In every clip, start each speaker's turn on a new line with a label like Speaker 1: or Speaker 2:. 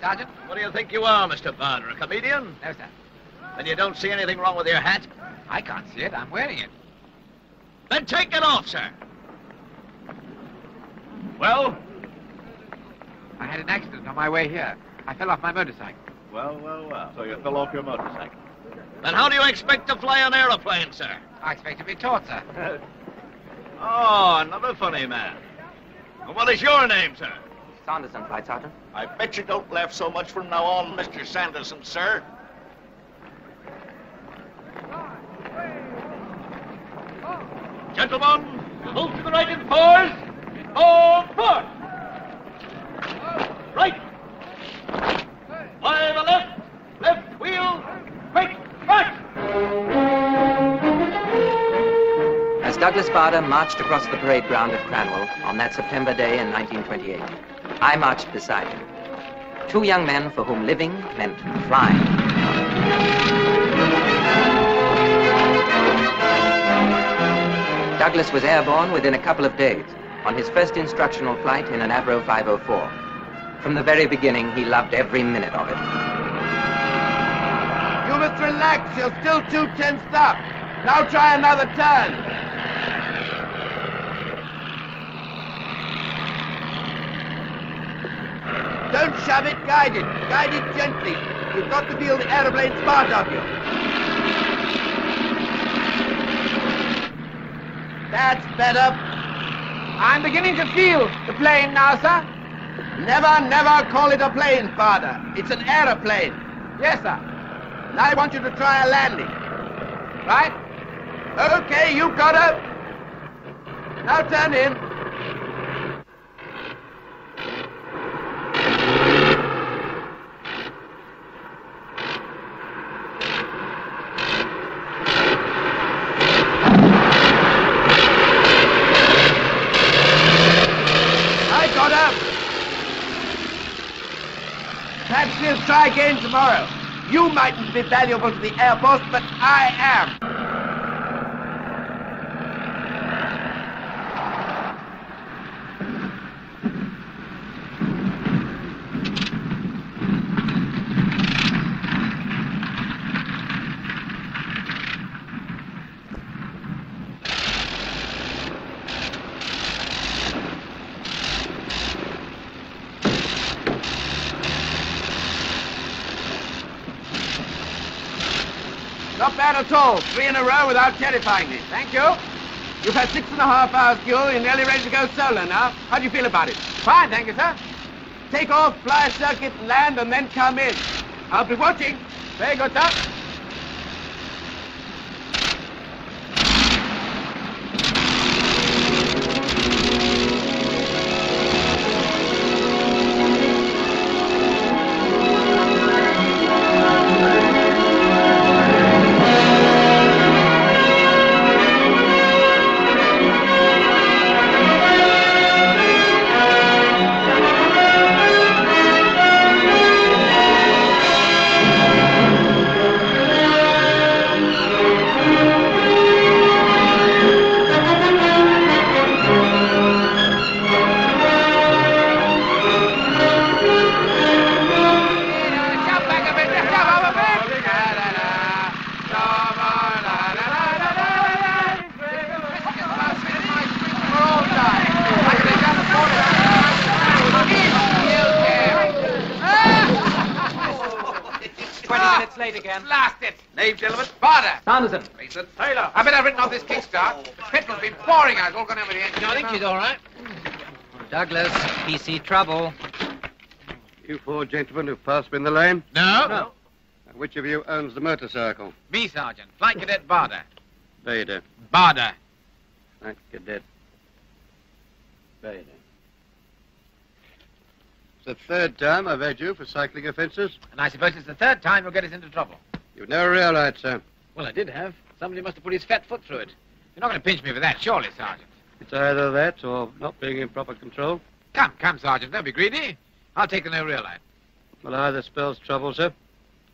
Speaker 1: Sergeant.
Speaker 2: What do you think you are, Mr. Bader? A comedian?
Speaker 1: No, sir.
Speaker 2: Then you don't see anything wrong with your hat?
Speaker 1: I can't see it. I'm wearing it.
Speaker 2: Then take it off, sir.
Speaker 3: Well,
Speaker 1: I had an accident on my way here. I fell off my motorcycle.
Speaker 3: well, well, well. So you fell off your motorcycle.
Speaker 2: Then how do you expect to fly an aeroplane, sir?
Speaker 1: I expect to be taught, sir.
Speaker 2: Oh, another funny man. And what is your name, sir?
Speaker 4: Sanderson, Flight Sergeant.
Speaker 2: I bet you don't laugh so much from now on, Mr. Sanderson, sir.
Speaker 3: Gentlemen, move to the right in fours. All four. Right. By the left. Left wheel. Quick, march.
Speaker 4: As Douglas Bader marched across the parade ground at Cranwell on that September day in 1928, I marched beside him. Two young men for whom living meant flying. Douglas was airborne within a couple of days on his first instructional flight in an Avro 504. From the very beginning, he loved every minute of it.
Speaker 5: You must relax. You're still too tensed up. Now try another turn. Don't shove it, guide it. Guide it gently. You've got to feel the aeroplane smart of you. That's better.
Speaker 1: I'm beginning to feel the plane now, sir.
Speaker 5: Never, never call it a plane, father. It's an aeroplane.
Speaker 1: Yes, sir.
Speaker 5: Now I want you to try a landing.
Speaker 1: Right?
Speaker 5: Okay, you got her. Now turn in. I got her. Perhaps we'll try again tomorrow. You mightn't be valuable to the Air Force, but I am. Three in a row without terrifying me. Thank you. You've had six and a half hours fuel. You're nearly ready to go solo now. How do you feel about it?
Speaker 1: Fine, thank you, sir.
Speaker 5: Take off, fly a circuit, land, and then come in. I'll be watching.
Speaker 1: Very good, sir. Bader.
Speaker 4: Sanderson.
Speaker 1: Mason. Taylor. I bet I've written off this kickstart. The petrol's been pouring out. It's all gone over the engine.
Speaker 6: I think she's all right.
Speaker 4: Douglas, PC trouble.
Speaker 7: You four gentlemen who've passed me in the lane?
Speaker 6: No?
Speaker 1: No.
Speaker 7: Which of you owns the motorcycle?
Speaker 1: Me, Sergeant. Flight Cadet Bader.
Speaker 7: Bader.
Speaker 1: Bader.
Speaker 7: Night cadet. Bader. It's the third time I've had you for cycling offences.
Speaker 1: And I suppose it's the third time you'll get us into trouble.
Speaker 7: You've never realized, sir.
Speaker 6: Well, I did have. Somebody must have put his fat foot through it.
Speaker 1: You're not going to pinch me for that, surely, Sergeant.
Speaker 7: It's either that or not being in proper control.
Speaker 1: Come, come, Sergeant. Don't be greedy. I'll take the no real line.
Speaker 7: Well, either spells trouble, sir.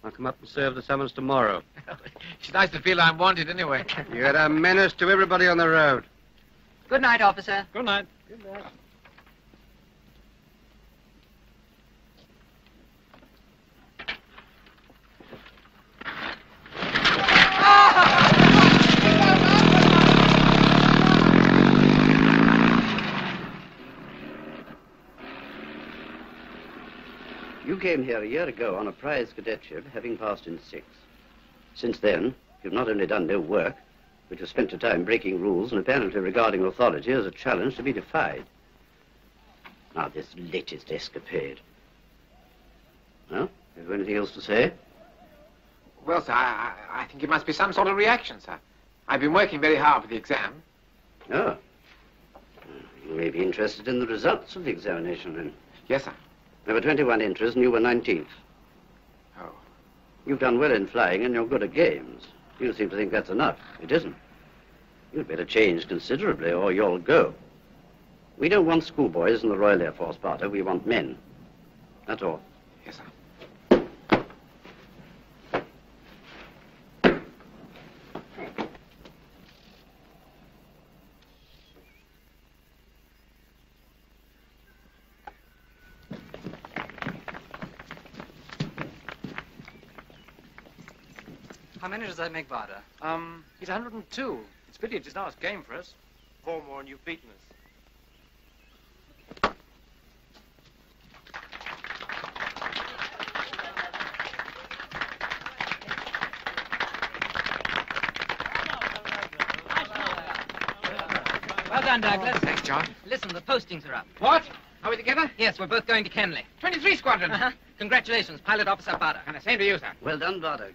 Speaker 7: I'll come up and serve the summons tomorrow.
Speaker 1: it's nice to feel I'm wanted anyway.
Speaker 7: You're a menace to everybody on the road.
Speaker 4: Good night, officer.
Speaker 6: Good night. Good night.
Speaker 8: You came here a year ago on a prize cadetship, having passed in six. Since then, you've not only done no work, but you've spent your time breaking rules and apparently regarding authority as a challenge to be defied. Now, this latest escapade. Well, have you anything else to say?
Speaker 1: Well, sir, I, I think it must be some sort of reaction, sir. I've been working very hard for the exam.
Speaker 8: Oh. You may be interested in the results of the examination, then.
Speaker 1: Yes, sir.
Speaker 8: There were 21 entries and you were 19th.
Speaker 1: Oh.
Speaker 8: You've done well in flying and you're good at games. You seem to think that's enough. It isn't. You'd better change considerably or you'll go. We don't want schoolboys in the Royal Air Force, Bader. We want men. That's all.
Speaker 4: make Bader?
Speaker 6: Um, he's 102. It's pity it is now his game for us.
Speaker 5: Four more and you've beaten us.
Speaker 4: Well done, Douglas.
Speaker 1: Thanks, John.
Speaker 4: Listen, the postings are up.
Speaker 1: What? Are we together?
Speaker 4: Yes, we're both going to Kenley.
Speaker 1: 23 Squadron.
Speaker 4: Uh -huh. Congratulations, Pilot Officer Bader.
Speaker 1: And the same to you, sir.
Speaker 8: Well done, Bader.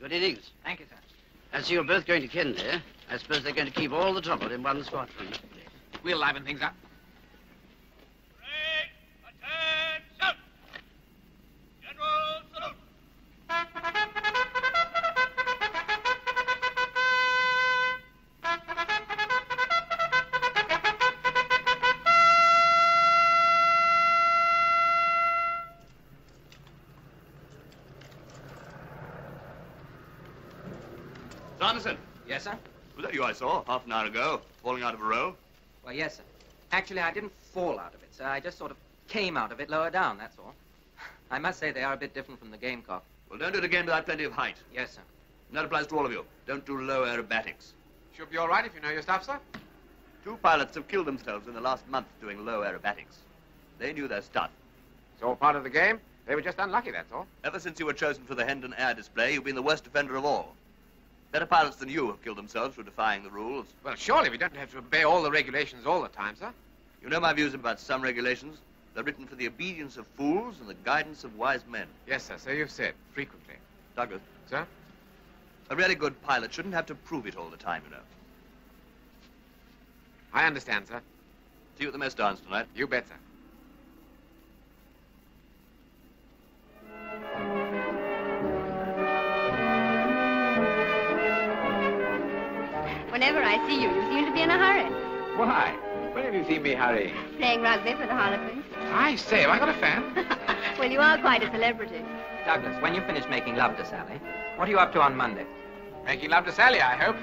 Speaker 8: Good innings.
Speaker 4: Thank you, sir.
Speaker 8: As you're both going to Kenley, I suppose they're going to keep all the trouble in one squadron.
Speaker 1: We'll liven things up.
Speaker 3: Half an hour ago, falling out of a row?
Speaker 4: Well, yes, sir. Actually, I didn't fall out of it, sir. I just sort of came out of it lower down, that's all. I must say they are a bit different from the Gamecock.
Speaker 3: Well, don't do it again without plenty of height.
Speaker 4: Yes, sir.
Speaker 3: And that applies to all of you. Don't do low aerobatics.
Speaker 1: Should be all right if you know your stuff, sir.
Speaker 3: Two pilots have killed themselves in the last month doing low aerobatics. They knew their stuff.
Speaker 1: It's all part of the game. They were just unlucky, that's all.
Speaker 3: Ever since you were chosen for the Hendon Air Display, you've been the worst offender of all. Better pilots than you have killed themselves for defying the rules.
Speaker 1: Well, surely we don't have to obey all the regulations all the time, sir.
Speaker 3: You know my views about some regulations. They're written for the obedience of fools and the guidance of wise men.
Speaker 1: Yes, sir. So you've said frequently.
Speaker 3: Douglas,
Speaker 1: Sir?
Speaker 3: a really good pilot shouldn't have to prove it all the time, you know.
Speaker 1: I understand, sir.
Speaker 3: See you at the mess dance tonight.
Speaker 1: You bet, sir.
Speaker 9: Whenever I see you, you seem to be in a hurry.
Speaker 1: Why? When have you seen me hurry?
Speaker 9: Playing rugby for the Harlequins.
Speaker 1: I say, have I got a fan?
Speaker 9: well, you are quite a celebrity.
Speaker 4: Douglas, when you finish making love to Sally, what are you up to on Monday?
Speaker 1: Making love to Sally, I hope.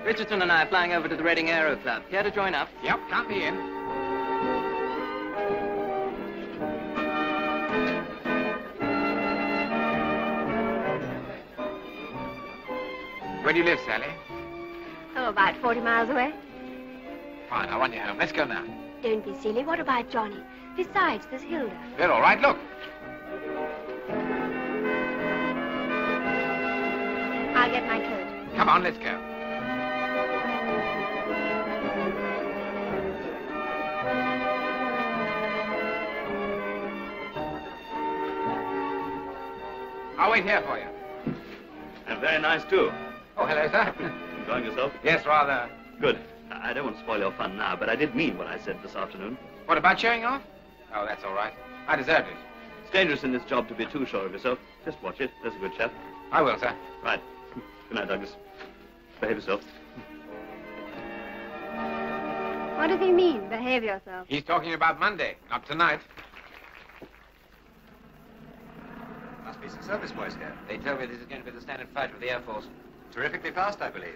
Speaker 4: Richardson and I are flying over to the Reading Aero Club. Care to join up?
Speaker 1: yep, count me in. Where do you live, Sally?
Speaker 9: Oh, about 40 miles away.
Speaker 1: Fine, I'll run you home. Let's go now.
Speaker 9: Don't be silly. What about Johnny? Besides, there's Hilda.
Speaker 1: They're all right. Look.
Speaker 9: I'll get my coat.
Speaker 1: Come on, let's go. I'll wait here for you.
Speaker 3: And very nice, too.
Speaker 1: Oh, hello, sir.
Speaker 3: Enjoying yourself?
Speaker 1: yes, rather.
Speaker 3: Good. I I don't want to spoil your fun now, but I did mean what I said this afternoon.
Speaker 1: What about showing off? Oh, that's all right. I deserved it.
Speaker 3: It's dangerous in this job to be too sure of yourself. Just watch it. There's a good chap.
Speaker 1: I will, sir.
Speaker 3: Right. Good night, Douglas. Behave yourself.
Speaker 9: What does he mean, behave yourself?
Speaker 1: He's talking about Monday, not tonight.
Speaker 10: Must be some service boys here.
Speaker 5: They tell me this is going to be the standard fight of the Air Force.
Speaker 10: Terrifically fast, I believe.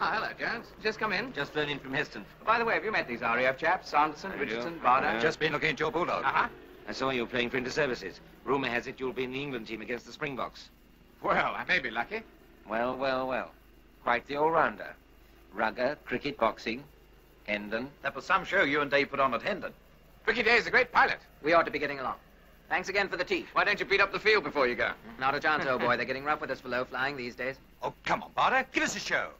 Speaker 1: Ah, hello, Jones. Just come in.
Speaker 5: Just flown in from Heston.
Speaker 10: By the way, have you met these RAF chaps? Sanderson,
Speaker 5: I.
Speaker 10: Richardson, Bader?
Speaker 5: Yeah.
Speaker 10: Just been looking at your bulldog.
Speaker 1: Uh-huh.
Speaker 5: I saw you playing for inter-services. Rumor has it you'll be in the England team against the Springboks.
Speaker 1: Well, I may be lucky.
Speaker 5: Well, well, well. Quite the all-rounder. Rugger, cricket, boxing, Hendon.
Speaker 10: That was some show you and Dave put on at Hendon.
Speaker 1: Ricky Day is a great pilot.
Speaker 4: We ought to be getting along. Thanks again for the tea.
Speaker 1: Why don't you beat up the field before you go?
Speaker 4: Not a chance, old boy. They're getting rough with us for low flying these days.
Speaker 10: Oh, come on, Bader. Give us a show.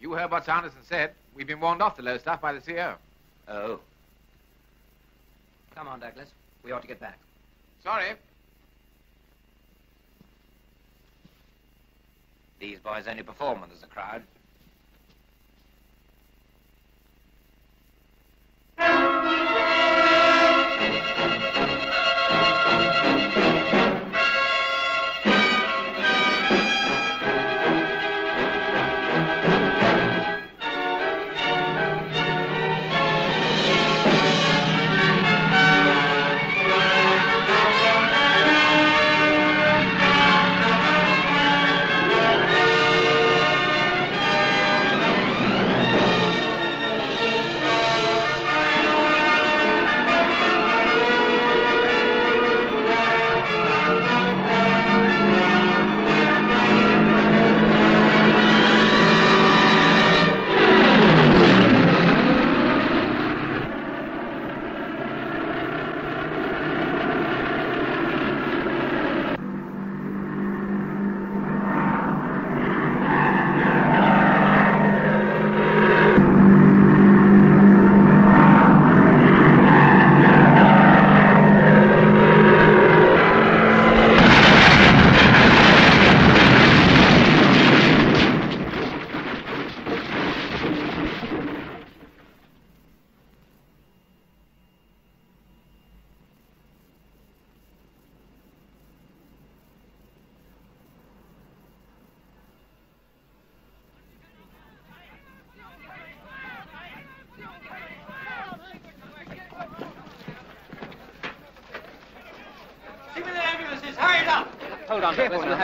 Speaker 1: You heard what Sanderson said. We've been warned off the low stuff by the CO.
Speaker 5: Oh.
Speaker 4: Come on, Douglas. We ought to get back.
Speaker 1: Sorry.
Speaker 5: These boys only perform when there's a crowd.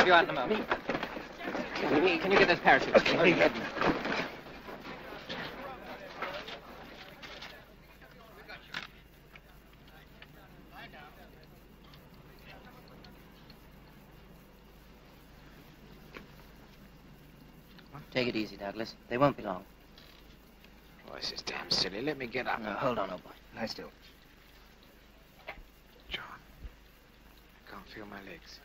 Speaker 4: Have you out in a moment. Can you get those parachutes? Take it easy, Douglas. They won't be long.
Speaker 1: Oh, this is damn silly. Let me get up.
Speaker 4: No, hold on, old boy. Lie still.
Speaker 1: John, I can't feel my legs.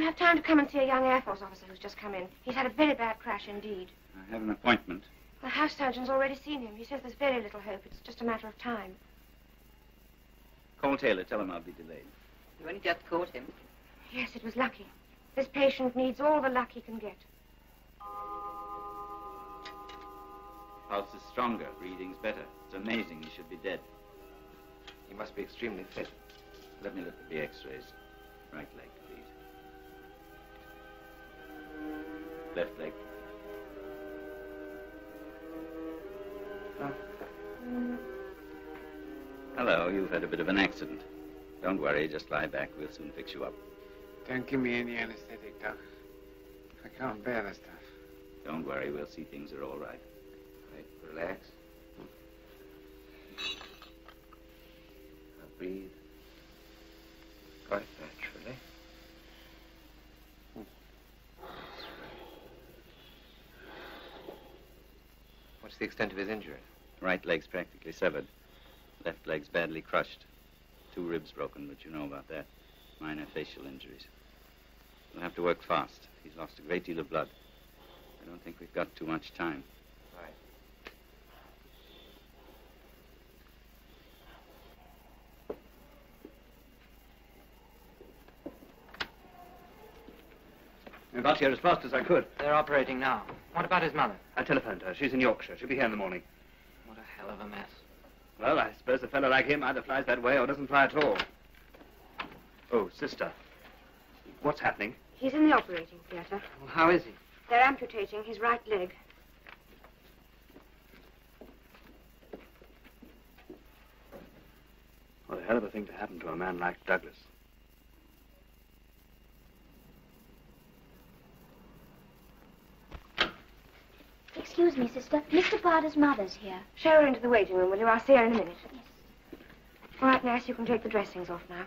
Speaker 11: You have time to come and see a young Air Force officer who's just come in? He's had a very bad crash indeed.
Speaker 12: I have an appointment.
Speaker 11: The house surgeon's already seen him. He says there's very little hope. It's just a matter of time.
Speaker 12: Call Taylor. Tell him I'll be delayed.
Speaker 4: You only just caught him.
Speaker 11: Yes, it was lucky. This patient needs all the luck he can get.
Speaker 12: Pulse is stronger. Breathing's better. It's amazing he should be dead.
Speaker 1: He must be extremely fit.
Speaker 12: Let me look at the x-rays. Right leg, Left leg. Oh. Hello, you've had a bit of an accident. Don't worry, just lie back. We'll soon fix you up.
Speaker 1: Don't give me any anesthetic, Doc. I can't bear the stuff.
Speaker 12: Don't worry, we'll see things are all right.
Speaker 5: Right, relax. Now breathe. Quite naturally. What's the extent of his injury?
Speaker 12: Right leg's practically severed. Left leg's badly crushed. Two ribs broken, but you know about that. Minor facial injuries. We'll have to work fast. He's lost a great deal of blood. I don't think we've got too much time.
Speaker 3: I got here as fast as I could.
Speaker 4: They're operating now. What about his mother?
Speaker 3: I telephoned her. She's in Yorkshire. She'll be here in the morning.
Speaker 4: What a hell of a mess.
Speaker 3: Well, I suppose a fellow like him either flies that way or doesn't fly at all. Oh, sister. What's happening?
Speaker 11: He's in the operating theatre.
Speaker 4: Well, how is he?
Speaker 11: They're amputating his right leg.
Speaker 3: What a hell of a thing to happen to a man like Douglas.
Speaker 11: Excuse me, sister. Mr. Bader's mother's here. Show her into the waiting room, will you? I'll see her in a minute. Yes. All right, nurse, you can take the dressings off now.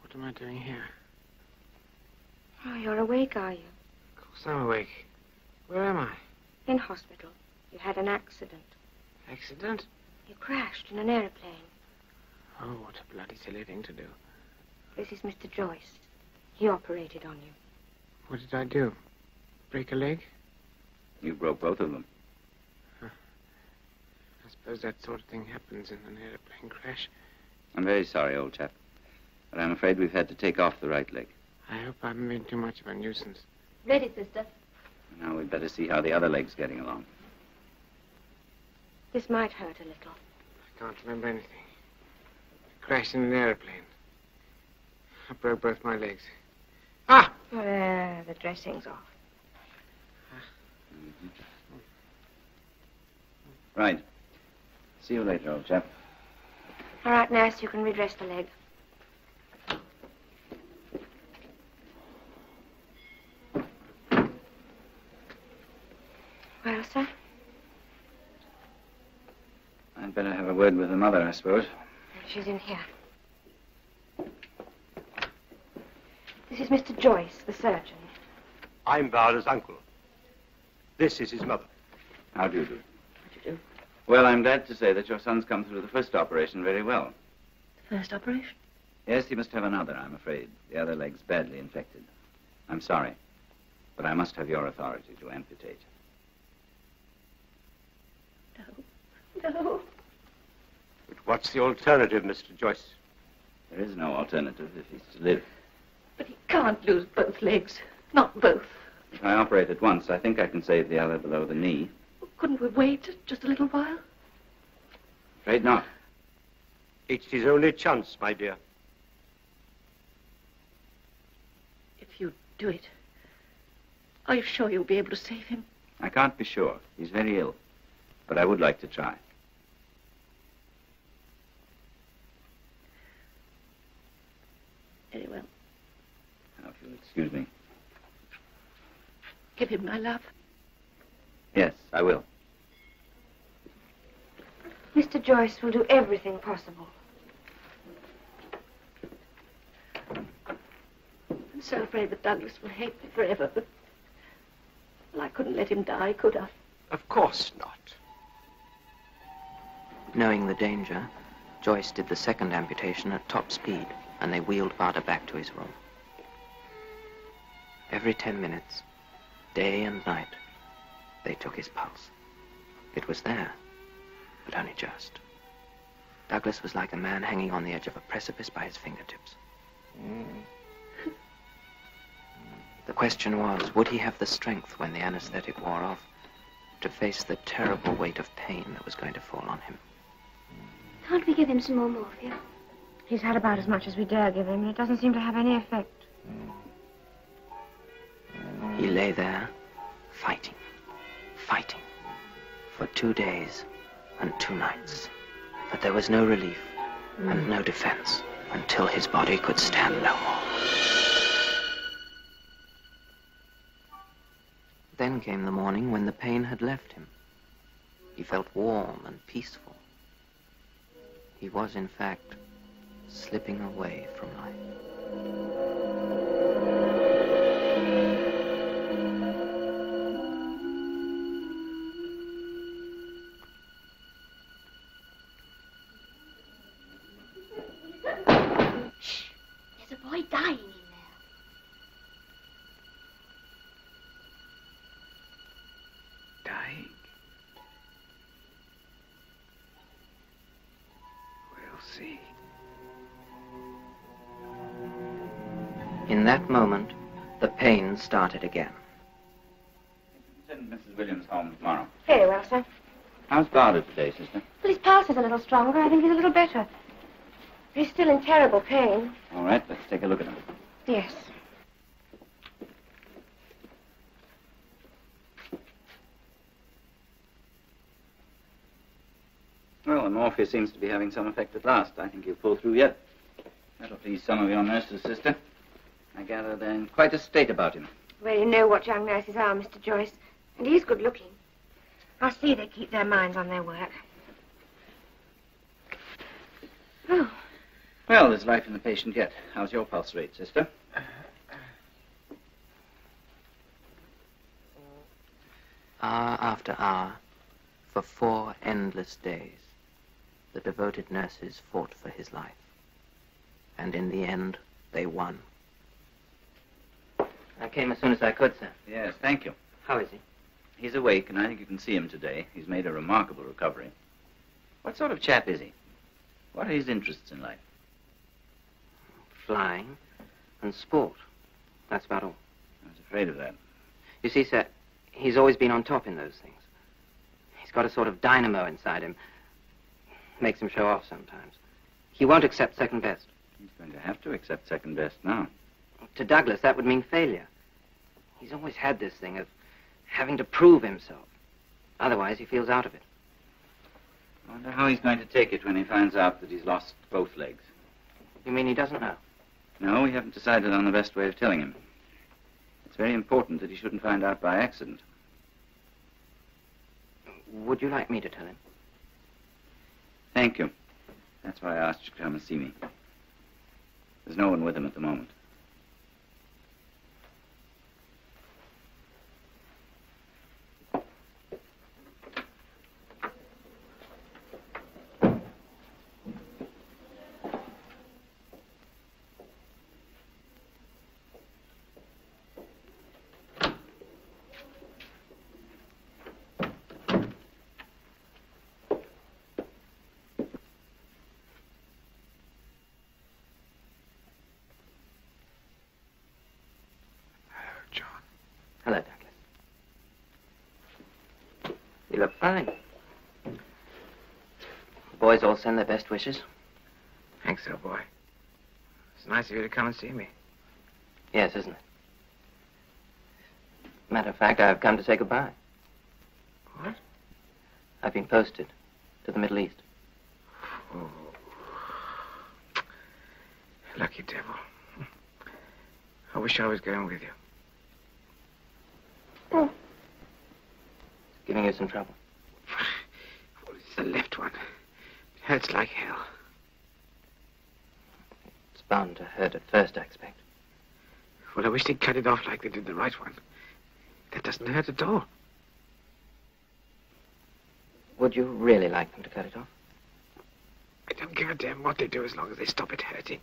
Speaker 1: What am I doing here?
Speaker 11: Oh, you're awake, are you?
Speaker 1: Of course I'm awake. Where am I?
Speaker 11: In hospital. You had an accident.
Speaker 1: Accident?
Speaker 11: You crashed in an aeroplane.
Speaker 1: Oh, what a bloody silly thing to do.
Speaker 11: This is Mr. Joyce. He operated on you.
Speaker 1: What did I do? Break a leg?
Speaker 12: You broke both of them.
Speaker 1: I suppose that sort of thing happens in an airplane crash.
Speaker 12: I'm very sorry, old chap. But I'm afraid we've had to take off the right leg.
Speaker 1: I hope I haven't been too much of a nuisance.
Speaker 11: Ready, sister.
Speaker 12: Now we'd better see how the other leg's getting along.
Speaker 11: This might hurt a little.
Speaker 1: I can't remember anything. I crashed in an airplane. I broke both my legs. Ah!
Speaker 11: There, the dressing's off.
Speaker 12: Right. See you later, old chap.
Speaker 11: All right, nurse, you can redress the leg. Well, sir?
Speaker 12: I'd better have a word with the mother, I suppose.
Speaker 11: She's in here. This is Mr. Joyce, the surgeon.
Speaker 13: I'm Bader's uncle. This is his mother.
Speaker 12: How do you do?
Speaker 11: How do you do?
Speaker 12: Well, I'm glad to say that your son's come through the first operation very well.
Speaker 11: The first operation?
Speaker 12: Yes, he must have another, I'm afraid. The other leg's badly infected. I'm sorry, but I must have your authority to amputate.
Speaker 11: No. No.
Speaker 13: But what's the alternative, Mr. Joyce?
Speaker 12: There is no alternative if he's to live.
Speaker 14: But he can't lose both legs. Not both.
Speaker 12: If I operate at once, I think I can save the other below the knee.
Speaker 14: Couldn't we wait just a little while?
Speaker 12: Afraid not.
Speaker 15: It's his only chance, my dear.
Speaker 14: If you do it, are you sure you'll be able to save him?
Speaker 12: I can't be sure. He's very ill. But I would like to try.
Speaker 14: Very well.
Speaker 12: Now, if you'll excuse me.
Speaker 14: Give him my love.
Speaker 12: Yes, I will.
Speaker 11: Mr. Joyce will do everything possible.
Speaker 14: I'm so afraid that Douglas will hate me forever, but well, I couldn't let him die, could I?
Speaker 7: Of course not.
Speaker 4: Knowing the danger, Joyce did the second amputation at top speed, and they wheeled Bader back to his room. Every ten minutes, day and night, they took his pulse. It was there, but only just. Douglas was like a man hanging on the edge of a precipice by his fingertips. The question was, would he have the strength when the anesthetic wore off to face the terrible weight of pain that was going to fall on him?
Speaker 11: Can't we give him some more morphine? He's had about as much as we dare give him, and it doesn't seem to have any effect.
Speaker 4: He lay there, fighting, fighting, for two days and two nights. But there was no relief and no defense until his body could stand no more. Then came the morning when the pain had left him. He felt warm and peaceful. He was, in fact, slipping away from life. Started again.
Speaker 12: Send Mrs. Williams home tomorrow.
Speaker 11: Very well, sir.
Speaker 12: How's Bader today, sister?
Speaker 11: Well, his pulse is a little stronger. I think he's a little better. He's still in terrible pain.
Speaker 12: All right, let's take a look at him.
Speaker 11: Yes.
Speaker 12: Well, the morphia seems to be having some effect at last. I think he'll pull through yet. That'll please some of your nurses, sister. I gather they're in quite a state about him.
Speaker 11: Well, you know what young nurses are, Mr. Joyce. And he's good looking. I'll see they keep their minds on their work. Oh,
Speaker 12: Well, there's life in the patient yet. How's your pulse rate, sister?
Speaker 4: Hour after hour, for four endless days, the devoted nurses fought for his life. And in the end, they won. I came as soon as I could, sir.
Speaker 12: Yes, thank you.
Speaker 4: How is he?
Speaker 12: He's awake, and I think you can see him today. He's made a remarkable recovery. What sort of chap is he? What are his interests in life?
Speaker 4: Flying and sport. That's about all.
Speaker 12: I was afraid of that.
Speaker 4: You see, sir, he's always been on top in those things. He's got a sort of dynamo inside him. Makes him show off sometimes. He won't accept second best.
Speaker 12: He's going to have to accept second best now.
Speaker 4: To Douglas, that would mean failure. He's always had this thing of having to prove himself. Otherwise, he feels out of it.
Speaker 12: I wonder how he's going to take it when he finds out that he's lost both legs.
Speaker 4: You mean he doesn't know?
Speaker 12: No, we haven't decided on the best way of telling him. It's very important that he shouldn't find out by accident.
Speaker 4: Would you like me to tell him?
Speaker 12: Thank you. That's why I asked you to come and see me. There's no one with him at the moment.
Speaker 4: Fine. The boys all send their best wishes.
Speaker 16: Thanks, old boy. It's nice of you to come and see me.
Speaker 4: Yes, isn't it? Matter of fact, I've come to say goodbye.
Speaker 16: What?
Speaker 4: I've been posted to the Middle East.
Speaker 16: Oh. Lucky devil. I wish I was going with you.
Speaker 9: Oh.
Speaker 4: It's Giving you some trouble.
Speaker 16: Left one. It hurts like hell.
Speaker 4: It's bound to hurt at first, I expect.
Speaker 16: Well, I wish they'd cut it off like they did the right one. That doesn't hurt at all.
Speaker 4: Would you really like them to cut it off?
Speaker 16: I don't give a damn what they do as long as they stop it hurting.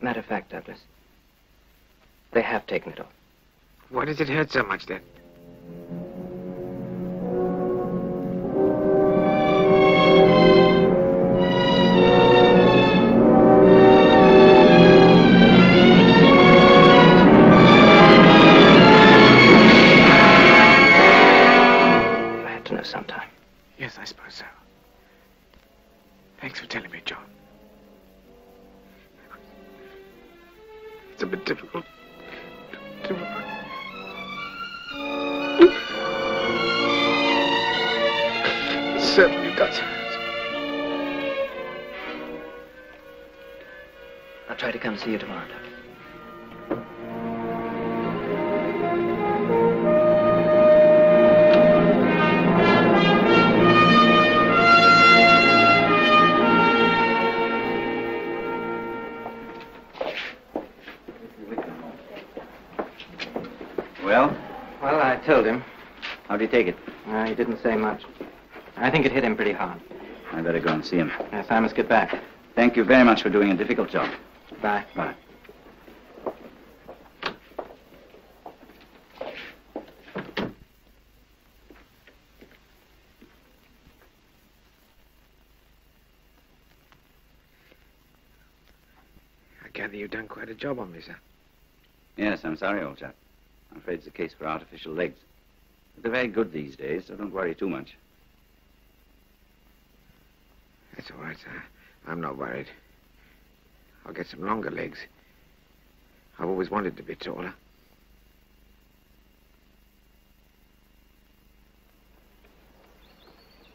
Speaker 4: Matter of fact, Douglas, they have taken it off.
Speaker 16: Why does it hurt so much then? Yes, I
Speaker 4: must get back.
Speaker 12: Thank you very much for doing a difficult job.
Speaker 4: Bye.
Speaker 12: Bye.
Speaker 16: I gather you've done quite a job on me, sir.
Speaker 12: Yes, I'm sorry, old chap. I'm afraid it's a case for artificial legs. But they're very good these days, so don't worry too much.
Speaker 16: That's all right, sir. I'm not worried. I'll get some longer legs. I've always wanted to be taller.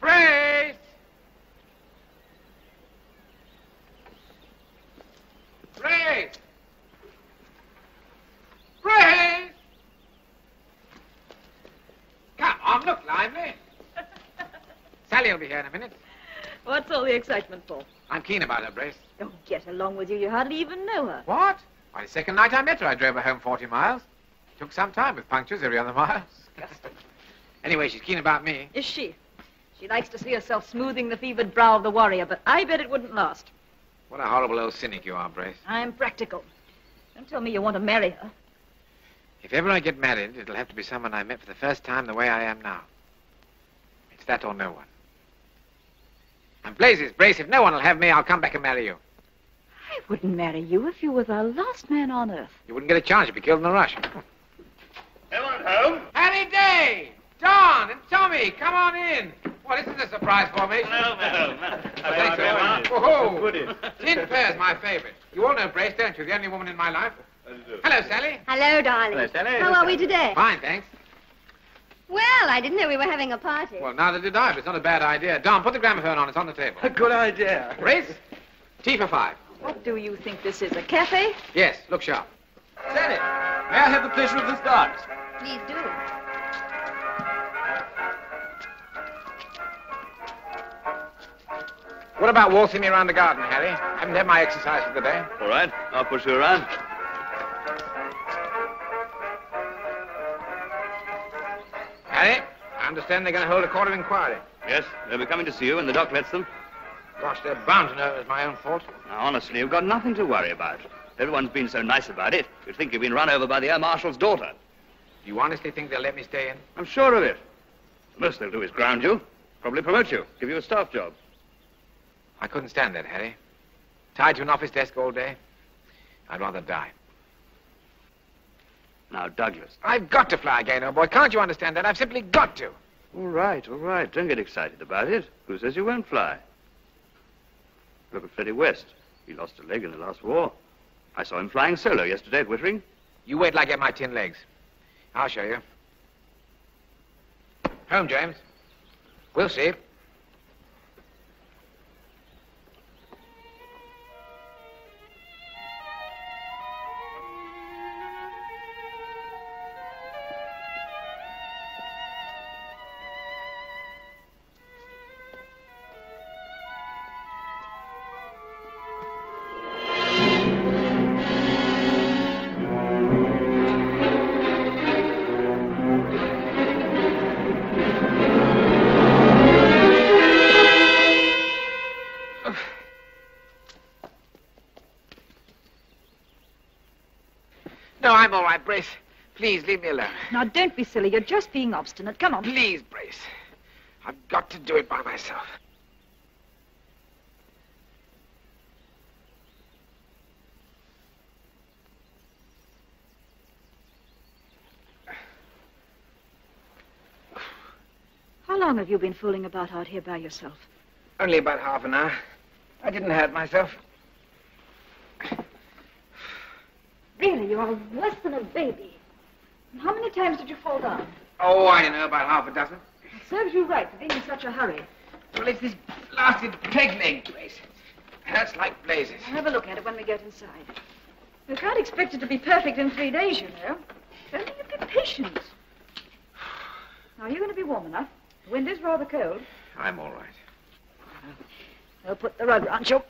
Speaker 1: Brace! Brace! Brace! Come on, look lively. Sally will be here in a minute.
Speaker 17: What's all the excitement for?
Speaker 1: I'm keen about her, Brace.
Speaker 17: Oh, get along with you. You hardly even know her.
Speaker 1: What? Why, the second night I met her, I drove her home 40 miles. It Took some time with punctures every other mile. Disgusting. anyway, she's keen about me.
Speaker 17: Is she? She likes to see herself smoothing the fevered brow of the warrior, but I bet it wouldn't last.
Speaker 1: What a horrible old cynic you are, Brace.
Speaker 17: I'm practical. Don't tell me you want to marry her.
Speaker 1: If ever I get married, it'll have to be someone I met for the first time the way I am now. It's that or no one. And blazes, Brace, if no one will have me, I'll come back and marry you.
Speaker 17: I wouldn't marry you if you were the last man on earth.
Speaker 1: You wouldn't get a chance. You'd be killed in a rush.
Speaker 18: Anyone at home?
Speaker 1: Harry Day! Don and Tommy, come on in. Well, this is a surprise formation.
Speaker 18: No, no, no.
Speaker 1: Thanks very much. Whoa! Tin Pair's my favorite. You all know Brace, don't you? The only woman in my life. Hello, Sally.
Speaker 9: Hello, darling.
Speaker 1: Hello, Sally.
Speaker 9: How are we today?
Speaker 1: Fine, thanks.
Speaker 9: Well, I didn't know we were having a party.
Speaker 1: Well, neither did I, but it's not a bad idea. Don, put the gramophone on. It's on the table.
Speaker 18: A good idea.
Speaker 1: Brace, tea for five.
Speaker 17: What do you think this is, a cafe?
Speaker 1: Yes, look sharp.
Speaker 18: Sally, may I have the pleasure of this dance?
Speaker 9: Please do.
Speaker 1: What about waltzing me around the garden, Harry? I haven't had my exercise for the day.
Speaker 3: All right, I'll push you around.
Speaker 1: Harry, I understand they're going to hold a court of inquiry.
Speaker 3: Yes, they'll be coming to see you when the doc lets them.
Speaker 1: Gosh, they're bound to know it was my own fault.
Speaker 3: Now, honestly, you've got nothing to worry about. Everyone's been so nice about it, you'd think you've been run over by the Air Marshal's daughter.
Speaker 1: Do you honestly think they'll let me stay in?
Speaker 3: I'm sure of it. The most they'll do is ground you, probably promote you, give you a staff job.
Speaker 1: I couldn't stand that, Harry. Tied to an office desk all day. I'd rather die.
Speaker 3: Now, Douglas.
Speaker 1: I've got to fly again, old boy. Can't you understand that? I've simply got to.
Speaker 3: All right, all right. Don't get excited about it. Who says you won't fly? Look at Freddie West. He lost a leg in the last war. I saw him flying solo yesterday at Wittering.
Speaker 1: You wait till I get my tin legs. I'll show you. Home, James. We'll see. Leave me alone.
Speaker 17: Now, don't be silly. You're just being obstinate. Come on.
Speaker 1: Please, Brace. I've got to do it by myself.
Speaker 17: How long have you been fooling about out here by yourself?
Speaker 1: Only about half an hour. I didn't hurt myself.
Speaker 17: Really, you are worse than a baby. How many times did you fall down?
Speaker 1: Oh, I don't know, about half a dozen.
Speaker 17: It serves you right for being in such a hurry.
Speaker 1: Well, it's this blasted peg leg place. Hurts like blazes.
Speaker 17: I'll have a look at it when we get inside. You can't expect it to be perfect in three days, you know. Only you be patient. Now, you're going to be warm enough. The wind is rather cold.
Speaker 1: I'm all right.
Speaker 17: I'll put the rug around you.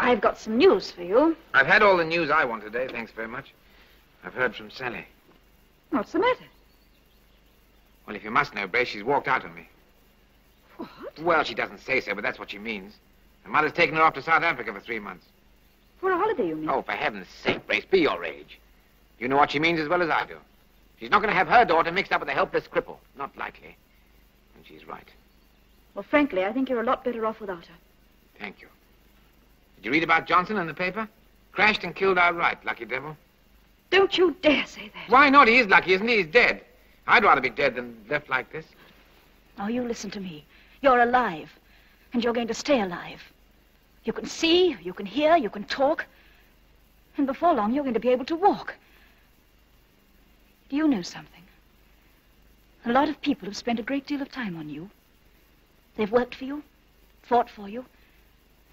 Speaker 17: I've got some news for you.
Speaker 1: I've had all the news I want today, thanks very much. I've heard from Sally.
Speaker 17: What's the matter?
Speaker 1: Well, if you must know, Brace, she's walked out on me.
Speaker 17: What?
Speaker 1: Well, she doesn't say so, but that's what she means. Her mother's taken her off to South Africa for three months.
Speaker 17: For a holiday, you mean?
Speaker 1: Oh, for heaven's sake, Brace, be your age. You know what she means as well as I do. She's not going to have her daughter mixed up with a helpless cripple. Not likely. And she's right.
Speaker 17: Well, frankly, I think you're a lot better off without her.
Speaker 1: Thank you. Did you read about Johnson in the paper? Crashed and killed outright, lucky devil.
Speaker 17: Don't you dare say that.
Speaker 1: Why not? He is lucky, isn't he? He's dead. I'd rather be dead than left like this.
Speaker 17: Now, you listen to me. You're alive, and you're going to stay alive. You can see, you can hear, you can talk, and before long, you're going to be able to walk. Do you know something? A lot of people have spent a great deal of time on you. They've worked for you, fought for you,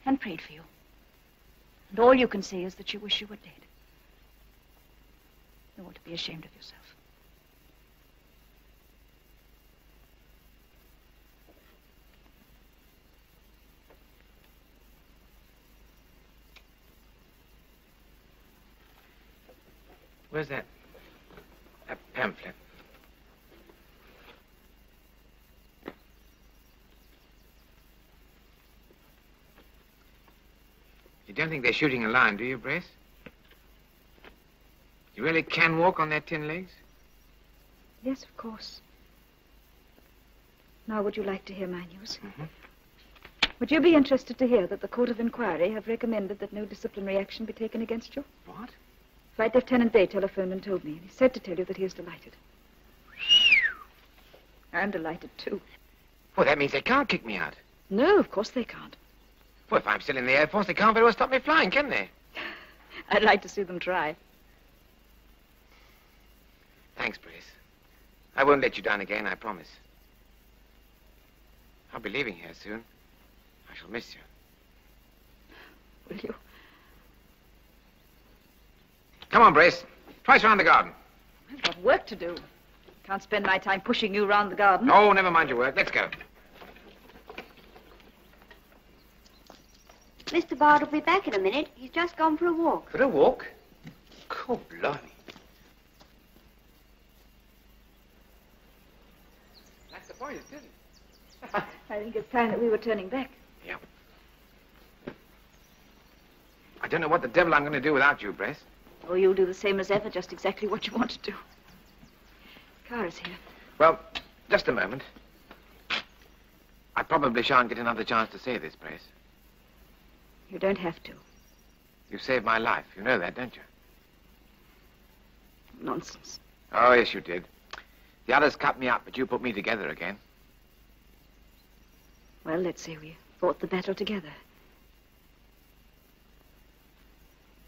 Speaker 17: and prayed for you. And all you can say is that you wish you were dead. You ought to be ashamed of yourself.
Speaker 1: Where's that? That pamphlet. You don't think they're shooting a line, do you, Brace? You really can walk on their tin legs?
Speaker 17: Yes, of course. Now, would you like to hear my news?
Speaker 1: Mhm.
Speaker 17: Would you be interested to hear that the Court of Inquiry have recommended that no disciplinary action be taken against you?
Speaker 1: What?
Speaker 17: Flight Lieutenant Day telephoned and told me, and he said to tell you that he is delighted. I'm delighted, too.
Speaker 1: Well, that means they can't kick me out.
Speaker 17: No, of course they can't.
Speaker 1: Well, if I'm still in the Air Force, they can't very well stop me flying, can they?
Speaker 17: I'd like to see them try.
Speaker 1: Thanks, Brace. I won't let you down again, I promise. I'll be leaving here soon. I shall miss you.
Speaker 17: Will you?
Speaker 1: Come on, Brace. Twice around the garden.
Speaker 17: I've got work to do. Can't spend my time pushing you around the garden.
Speaker 1: Oh, never mind your work. Let's go.
Speaker 11: Mr. Bader will be back in a minute. He's just gone for a walk.
Speaker 3: For a walk? God, blimey.
Speaker 1: That's the point, isn't it?
Speaker 17: I think it's time that we were turning back. Yep.
Speaker 1: I don't know what the devil I'm going to do without you, Brace.
Speaker 17: Oh, you'll do the same as ever, just exactly what you want to do. Car is here.
Speaker 1: Well, just a moment. I probably shan't get another chance to say this, Brace.
Speaker 17: You don't have to.
Speaker 1: You saved my life. You know that, don't you?
Speaker 17: Nonsense.
Speaker 1: Oh, yes, you did. The others cut me up, but you put me together again.
Speaker 17: Well, let's say we fought the battle together.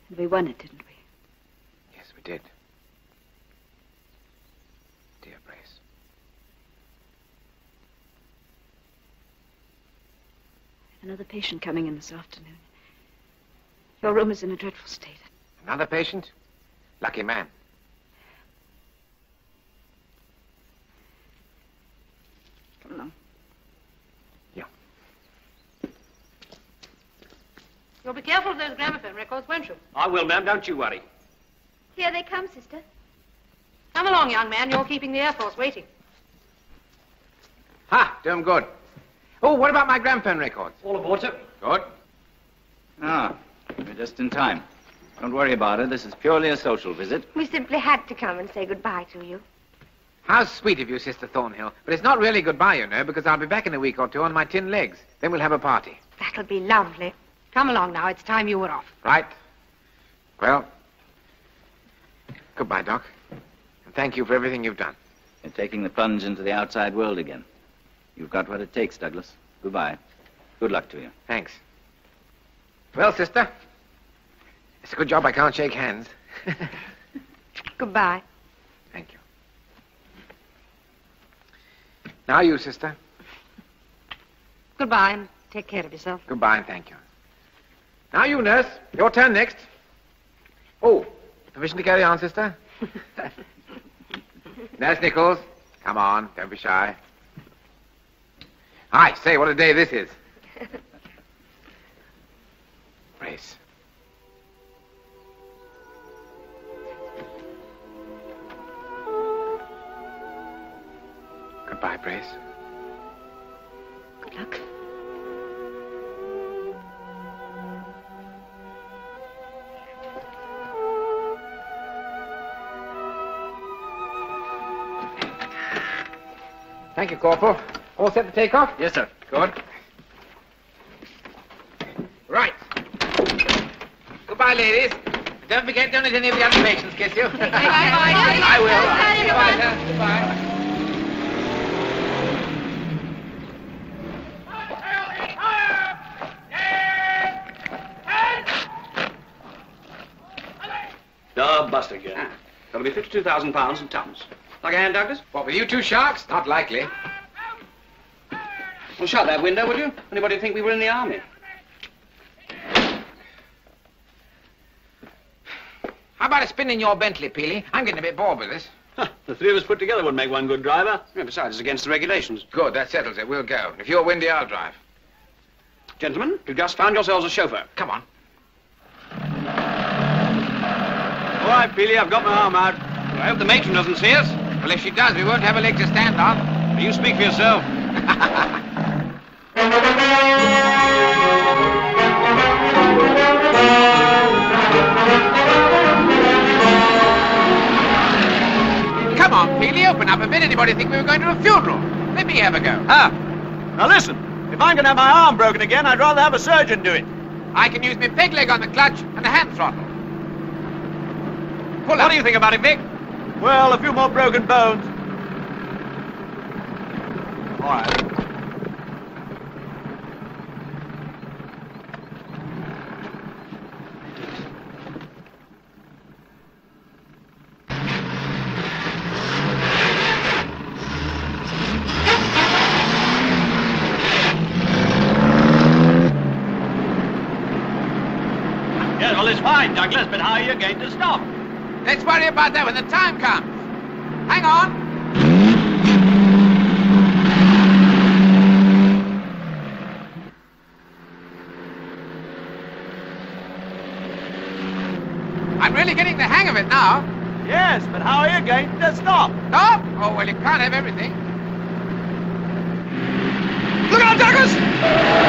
Speaker 17: And we won it, didn't we?
Speaker 1: Yes, we did. Dear Brace.
Speaker 17: Another patient coming in this afternoon. Your room is in a dreadful state.
Speaker 1: Another patient? Lucky man.
Speaker 19: You'll be careful of those gramophone records, won't you?
Speaker 3: I will, ma'am. Don't you worry.
Speaker 11: Here they come, sister.
Speaker 19: Come along, young man. You're keeping the Air Force waiting.
Speaker 1: Ha! Do 'em good. Oh, what about my gramophone records?
Speaker 3: All aboard, sir.
Speaker 1: Good.
Speaker 12: Ah, you're just in time. Don't worry about it. This is purely a social visit.
Speaker 11: We simply had to come and say goodbye to you.
Speaker 1: How sweet of you, Sister Thornhill. But it's not really goodbye, you know, because I'll be back in a week or two on my tin legs. Then we'll have a party.
Speaker 19: That'll be lovely. Come along now. It's time you were off.
Speaker 1: Right? Well, goodbye, Doc. And thank you for everything you've done.
Speaker 12: You're taking the plunge into the outside world again. You've got what it takes, Douglas. Goodbye. Good luck to you.
Speaker 1: Thanks. Well, sister, it's a good job I can't shake hands.
Speaker 11: Goodbye.
Speaker 1: Thank you. Now you, sister.
Speaker 19: Goodbye and take care of yourself.
Speaker 1: Goodbye and thank you. Now you, nurse. Your turn next. Oh, permission to carry on, sister? nurse Nichols, come on, don't be shy. I say, what a day this is. Brace. Goodbye, Brace.
Speaker 17: Good luck.
Speaker 1: Thank you, Corporal. All set to take off?
Speaker 3: Yes, sir.
Speaker 1: Good. Right. Goodbye, ladies. Don't forget, don't let any of the other patients kiss you. I will. Goodbye, sir. Goodbye.
Speaker 3: No, bust again. That'll be fifty-two thousand pounds in tons. Like a hand, Douglas?
Speaker 1: What, with you two sharks? Not likely.
Speaker 3: Well, shut that window, would you? Anybody think we were in the army?
Speaker 1: How about a spin in your Bentley, Peely? I'm getting a bit bored with this.
Speaker 3: The three of us put together would make one good driver. Yeah, besides, it's against the regulations.
Speaker 1: Good, that settles it. We'll go. If you're windy, I'll drive.
Speaker 3: Gentlemen, you've just found yourselves a chauffeur.
Speaker 1: Come on.
Speaker 3: All right, Peely, I've got my arm out. I hope the matron doesn't see us.
Speaker 1: Well, if she does, we won't have a leg to stand on.
Speaker 3: You speak for yourself.
Speaker 1: Come on, Peely, open up a bit. Anybody think we were going to a funeral? Let me have a go.
Speaker 3: Ah, now listen. If I'm going to have my arm broken again, I'd rather have a surgeon do it.
Speaker 1: I can use my peg leg on the clutch and the hand throttle. Pull
Speaker 3: What
Speaker 1: up.
Speaker 3: do you think about it, Vic? Well, a few more broken bones. All right. Yes, well, it's fine, Douglas, but how are you going to stop?
Speaker 1: Let's worry about that when the time comes. Hang on. I'm really getting the hang of it now.
Speaker 3: Yes, but how are you going to stop?
Speaker 1: Stop? Oh, well, you can't have everything.
Speaker 3: Look out, Douglas!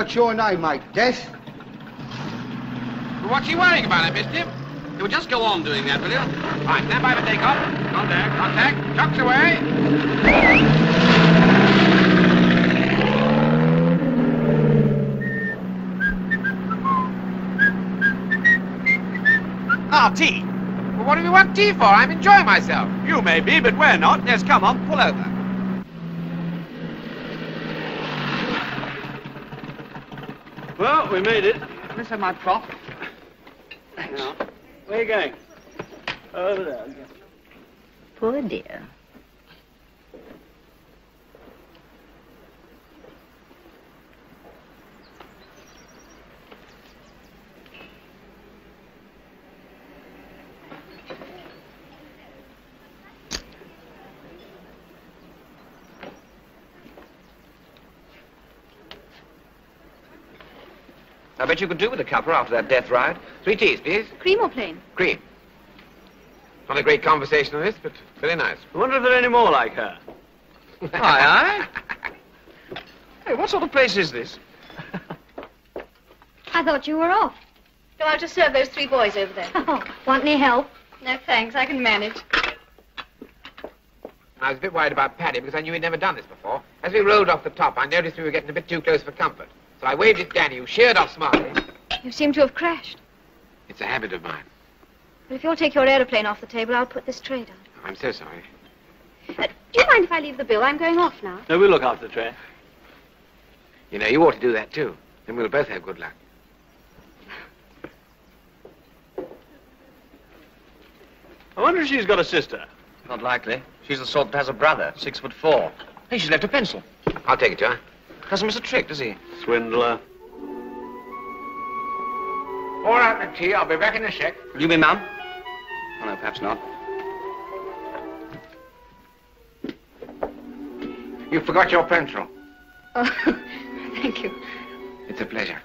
Speaker 20: What's your name, mate? Death?
Speaker 1: What's he worrying about, eh, mister?
Speaker 3: You'll just go on doing that, will you?
Speaker 1: Fine, stand by for takeoff. Contact, contact. Chocks away. Ah, tea. Well, what do we want tea for? I'm enjoying myself.
Speaker 15: You may be, but we're not. Yes, come on, pull over.
Speaker 3: Well, we made it.
Speaker 15: Let's have my prop.
Speaker 3: Now, where are you going? Over there.
Speaker 17: Poor dear.
Speaker 1: I bet you could do with a cuppa after that death ride. Three teas, please.
Speaker 21: Cream or plain?
Speaker 1: Cream. Not a great conversationalist, but very nice.
Speaker 3: I wonder if there are any more like her.
Speaker 15: Aye, aye. Hey, what sort of place is this?
Speaker 21: I thought you were off.
Speaker 14: No, I'll just serve those three boys over there.
Speaker 21: Oh, want any help?
Speaker 14: No, thanks. I can manage.
Speaker 1: I was a bit worried about Paddy because I knew he'd never done this before. As we rolled off the top, I noticed we were getting a bit too close for comfort. So I waved at Danny, who sheered off smartly.
Speaker 21: You seem to have crashed.
Speaker 1: It's a habit of mine.
Speaker 21: But if you'll take your aeroplane off the table, I'll put this tray down.
Speaker 1: I'm so sorry.
Speaker 21: Uh, do you mind if I leave the bill? I'm going off now.
Speaker 3: No, we'll look after the tray.
Speaker 1: You know, you ought to do that too. Then we'll both have good luck.
Speaker 3: I wonder if she's got a sister.
Speaker 22: Not likely. She's the sort that has a brother, six foot four.
Speaker 1: Hey, she's left a pencil. I'll take it to her. Doesn't miss a trick, does he?
Speaker 3: Swindler.
Speaker 1: All right, McTee. I'll be back in a sec.
Speaker 22: Will you be mum? Oh, no, perhaps not.
Speaker 1: You forgot your pencil.
Speaker 21: Oh, thank you.
Speaker 1: It's a pleasure.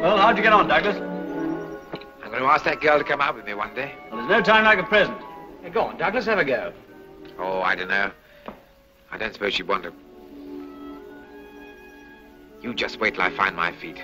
Speaker 3: Well, how'd you get on, Douglas?
Speaker 1: I'm going to ask that girl to come out with me one day.
Speaker 3: Well, there's no time like a present. Hey, go on, Douglas, have a go.
Speaker 1: Oh, I don't know. I don't suppose she'd want to. You just wait till I find my feet.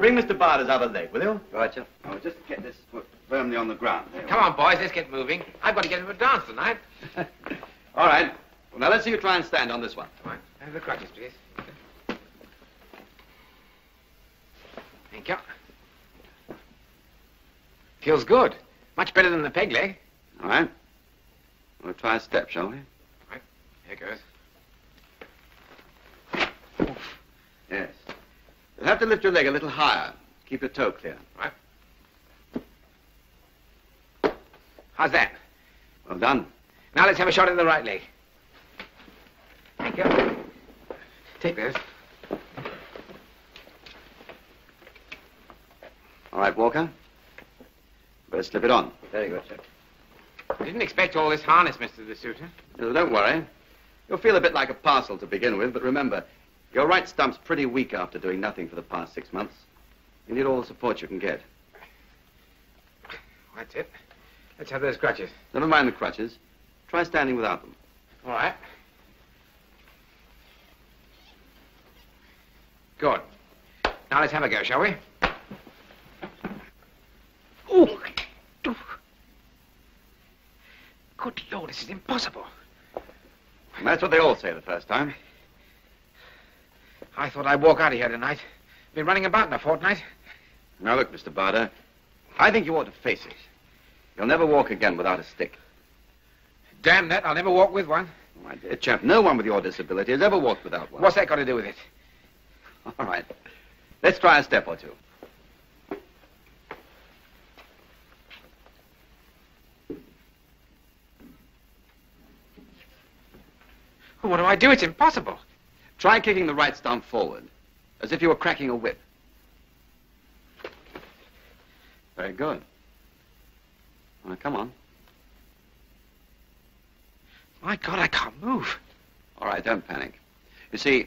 Speaker 15: Bring Mr. Bader's other leg, will you?
Speaker 8: Right, sir. I'll oh, just get this foot firmly on the ground. There.
Speaker 1: Come on, boys, let's get moving. I've got to get him a dance tonight.
Speaker 15: All right. Well, now let's see you try and stand on this one.
Speaker 1: Come on, have the crutches, please. Thank you. Feels good. Much better than the peg leg.
Speaker 15: All right. We'll try a step, shall we?
Speaker 1: Right, here goes.
Speaker 15: Yes. You'll have to lift your leg a little higher. Keep your toe clear.
Speaker 1: Right. How's that?
Speaker 15: Well done.
Speaker 1: Now let's have a shot at the right leg. Thank you. Take this.
Speaker 15: All right, Walker. Better slip it on.
Speaker 8: Very good, sir.
Speaker 1: I didn't expect all this harness, Mr. Desoutter.
Speaker 15: No, don't worry. You'll feel a bit like a parcel to begin with, but remember, your right stump's pretty weak after doing nothing for the past six months. You need all the support you can get.
Speaker 1: That's it. Let's have those crutches.
Speaker 15: Never mind the crutches. Try standing without them.
Speaker 1: All right. Good. Now let's have a go, shall we? Ooh. Good Lord, this is impossible.
Speaker 15: And that's what they all say the first time.
Speaker 1: I thought I'd walk out of here tonight. Been running about in a fortnight.
Speaker 15: Now, look, Mr. Bader, I think you ought to face it. You'll never walk again without a stick.
Speaker 1: Damn that, I'll never walk with one.
Speaker 15: My dear chap, no one with your disability has ever walked without one.
Speaker 1: What's that got to do with it?
Speaker 15: All right. Let's try a step or two.
Speaker 1: What do I do? It's impossible.
Speaker 15: Try kicking the right stump forward, as if you were cracking a whip. Very good. Now, come on.
Speaker 1: My God, I can't move.
Speaker 15: All right, don't panic. You see,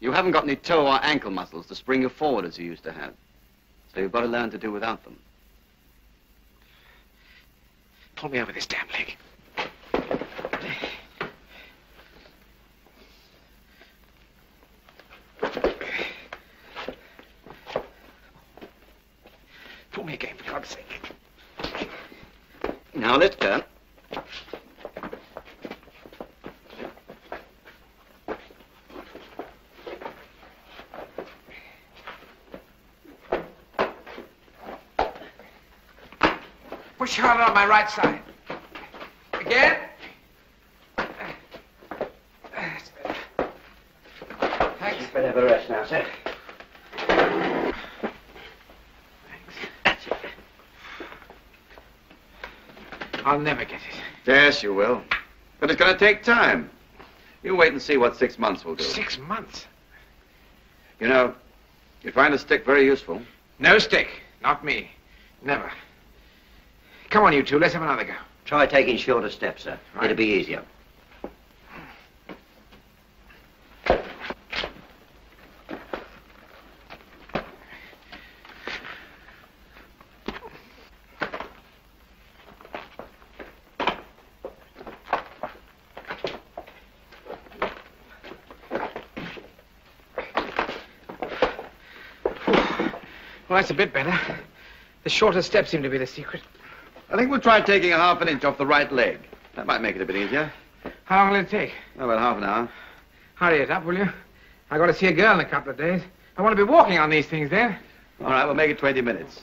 Speaker 15: you haven't got any toe or ankle muscles to spring you forward as you used to have. So you've got to learn to do without them.
Speaker 1: Pull me over this damn leg.
Speaker 23: Now let's turn.
Speaker 1: Push harder on my right side. Again. Thanks.
Speaker 23: Better have a rest now, sir.
Speaker 1: I'll never get it.
Speaker 15: Yes, you will. But it's going to take time. You wait and see what six months will do.
Speaker 1: Six months?
Speaker 15: You know, you find a stick very useful.
Speaker 1: No stick. Not me. Never. Come on, you two. Let's have another go.
Speaker 8: Try taking shorter steps, sir. It'll be easier.
Speaker 1: That's a bit better. The shorter steps seem to be the secret.
Speaker 15: I think we'll try taking a half an inch off the right leg. That might make it a bit easier.
Speaker 1: How long will it take?
Speaker 15: Oh, about half an hour.
Speaker 1: Hurry it up, will you? I've got to see a girl in a couple of days. I want to be walking on these things then.
Speaker 15: All right, we'll make it 20 minutes.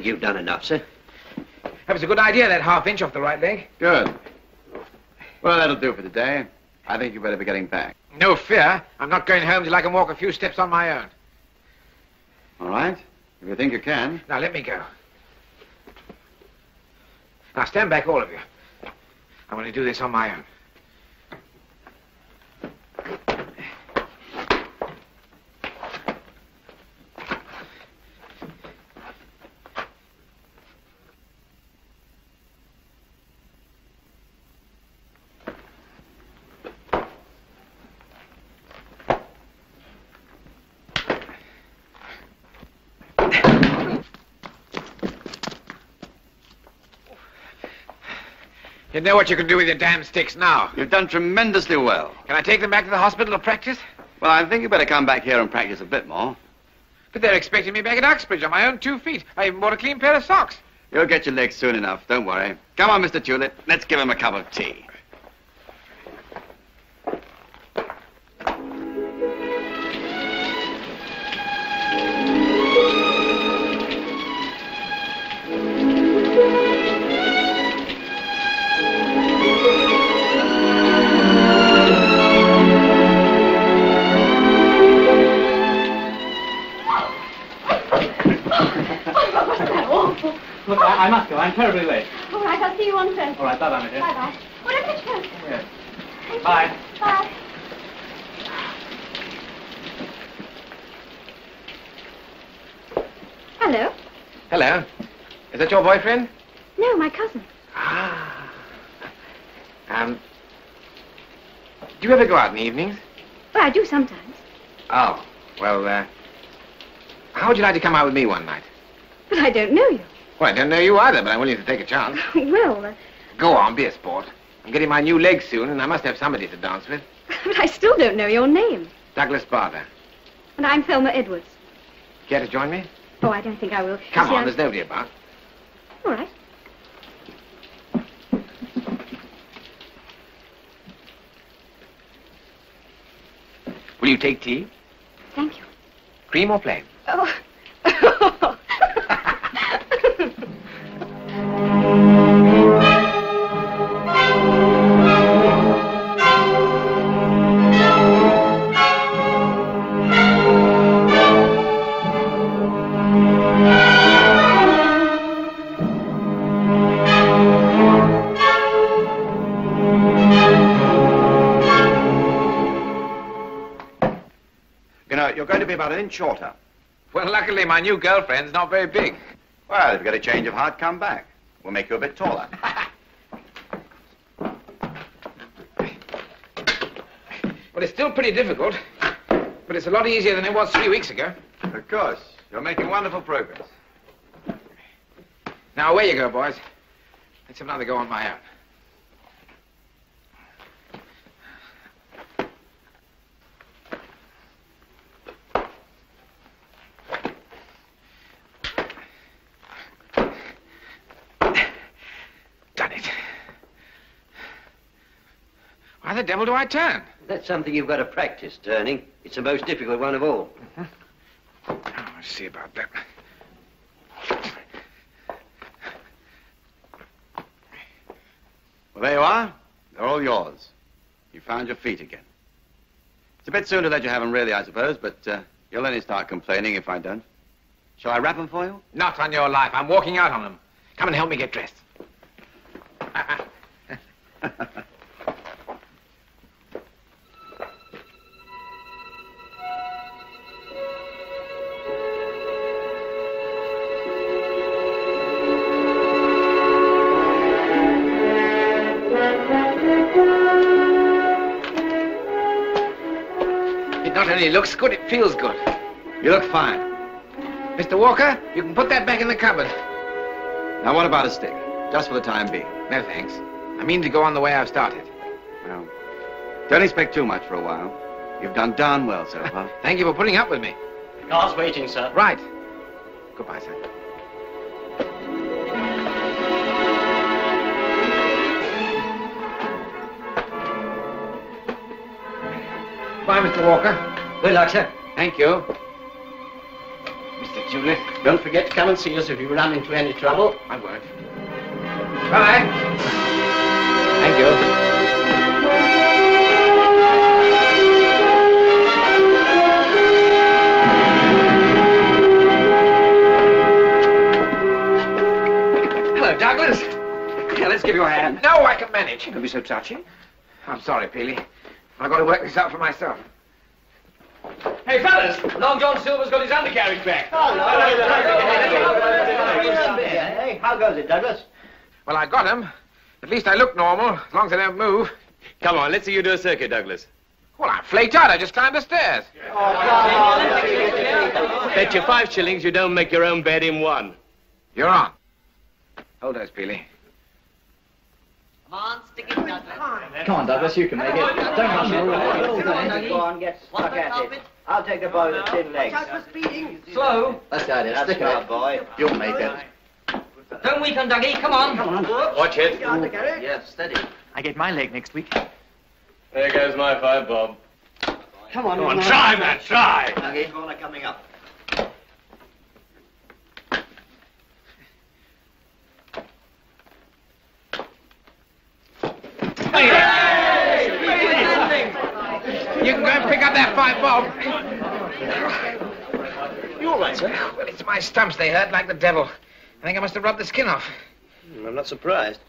Speaker 8: Think you've done enough, sir?
Speaker 1: That was a good idea, that half inch off the right leg.
Speaker 15: Good. Well, that'll do for today. I think you better be getting back.
Speaker 1: No fear. I'm not going home till I can walk a few steps on my own.
Speaker 15: All right? If you think you can.
Speaker 1: Now, let me go. Now, stand back, all of you. I'm going to do this on my own. You know what you can do with your damn sticks now.
Speaker 15: You've done tremendously well.
Speaker 1: Can I take them back to the hospital to practice?
Speaker 15: Well, I think you better come back here and practice a bit more.
Speaker 1: But they're expecting me back at Uxbridge on my own two feet. I even bought a clean pair of socks.
Speaker 15: You'll get your legs soon enough. Don't worry. Come on, Mr. Tulip. Let's give him a cup of tea.
Speaker 6: Look, I, I must go. I'm terribly late.
Speaker 21: All right, I'll see you on Thursday.
Speaker 6: All right, bye-bye, my dear.
Speaker 21: Bye-bye. Well, look at you.
Speaker 6: Yes.
Speaker 21: Thank you.
Speaker 6: Bye.
Speaker 21: Bye. Hello?
Speaker 1: Hello. Is that your boyfriend?
Speaker 21: No, my cousin. Ah.
Speaker 1: Um, do you ever go out in the evenings?
Speaker 21: Well, I do sometimes.
Speaker 1: Oh, well, uh, how would you like to come out with me one night?
Speaker 21: But I don't know you.
Speaker 1: Well, I don't know you either, but I'm willing to take a chance.
Speaker 21: well, uh,
Speaker 1: Go on, be a sport. I'm getting my new leg soon, and I must have somebody to dance with.
Speaker 21: but I still don't know your name.
Speaker 1: Douglas Bader.
Speaker 21: And I'm Thelma Edwards.
Speaker 1: Care to join me?
Speaker 21: Oh, I don't think I will.
Speaker 1: Come
Speaker 21: see,
Speaker 1: on,
Speaker 21: I'm-
Speaker 1: there's nobody about.
Speaker 21: All right.
Speaker 1: Will you take tea?
Speaker 21: Thank you.
Speaker 1: Cream or plain?
Speaker 21: Oh.
Speaker 15: you're going to be about an inch shorter.
Speaker 1: Well, luckily, my new girlfriend's not very big.
Speaker 15: Well, if you get a change of heart, come back. We'll make you a bit taller.
Speaker 1: Well, it's still pretty difficult, but it's a lot easier than it was three weeks ago.
Speaker 15: Of course. You're making wonderful progress.
Speaker 1: Now, away you go, boys. Let's have another go on my own. Done it. Why the devil do I turn?
Speaker 8: That's something you've got to practice, turning. It's the most difficult one of all.
Speaker 1: Oh, I'll see about that.
Speaker 15: Well, there you are. They're all yours. You found your feet again. It's a bit soon to let you have them, really, I suppose, but uh, you'll only start complaining if I don't. Shall I wrap them for you?
Speaker 1: Not on your life. I'm walking out on them. Come and help me get dressed. It looks good, it feels good.
Speaker 15: You look fine.
Speaker 1: Mr. Walker, you can put that back in the cupboard.
Speaker 15: Now, what about a stick? Just for the time being.
Speaker 1: No, thanks. I mean to go on the way I've started.
Speaker 15: Well, don't expect too much for a while. You've done darn well so far.
Speaker 1: Thank you for putting up with me.
Speaker 24: Car's waiting, sir.
Speaker 1: Right. Goodbye, sir. Bye, Mr. Walker.
Speaker 8: Good luck, sir.
Speaker 1: Thank you.
Speaker 24: Mr. Juliet, don't forget to come and see us if you run into any trouble.
Speaker 1: I won't. Bye. Thank you. Hello, Douglas.
Speaker 12: Yeah, let's give you a hand.
Speaker 1: No, I can manage.
Speaker 12: Don't be so touchy.
Speaker 1: I'm sorry, Peely. I've got to work this out for myself.
Speaker 25: Hey, fellas, Long John Silver's got his undercarriage back.
Speaker 8: Hey, how goes it, Douglas?
Speaker 1: Well, I got him. At least I look normal, as long as I don't move.
Speaker 25: Come on, let's see you do a circuit, Douglas.
Speaker 1: Well, I'm flaked out. I just climbed the stairs.
Speaker 25: Bet you five shillings you don't make your own bed in one.
Speaker 1: You're on. Hold those, Peely.
Speaker 12: Come on, Douglas, you can make it. Don't rush it.
Speaker 8: Go on, get stuck at it. I'll take the boy with the thin legs.
Speaker 12: Slow.
Speaker 8: That's got it. Stick it out, boy.
Speaker 15: You'll make it.
Speaker 4: Don't weaken, Dougie. Come on. Come on.
Speaker 25: Watch it.
Speaker 8: Yes, steady.
Speaker 12: I get my leg next week.
Speaker 25: There goes my five bob.
Speaker 8: Come on,
Speaker 25: Come on, try, man, try.
Speaker 8: Dougie. Corner coming up.
Speaker 1: You can go and pick up that five bob.
Speaker 24: You all right, sir?
Speaker 1: Well, it's my stumps they hurt like the devil. I think I must have rubbed the skin off.
Speaker 24: Hmm, I'm not surprised.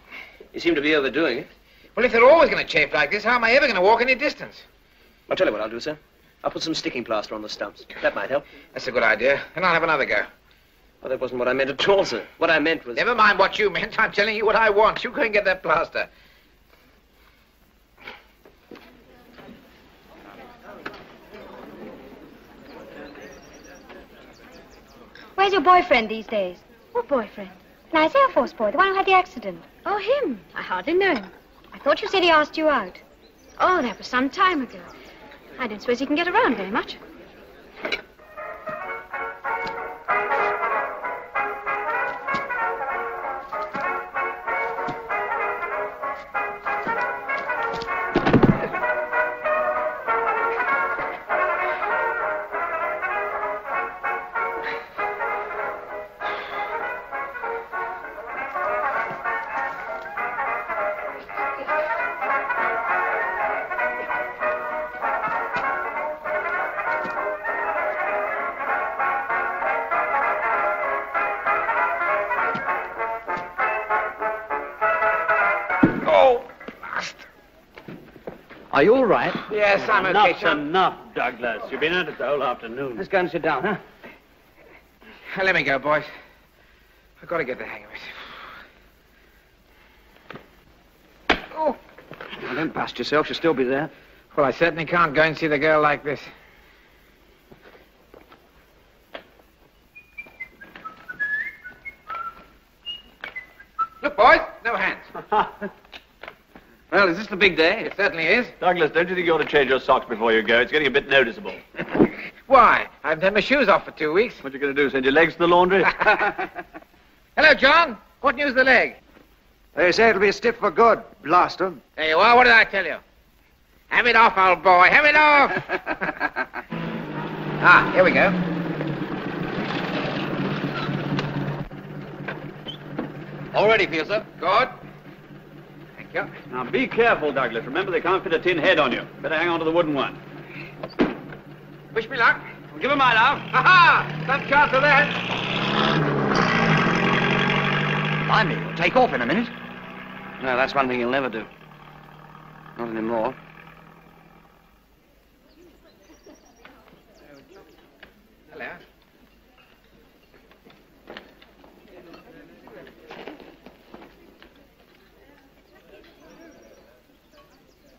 Speaker 24: You seem to be overdoing it.
Speaker 1: Well, if they're always going to chafe like this, how am I ever going to walk any distance?
Speaker 24: I'll tell you what I'll do, sir. I'll put some sticking plaster on the stumps. That might help.
Speaker 1: That's a good idea. And I'll have another go.
Speaker 24: Well, that wasn't what I meant at all, sir. What I meant was...
Speaker 1: Never mind what you meant. I'm telling you what I want. You go and get that plaster.
Speaker 11: Where's your boyfriend these days? What boyfriend? Nice Air Force boy, the one who had the accident.
Speaker 21: Oh, him? I hardly know him. I thought you said he asked you out. Oh, that was some time ago. I don't suppose he can get around very much.
Speaker 24: Are you all right?
Speaker 1: Yes, I'm okay,
Speaker 7: Enough's enough, Douglas. You've been at it the whole afternoon.
Speaker 24: Let's go and sit down, huh?
Speaker 1: Let me go, boys. I've got to get the hang of it. Oh,
Speaker 24: don't bust yourself. She'll still be there.
Speaker 1: well, I certainly can't go and see the girl like this. Boys, no hands.
Speaker 3: Well, is this the big day?
Speaker 1: It certainly is.
Speaker 3: Douglas, don't you think you ought to change your socks before you go? It's getting a bit noticeable.
Speaker 1: Why? I haven't had my shoes off for two weeks.
Speaker 3: What are you going to do, send your legs to the laundry?
Speaker 1: Hello, John. What news of the leg?
Speaker 6: They say it'll be stiff for good. Blast 'em.
Speaker 1: There you are. What did I tell you? Have it off, old boy. Have it off. ah, here we go.
Speaker 3: All ready for you, sir.
Speaker 1: Good. Thank.
Speaker 3: Now, be careful, Douglas. Remember, they can't fit a tin head on you. Better hang on to the wooden one.
Speaker 1: Wish me luck.
Speaker 3: Give him my love.
Speaker 1: Ha ha! Some chance of that.
Speaker 6: Blimey, you'll take off in a minute. No, that's one thing he'll never do. Not anymore.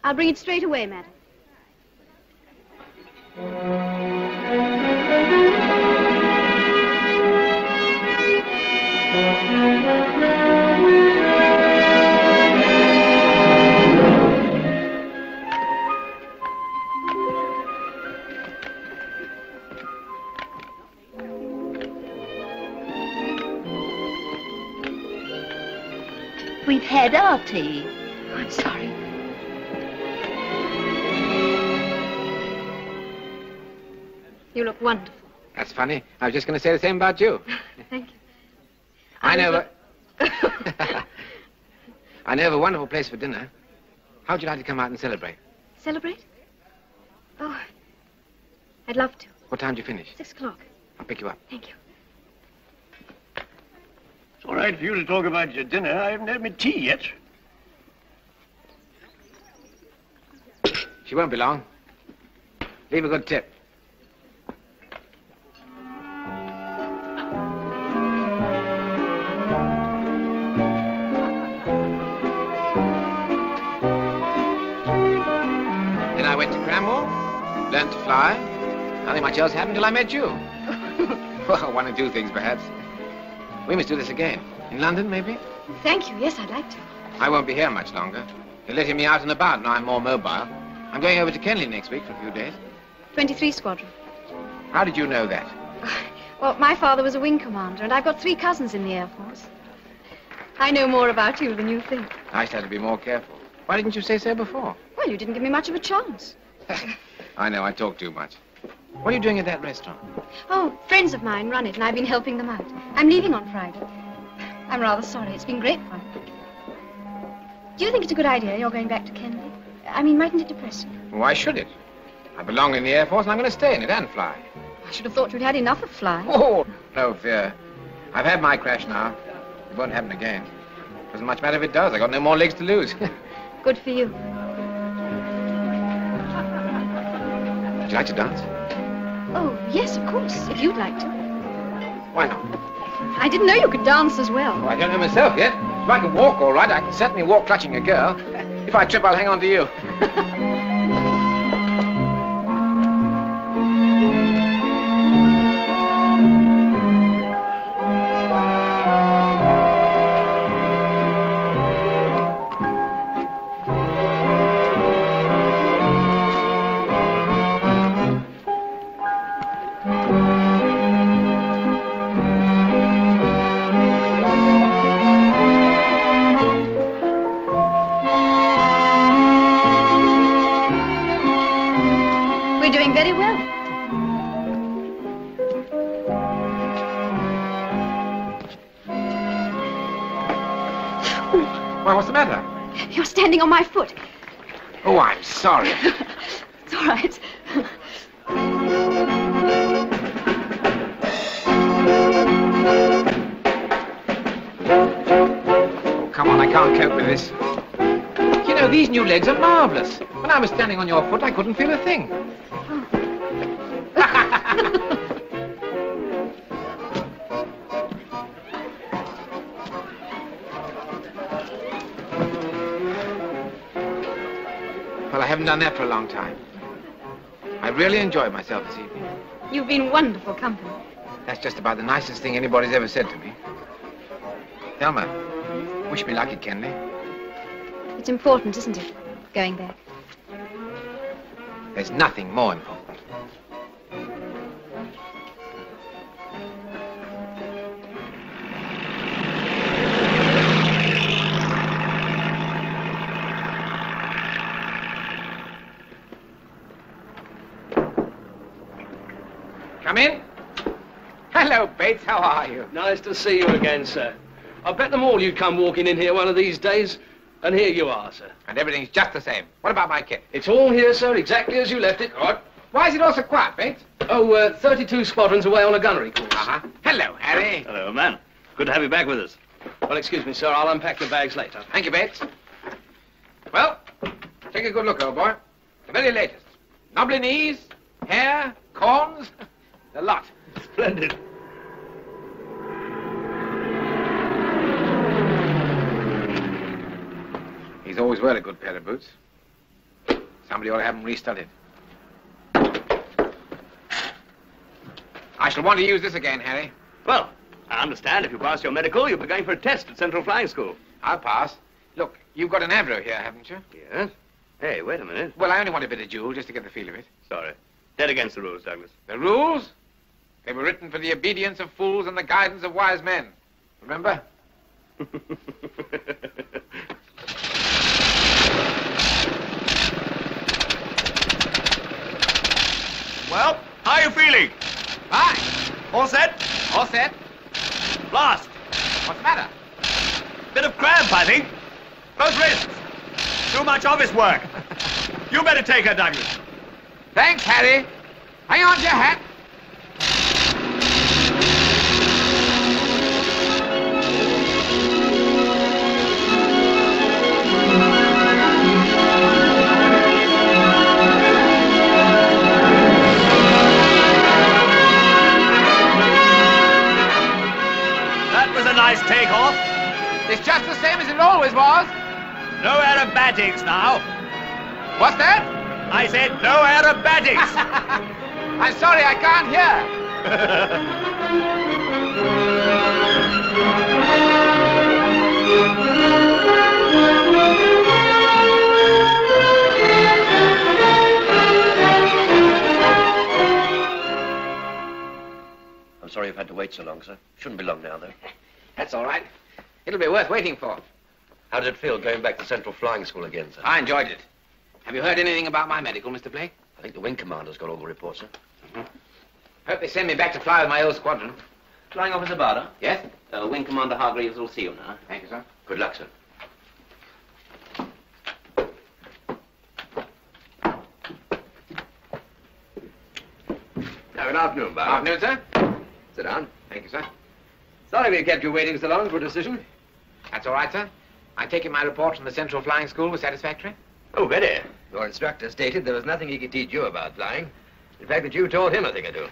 Speaker 21: I'll bring it straight away, madam.
Speaker 17: We've had our tea.
Speaker 21: I'm sorry. You look wonderful.
Speaker 1: That's funny. I was just going to say the same about you.
Speaker 21: Thank you.
Speaker 1: I know.
Speaker 21: was
Speaker 1: a- I know of a wonderful place for dinner. How'd you like to come out and celebrate?
Speaker 21: Celebrate? Oh, I'd love to.
Speaker 1: What time do you finish?
Speaker 21: Six o'clock.
Speaker 1: I'll pick you up.
Speaker 21: Thank you.
Speaker 24: It's all right for you to talk about your dinner. I haven't had my tea yet.
Speaker 1: She won't be long. Leave a good tip. To. Nothing much else happened till I met you. well, one or two things, perhaps. We must do this again. In London, maybe?
Speaker 21: Thank you. Yes, I'd like to.
Speaker 1: I won't be here much longer. You're letting me out and about now I'm more mobile. I'm going over to Kenley next week for a few days.
Speaker 21: 23 Squadron.
Speaker 1: How did you know that?
Speaker 21: Well, my father was a wing commander, and I've got three cousins in the Air Force. I know more about you than you think.
Speaker 1: I should have to be more careful. Why didn't you say so before?
Speaker 21: Well, you didn't give me much of a chance.
Speaker 1: I know, I talk too much. What are you doing at that restaurant?
Speaker 21: Oh, friends of mine run it, and I've been helping them out. I'm leaving on Friday. I'm rather sorry. It's been great fun. Do you think it's a good idea you're going back to Kenley? I mean, mightn't it depress you?
Speaker 1: Why should it? I belong in the Air Force and I'm going to stay in it and fly.
Speaker 21: I should have thought you'd had enough of flying.
Speaker 1: Oh, no fear. I've had my crash now. It won't happen again. Doesn't much matter if it does. I've got no more legs to lose.
Speaker 21: Good for you.
Speaker 1: You like to dance?
Speaker 21: Oh, yes, of course, if you'd like to.
Speaker 1: Why not?
Speaker 21: I didn't know you could dance as well.
Speaker 1: Well, I don't know myself yet. If I can walk all right, I can certainly walk clutching a girl. If I trip, I'll hang on to you.
Speaker 21: You're on my foot.
Speaker 1: Oh, I'm sorry.
Speaker 21: It's all right.
Speaker 1: Oh, come on, I can't cope with this. You know, these new legs are marvelous. When I was standing on your foot, I couldn't feel a thing. Haven't done that for a long time. I really enjoyed myself this evening.
Speaker 21: You've been wonderful company.
Speaker 1: That's just about the nicest thing anybody's ever said to me. Thelma, Wish me lucky, Kenley.
Speaker 21: It's important, isn't it? Going back.
Speaker 1: There's nothing more important. Bates. How are you?
Speaker 24: Nice to see you again, sir. I bet them all you'd come walking in here one of these days. And here you are, sir.
Speaker 1: And everything's just the same. What about my kit?
Speaker 24: It's all here, sir, exactly as you left it.
Speaker 1: Good. Why is it all so quiet, Bates?
Speaker 24: Oh, uh, 32 squadrons away on a gunnery course.
Speaker 1: Uh-huh. Hello, Harry.
Speaker 26: Hello, man. Good to have you back with us.
Speaker 24: Well, excuse me, sir. I'll unpack the bags later.
Speaker 1: Thank you, Bates. Well, take a good look, old boy. The very latest. Knobbly knees, hair, corns, a lot.
Speaker 26: Splendid.
Speaker 1: He's always wear a good pair of boots. Somebody ought to have them restudied. I shall want to use this again, Harry.
Speaker 26: Well, I understand if you pass your medical, you'll be going for a test at Central Flying School.
Speaker 1: I'll pass. Look, you've got an Avro here, haven't you?
Speaker 26: Yes. Hey, wait a minute.
Speaker 1: Well, I only want a bit of jewel just to get the feel of it.
Speaker 26: Sorry. Dead against the rules, Douglas.
Speaker 1: The rules? They were written for the obedience of fools and the guidance of wise men. Remember?
Speaker 3: Well, how are you feeling?
Speaker 1: Fine.
Speaker 3: All set?
Speaker 1: All set.
Speaker 3: Blast.
Speaker 1: What's the matter?
Speaker 3: Bit of cramp, I think. Both wrists. Too much office work. you better take her, Douglas.
Speaker 1: Thanks, Harry. Hang on to your hat.
Speaker 3: Nice takeoff.
Speaker 1: It's just the same as it always was.
Speaker 3: No aerobatics now.
Speaker 1: What's that?
Speaker 3: I said no aerobatics.
Speaker 1: I'm sorry, I can't hear.
Speaker 27: I'm sorry you've had to wait so long, sir. Shouldn't be long now, though.
Speaker 1: That's all right. It'll be worth waiting for.
Speaker 27: How did it feel going back to Central Flying School again, sir?
Speaker 1: I enjoyed it. Have you heard anything about my medical, Mr. Blake?
Speaker 27: I think the wing commander's got all the reports, sir.
Speaker 1: Hope they send me back to fly with my old squadron.
Speaker 28: Flying Officer Bader?
Speaker 1: Yes?
Speaker 28: Uh, Wing Commander Hargreaves will see you now.
Speaker 1: Thank you, sir.
Speaker 27: Good luck, sir.
Speaker 15: Now, good afternoon, Bob.
Speaker 1: Afternoon, sir.
Speaker 15: Sit down.
Speaker 1: Thank you, sir.
Speaker 15: Sorry we kept you waiting so long for a decision.
Speaker 1: That's all right, sir. I take it my report from the Central Flying School was satisfactory?
Speaker 15: Oh, very. Your instructor stated there was nothing he could teach you about flying. In fact, that you taught him a thing or two.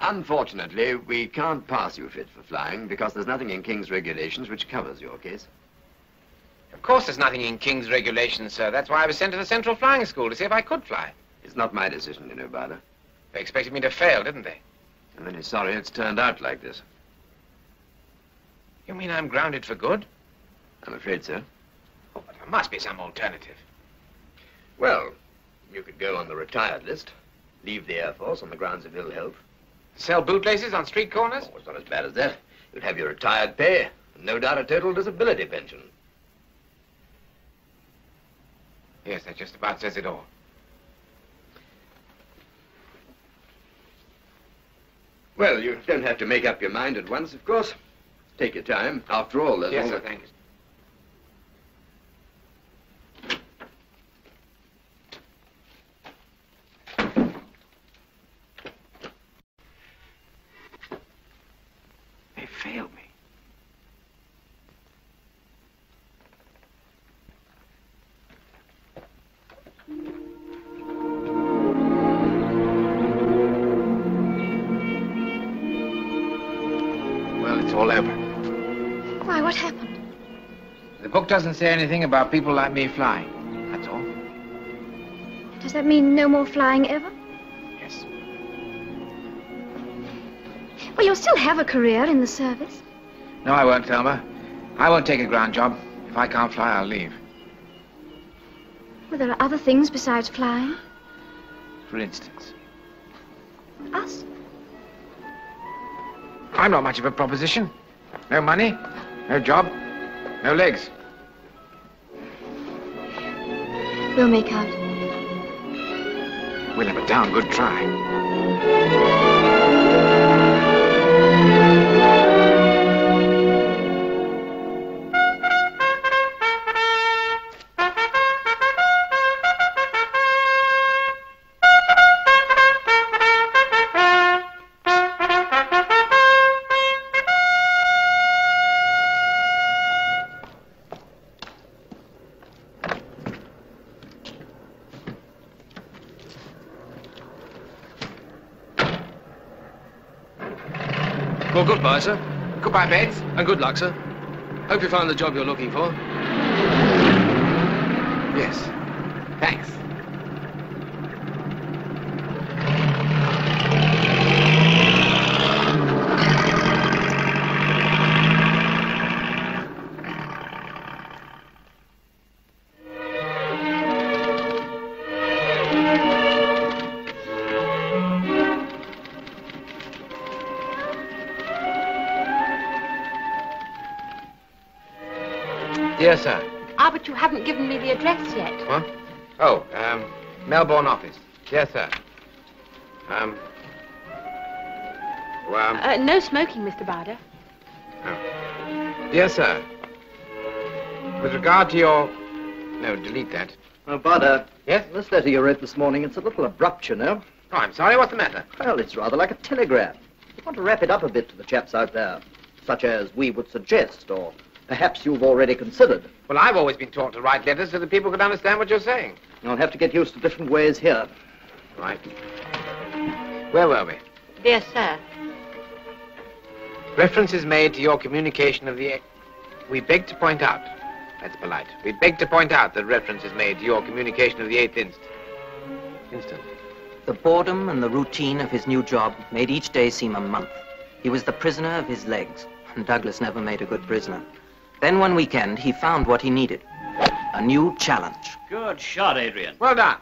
Speaker 15: Unfortunately, we can't pass you fit for flying because there's nothing in King's regulations which covers your case.
Speaker 1: Of course there's nothing in King's regulations, sir. That's why I was sent to the Central Flying School to see if I could fly.
Speaker 15: It's not my decision, you know, Bader.
Speaker 1: They expected me to fail, didn't they?
Speaker 15: I'm really sorry it's turned out like this.
Speaker 1: You mean I'm grounded for good?
Speaker 15: I'm afraid so.
Speaker 1: Oh, but there must be some alternative.
Speaker 15: Well, you could go on the retired list, leave the Air Force on the grounds of ill health.
Speaker 1: Sell bootlaces on street corners?
Speaker 15: Oh, it's not as bad as that. You'd have your retired pay, and no doubt a total disability pension.
Speaker 1: Yes, that just about says it all.
Speaker 15: Well, you don't have to make up your mind at once, of course. Take your time. After all, there's
Speaker 1: Yes, sir, thank you. Doesn't say anything about people like me flying. That's all.
Speaker 21: Does that mean no more flying ever?
Speaker 1: Yes.
Speaker 21: Well, you'll still have a career in the service.
Speaker 1: No, I won't, Thelma. I won't take a ground job. If I can't fly, I'll leave.
Speaker 21: Well, there are other things besides flying.
Speaker 1: For instance,
Speaker 21: Us.
Speaker 1: I'm not much of a proposition. No money, no job, no legs.
Speaker 21: We'll make out.
Speaker 1: We'll have a darn good try.
Speaker 24: Goodbye, sir.
Speaker 1: Goodbye, Bates.
Speaker 24: And good luck, sir. Hope you find the job you're looking for.
Speaker 1: Yes. Thanks. Dear sir.
Speaker 14: Ah, but you haven't given me the address yet.
Speaker 1: What? Oh, um, Melbourne office. Yes, sir. Um, well,
Speaker 14: Uh, no smoking, Mr. Bader.
Speaker 1: Yes sir. With regard to your... No, delete that.
Speaker 8: Oh, Bader.
Speaker 1: Yes?
Speaker 8: This letter you wrote this morning, it's a little abrupt, you know.
Speaker 1: Oh, I'm sorry. What's the matter?
Speaker 8: Well, it's rather like a telegram. You want to wrap it up a bit to the chaps out there, such as we would suggest, or perhaps you've already considered.
Speaker 1: Well, I've always been taught to write letters so that people could understand what you're saying.
Speaker 8: You'll have to get used to different ways here.
Speaker 1: Right. Where were we?
Speaker 14: Dear sir.
Speaker 1: Reference is made to your communication of the... We beg to point out... That's polite. We beg to point out that reference is made to your communication of the 8th inst. Instant.
Speaker 4: The boredom and the routine of his new job made each day seem a month. He was the prisoner of his legs, and Douglas never made a good prisoner. Then one weekend, he found what he needed. A new challenge.
Speaker 25: Good shot, Adrian.
Speaker 1: Well done.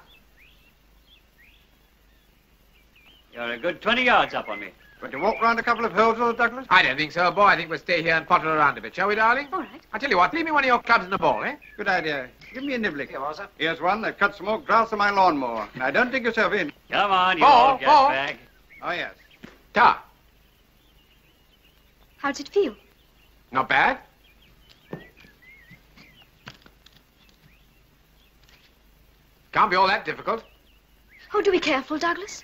Speaker 25: You're a good 20 yards up on me.
Speaker 15: Going to walk round a couple of hills, Lord Douglas?
Speaker 1: I don't think so, boy. I think we'll stay here and potter around a bit, shall we, darling?
Speaker 21: All right.
Speaker 1: I tell you what, leave me one of your clubs and a ball, eh?
Speaker 15: Good idea. Give me a niblick. Here, sir. Here's one. They've cut some more grass on my lawnmower. Now, don't dig yourself in.
Speaker 25: Come on, you
Speaker 1: Ball,
Speaker 25: old
Speaker 1: ball.
Speaker 25: gasbag.
Speaker 15: Oh, yes.
Speaker 1: Ta.
Speaker 21: How does it feel?
Speaker 1: Not bad. Can't be all that difficult.
Speaker 21: Oh, do be careful, Douglas.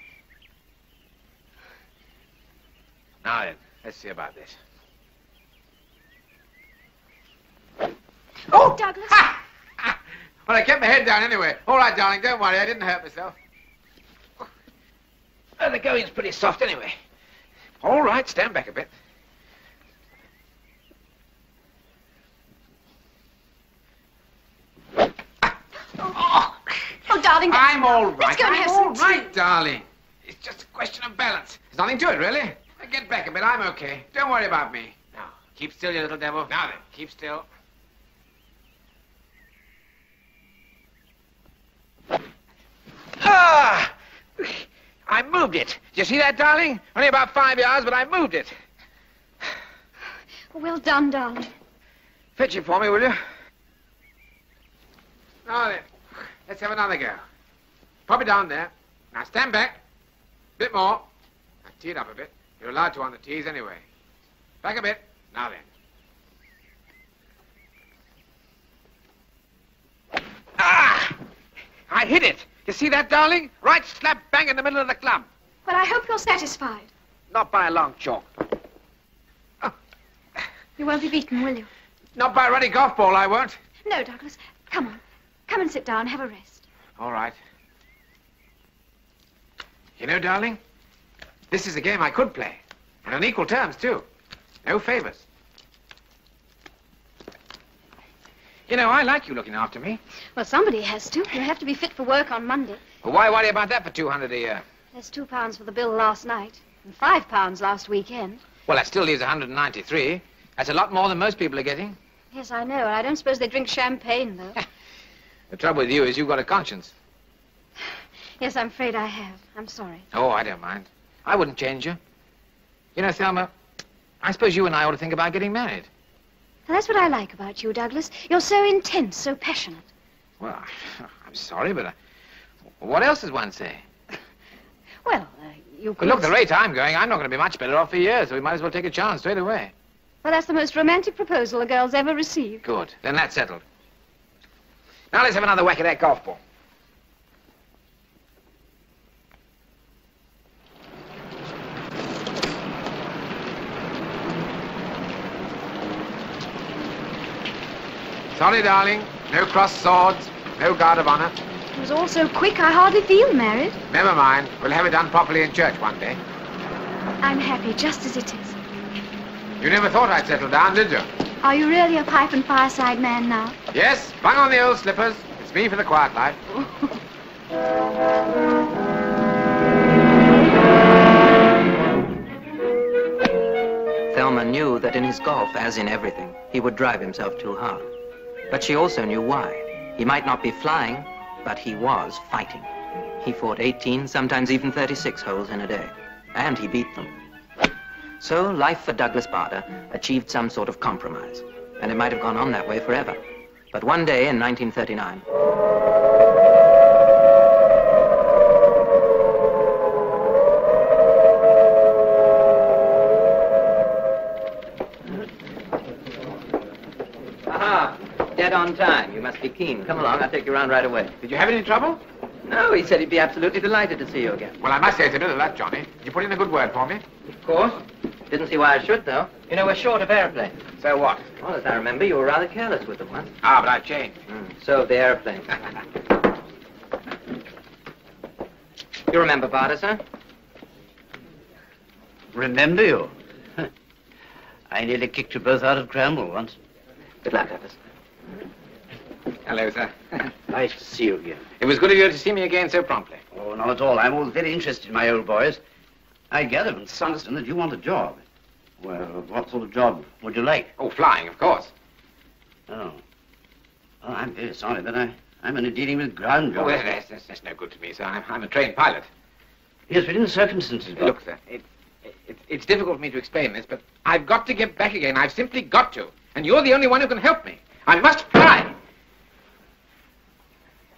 Speaker 1: Now then, let's see about this.
Speaker 21: Oh, Douglas.
Speaker 1: Well, I kept my head down anyway. All right, darling, don't worry. I didn't hurt myself. Well, the going's pretty soft anyway. All right, stand back a bit.
Speaker 21: Oh, ah! Darling.
Speaker 1: I'm all right.
Speaker 21: Let's go and
Speaker 1: I'm
Speaker 21: have
Speaker 1: all
Speaker 21: some tea.
Speaker 1: right, darling. It's just a question of balance. There's nothing to it, really. Now, Get back a bit. I'm okay. Don't worry about me. Now, keep still, you little devil. Now then, keep still. Ah! I moved it. Did You see that, darling? Only about five yards, but I moved it.
Speaker 21: Well done, darling.
Speaker 1: Fetch it for me, will you? Now then, let's have another go. Pop it down there. Now stand back. Bit more. Now tee it up a bit. You're allowed to on the tees anyway. Back a bit. Now then. Ah! I hit it. You see that, darling? Right slap bang in the middle of the club.
Speaker 21: Well, I hope you're satisfied.
Speaker 1: Not by a long chalk. Oh.
Speaker 21: You won't be beaten, will you?
Speaker 1: Not by a ruddy golf ball, I won't.
Speaker 21: No, Douglas. Come on. Come and sit down. Have a rest.
Speaker 1: All right. You know, darling, this is a game I could play. And on equal terms, too. No favors. You know, I like you looking after me.
Speaker 21: Well, somebody has to. You have to be fit for work on Monday.
Speaker 1: Well, why worry about that for 200 a year?
Speaker 21: There's two pounds for the bill last night and five pounds last weekend.
Speaker 1: Well, that still leaves 193. That's a lot more than most people are getting.
Speaker 21: Yes, I know. I don't suppose they drink champagne, though.
Speaker 1: The trouble with you is you've got a conscience.
Speaker 21: yes, I'm afraid I have. I'm sorry.
Speaker 1: Oh, I don't mind. I wouldn't change you. You know, Thelma, I suppose you and I ought to think about getting married.
Speaker 21: Now, that's what I like about you, Douglas. You're so intense, so passionate.
Speaker 1: Well, I'm sorry, but uh, what else does one say?
Speaker 21: Well, uh, you
Speaker 1: But
Speaker 21: could...
Speaker 1: look, the rate I'm going, I'm not going to be much better off for years, so we might as well take a chance straight away.
Speaker 21: Well, that's the most romantic proposal a girl's ever received.
Speaker 1: Good. Then that's settled. Now let's have another whack at that golf ball. Sorry, darling. No crossed swords. No guard of honor.
Speaker 21: It was all so quick, I hardly feel married.
Speaker 1: Never mind. We'll have it done properly in church one day.
Speaker 21: I'm happy, just as it is.
Speaker 1: You never thought I'd settle down, did you?
Speaker 21: Are you really a pipe and fireside man now?
Speaker 1: Yes, bung on the old slippers. It's me for the quiet life.
Speaker 4: Thelma knew that in his golf, as in everything, he would drive himself too hard. But she also knew why. He might not be flying, but he was fighting. He fought 18, sometimes even 36 holes in a day. And he beat them. So life for Douglas Bader achieved some sort of compromise. And it might have gone on that way forever. But one day in 1939, Aha! Dead on time. You must be keen. Come along, I'll take you around right away.
Speaker 1: Did you have any trouble?
Speaker 4: No, he said he'd be absolutely delighted to see you again.
Speaker 1: Well, I must say it's a bit of luck, Johnny. Did you put in a good word for me?
Speaker 4: Of course. Didn't see why I should, though. You know, we're short of airplanes.
Speaker 1: So what?
Speaker 4: Well, as I remember, you were rather careless with them once.
Speaker 1: Ah, but I've changed.
Speaker 4: So have the airplanes. you remember Bader, sir?
Speaker 8: Remember you? I nearly kicked you both out of Cranwell once.
Speaker 4: Good luck, Douglas.
Speaker 1: Hello, sir.
Speaker 8: Nice to see you again.
Speaker 1: It was good of you to see me again so promptly.
Speaker 8: Oh, not at all. I'm always very interested in my old boys. I gather from Sanderson that you want a job. Well, what sort of job would you like?
Speaker 1: Oh, flying, of course.
Speaker 8: Oh. Oh, I'm very sorry, but I, I'm only dealing with ground
Speaker 1: Oh,
Speaker 8: jobs.
Speaker 1: well, that's, that's, that's no good to me, sir. I'm, I'm a trained pilot.
Speaker 8: Yes, but in the circumstances, Bob.
Speaker 1: Look, sir, it, it, it's difficult for me to explain this, but I've got to get back again. I've simply got to. And you're the only one who can help me. I must fly.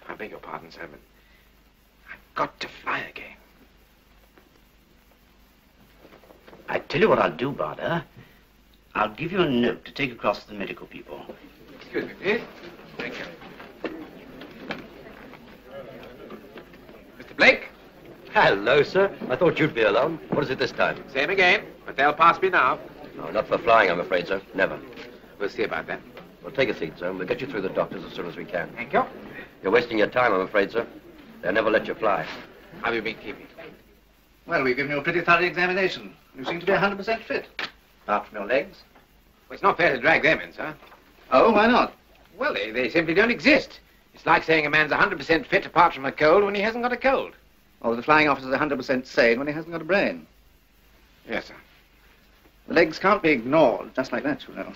Speaker 1: I beg your pardon, sir, but I've got to fly again.
Speaker 8: I tell you what I'll do, Bader. I'll give you a note to take across to the medical people.
Speaker 1: Excuse me, please. Thank you. Mr. Blake?
Speaker 29: Hello, sir. I thought you'd be alone. What is it this time?
Speaker 1: Same again, but they'll pass me now.
Speaker 29: No, not for flying, I'm afraid, sir. Never.
Speaker 1: We'll see about that.
Speaker 29: Well, take a seat, sir, and we'll get you through the doctors as soon as we can.
Speaker 1: Thank you.
Speaker 29: You're wasting your time, I'm afraid, sir. They'll never let you fly.
Speaker 1: How have you been keeping?
Speaker 30: Well, we've given you a pretty thorough examination. You seem to be 100% fit. Apart from your legs.
Speaker 1: Well, it's not fair to drag them in, sir.
Speaker 30: Oh, why not?
Speaker 1: Well, they, they simply don't exist. It's like saying a man's 100% fit apart from a cold when he hasn't got a cold.
Speaker 30: Or the flying officer's 100% sane when he hasn't got a brain.
Speaker 1: Yes, sir.
Speaker 30: The legs can't be ignored just like that, you know.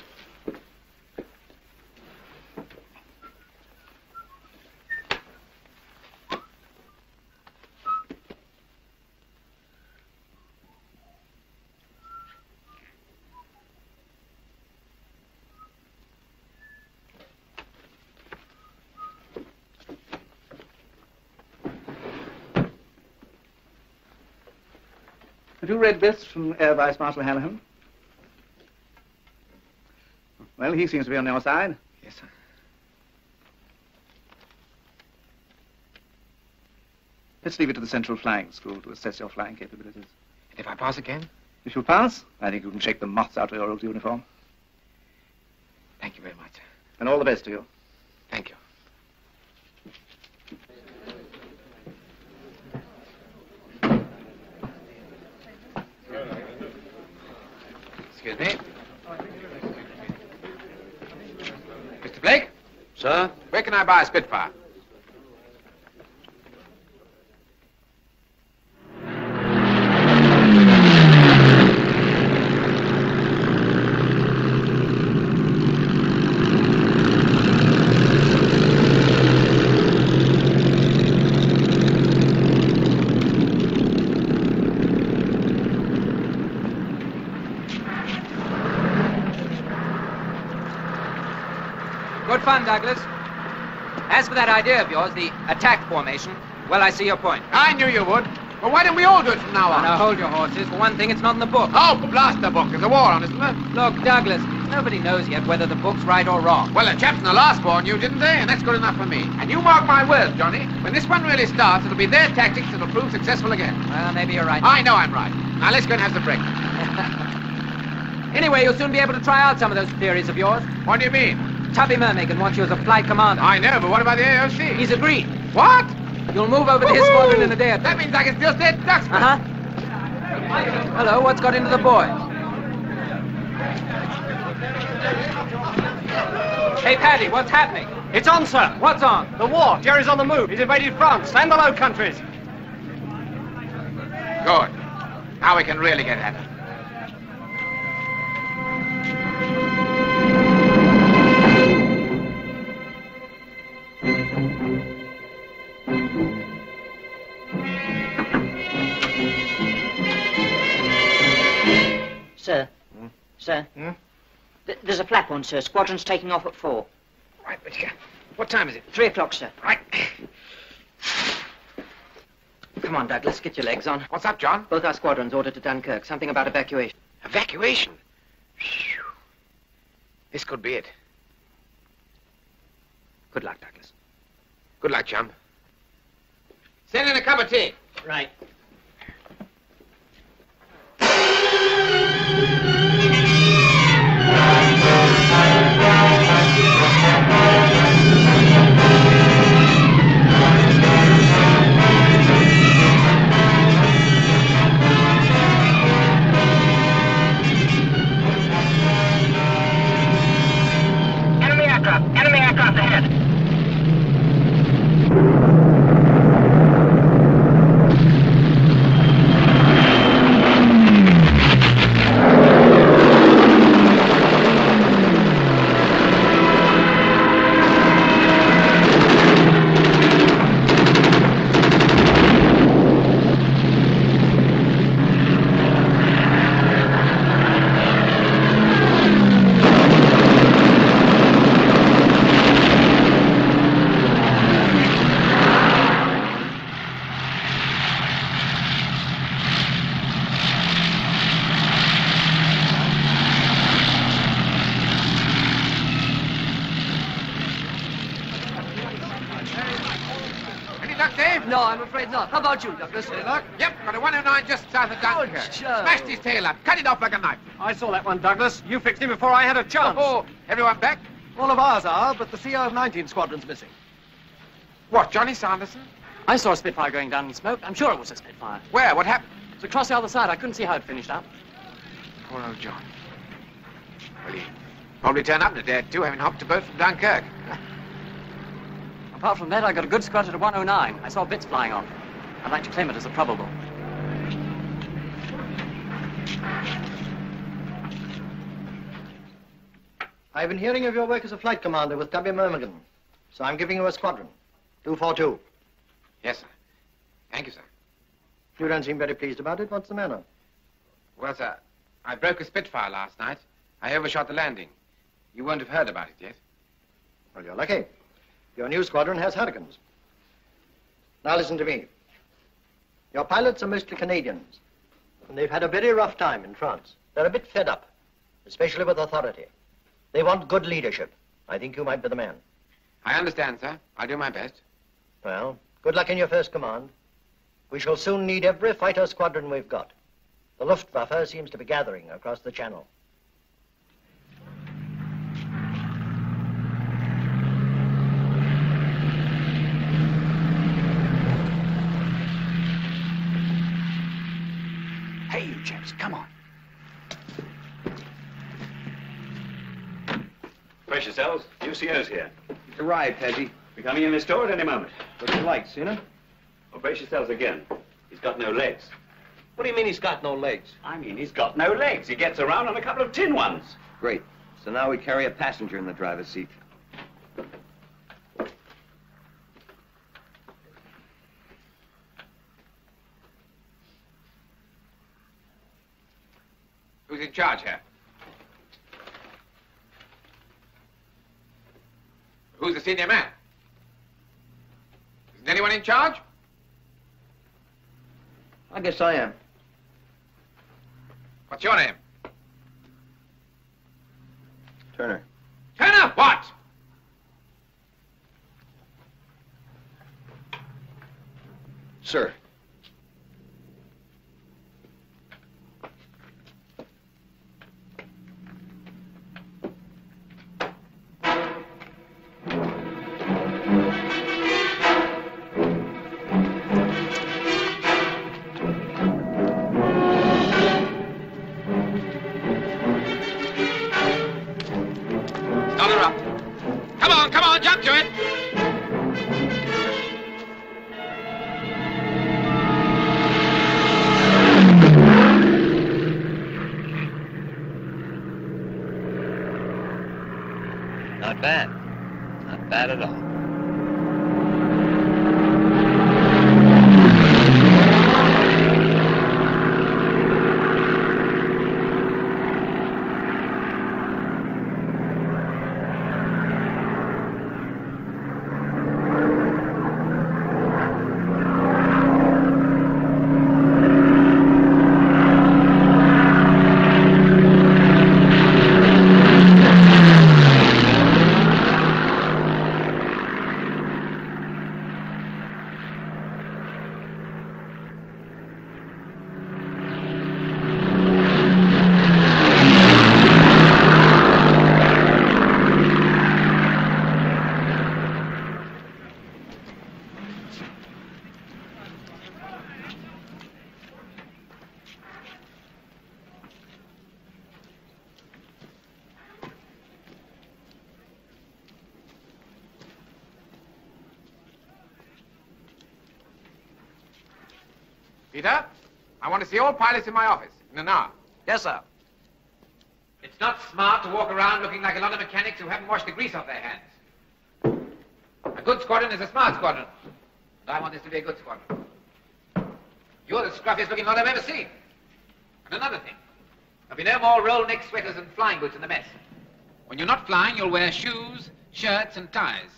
Speaker 30: You read this from Air Vice Marshal Halahan? Well, he seems to be on your side.
Speaker 1: Yes, sir.
Speaker 30: Let's leave it to the Central Flying School to assess your flying capabilities.
Speaker 1: And if I pass again?
Speaker 30: If you pass, I think you can shake the moths out of your old uniform.
Speaker 1: Thank you very much, sir.
Speaker 30: And all the best to you.
Speaker 1: Thank you. Excuse me. Mr. Blake? Sir? Where can I buy a Spitfire?
Speaker 4: Good fun, Douglas. As for that idea of yours, the attack formation, well, I see your point.
Speaker 1: I knew you would. Well, why don't we all do it from now on?
Speaker 4: Now, hold your horses. For one thing, it's not in the book.
Speaker 1: Oh, blast the book. There's a war on, isn't there?
Speaker 4: Look, Douglas, nobody knows yet whether the book's right or wrong.
Speaker 1: Well, the chaps in the last war knew, didn't they? And that's good enough for me. And you mark my words, Johnny. When this one really starts, it'll be their tactics that'll prove successful again.
Speaker 4: Well, maybe you're right.
Speaker 1: I know I'm right. Now, let's go and have some breakfast.
Speaker 4: Anyway, you'll soon be able to try out some of those theories of yours.
Speaker 1: What do you mean?
Speaker 4: Tubby Mermagen wants you as a flight commander.
Speaker 1: I know, but what about the AOC?
Speaker 4: He's agreed.
Speaker 1: What?
Speaker 4: You'll move over to his squadron in a day or two.
Speaker 1: That means I can still stay at Duxford.
Speaker 4: Uh-huh. Hello, what's got into the boy? Hey, Paddy, what's happening?
Speaker 24: It's on, sir.
Speaker 4: What's on?
Speaker 24: The war. Jerry's on the move. He's invaded France and the Low Countries.
Speaker 1: Good. Now we can really get at it.
Speaker 31: Sir. Hmm? Sir. Hmm? Th- there's a flap on, sir. Squadron's taking off at four.
Speaker 1: Right, but you What time is it?
Speaker 31: Three o'clock, sir.
Speaker 1: Right.
Speaker 4: Come on, Douglas, get your legs on.
Speaker 1: What's up, John?
Speaker 4: Both our squadrons ordered to Dunkirk. Something about evacuation.
Speaker 1: Evacuation? Phew. This could be it.
Speaker 4: Good luck, Douglas.
Speaker 1: Good luck, chum. Send in a cup of tea.
Speaker 31: Right.
Speaker 32: Enemy
Speaker 6: about you, Douglas? Luck?
Speaker 1: Yep, got a 109 just south of Dunkirk.
Speaker 6: Joe.
Speaker 1: Smashed his tail up, cut it off like a knife.
Speaker 24: I saw that one, Douglas. You fixed him before I had a chance.
Speaker 1: Oh, everyone back?
Speaker 6: All of ours are, but the CR-19 squadron's missing.
Speaker 1: What, Johnny Sanderson?
Speaker 6: I saw a Spitfire going down in smoke. I'm sure it was a Spitfire.
Speaker 1: Where? What happened?
Speaker 6: It's across the other side. I couldn't see how it finished up.
Speaker 1: Poor old John. Well, he probably turned up in a day or having hopped a boat from Dunkirk.
Speaker 6: Apart from that, I got a good scratch at a 109. I saw bits flying off. I'd like to claim it as a probable.
Speaker 33: I've been hearing of your work as a flight commander with W. Mermagen, so I'm giving you a squadron. 242.
Speaker 1: Yes, sir. Thank you, sir.
Speaker 33: You don't seem very pleased about it. What's the matter?
Speaker 1: Well, sir, I broke a Spitfire last night. I overshot the landing. You won't have heard about it yet.
Speaker 33: Well, you're lucky. Your new squadron has Hurricanes. Now listen to me. Your pilots are mostly Canadians, and they've had a very rough time in France. They're a bit fed up, especially with authority. They want good leadership. I think you might be the man.
Speaker 1: I understand, sir. I'll do my best.
Speaker 33: Well, good luck in your first command. We shall soon need every fighter squadron we've got. The Luftwaffe seems to be gathering across the channel.
Speaker 6: Hey, you chaps, come on.
Speaker 3: Brace yourselves. UCO's here.
Speaker 15: It's arrived, Peggy.
Speaker 3: We're coming in the store at any moment. What do you like, Cena? Oh, well, brace yourselves again. He's got no legs.
Speaker 6: What do you mean he's got no legs?
Speaker 3: I mean, he's got no legs. He gets around on a couple of tin ones.
Speaker 15: Great. So now we carry a passenger in the driver's seat.
Speaker 1: Charge here? Who's the senior man? Isn't anyone in charge?
Speaker 6: I guess I am.
Speaker 1: What's your name?
Speaker 15: Turner.
Speaker 1: Turner, what?
Speaker 15: Sir.
Speaker 1: Want to see all pilots in my office in an hour.
Speaker 6: Yes, sir.
Speaker 1: It's not smart to walk around looking like a lot of mechanics who haven't washed the grease off their hands. A good squadron is a smart squadron. And I want this to be a good squadron. You're the scruffiest looking lot I've ever seen. And another thing. There'll be no more roll neck sweaters and flying boots in the mess. When you're not flying, you'll wear shoes, shirts, and ties.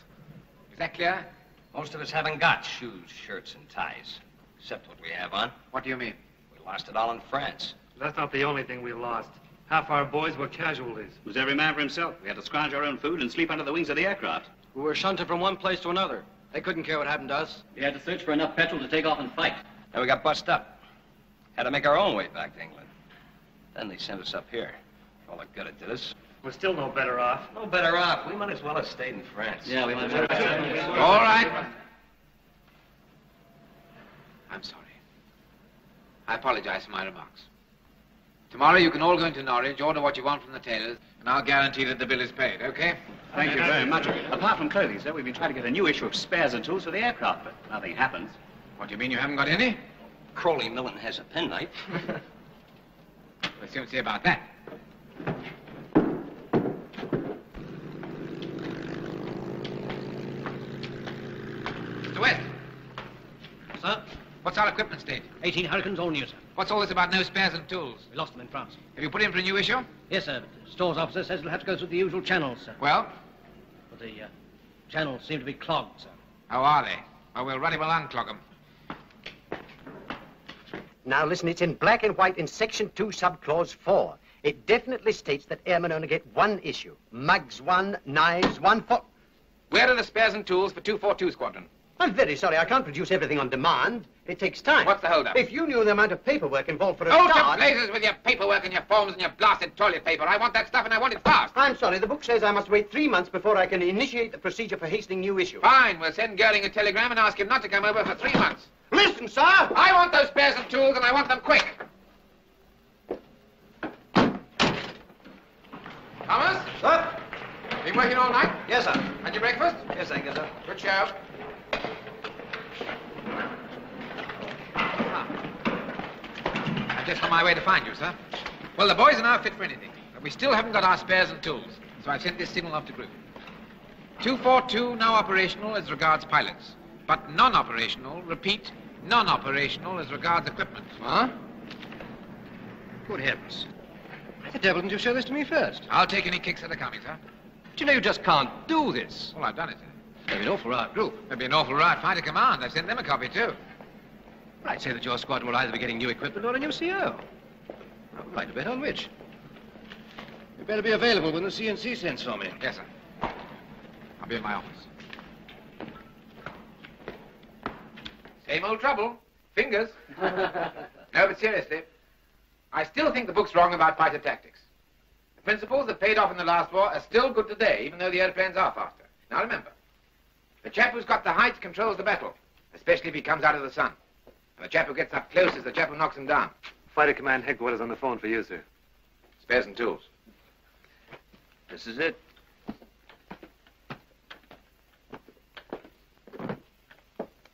Speaker 1: Is that clear?
Speaker 6: Most of us haven't got shoes, shirts, and ties. Except what we have on.
Speaker 1: What do you mean?
Speaker 6: We lost it all in France.
Speaker 7: That's not the only thing we lost. Half our boys were casualties.
Speaker 3: It was every man for himself. We had to scrounge our own food and sleep under the wings of the aircraft.
Speaker 6: We were shunted from one place to another. They couldn't care what happened to us.
Speaker 12: We had to search for enough petrol to take off and fight.
Speaker 6: Then we got bust up. Had to make our own way back to England. Then they sent us up here. For all the good it did us.
Speaker 7: We're still no better off.
Speaker 6: No better off. We might as well have stayed in France.
Speaker 12: Yeah, we might as well.
Speaker 1: All right. I'm sorry. I apologize for my remarks. Tomorrow you can all go into Norwich, order what you want from the tailors, and I'll guarantee that the bill is paid, okay?
Speaker 3: Thank you very much. Apart from clothing, sir, we've been trying to get a new issue of spares and tools for the aircraft, but nothing happens.
Speaker 1: What do you mean you haven't got any?
Speaker 6: Crowley-Milling has a penknife.
Speaker 1: We'll soon see about that. Mr. West.
Speaker 34: Sir?
Speaker 1: What's our equipment state?
Speaker 34: 18 Hurricanes, all new, sir.
Speaker 1: What's all this about no spares and tools?
Speaker 34: We lost them in France.
Speaker 1: Have you put in for a new issue?
Speaker 34: Yes, sir. But the stores officer says it'll have to go through the usual channels, sir.
Speaker 1: Well?
Speaker 34: But the uh, channels seem to be clogged, sir.
Speaker 1: How are they? Well, we'll run him along, clog 'em.
Speaker 33: Now listen, it's in black and white in Section 2, Subclause 4. It definitely states that airmen only get one issue. Mugs one, knives one, for...
Speaker 1: Where are the spares and tools for 242 Squadron?
Speaker 33: I'm very sorry, I can't produce everything on demand. It takes time.
Speaker 1: What's the holdup?
Speaker 33: If you knew the amount of paperwork involved for a
Speaker 1: Hold
Speaker 33: start...
Speaker 1: your blazes with your paperwork and your forms and your blasted toilet paper. I want that stuff and I want it fast.
Speaker 33: I'm sorry, the book says I must wait three months before I can initiate the procedure for hastening new issue.
Speaker 1: Fine, we'll send Goering a telegram and ask him not to come over for three months.
Speaker 33: Listen, sir!
Speaker 1: I want those spares and tools and I want them quick. Thomas?
Speaker 33: Sir?
Speaker 1: Been working all night?
Speaker 33: Yes, sir.
Speaker 1: Had your breakfast?
Speaker 35: Yes, thank you, sir.
Speaker 1: Good show. I'm just on my way to find you, sir. Well, the boys are now fit for anything, but we still haven't got our spares and tools, so I've sent this signal off to group. 242 now operational as regards pilots, but non-operational, repeat, non-operational as regards equipment.
Speaker 35: Huh? Good heavens. Why the devil didn't you show this to me first?
Speaker 1: I'll take any kicks that are coming, sir.
Speaker 35: But you know you just can't do this.
Speaker 1: Well, I've done it, sir.
Speaker 35: It'd be an awful right group.
Speaker 1: It'd be an awful right fighter command. I've sent them a copy, too.
Speaker 35: I'd say that your squadron will either be getting new equipment or a new CO. I would like to bet on which. You better be available when the CNC sends for me.
Speaker 1: Yes, sir. I'll be in my office. Same old trouble. Fingers. no, but seriously, I still think the book's wrong about fighter tactics. The principles that paid off in the last war are still good today, even though the airplanes are faster. Now remember, the chap who's got the height controls the battle, especially if he comes out of the sun. And the chap who gets up close is the chap who knocks him down.
Speaker 7: Fighter Command Headquarters on the phone for you, sir.
Speaker 1: Spares and tools.
Speaker 36: This is it.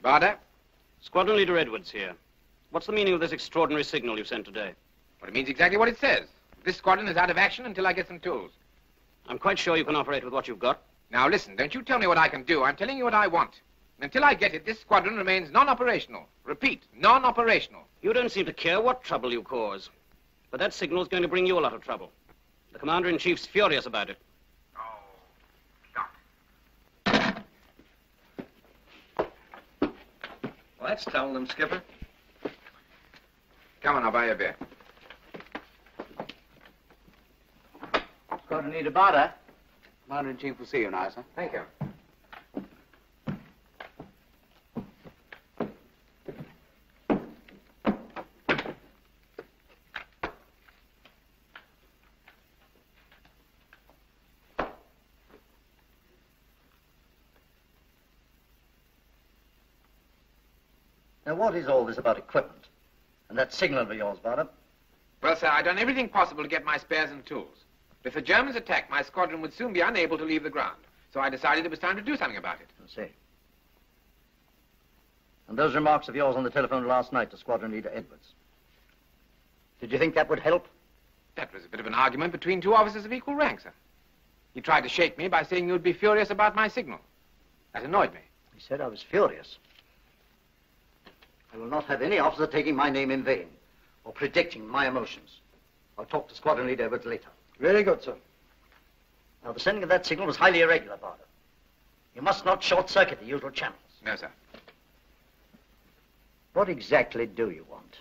Speaker 1: Bader?
Speaker 3: Squadron Leader Edwards here. What's the meaning of this extraordinary signal you sent today?
Speaker 1: Well, it means exactly what it says. This squadron is out of action until I get some tools.
Speaker 3: I'm quite sure you can operate with what you've got.
Speaker 1: Now listen, don't you tell me what I can do. I'm telling you what I want. And until I get it, this squadron remains non-operational. Repeat, non-operational.
Speaker 3: You don't seem to care what trouble you cause. But that signal's going to bring you a lot of trouble. The Commander-in-Chief's furious about it. Oh, God.
Speaker 35: Well, that's telling them, Skipper.
Speaker 1: Come on, I'll buy you a beer.
Speaker 37: Squadron leader Bader. Commander-in-Chief will see you now, sir.
Speaker 1: Thank you.
Speaker 8: What is all this about equipment? And that signal of yours, Bader?
Speaker 1: Well, sir, I've done everything possible to get my spares and tools. If the Germans attacked, my squadron would soon be unable to leave the ground. So I decided it was time to do something about it.
Speaker 8: I see. And those remarks of yours on the telephone last night to Squadron Leader Edwards. Did you think that would help?
Speaker 1: That was a bit of an argument between two officers of equal rank, sir. He tried to shake me by saying you'd be furious about my signal. That annoyed me.
Speaker 8: He said I was furious. I will not have any officer taking my name in vain or predicting my emotions. I'll talk to Squadron Leader Edwards later. Very good, sir. Now, the sending of that signal was highly irregular, Bader. You must not short-circuit the usual channels.
Speaker 1: No, sir.
Speaker 8: What exactly do you want?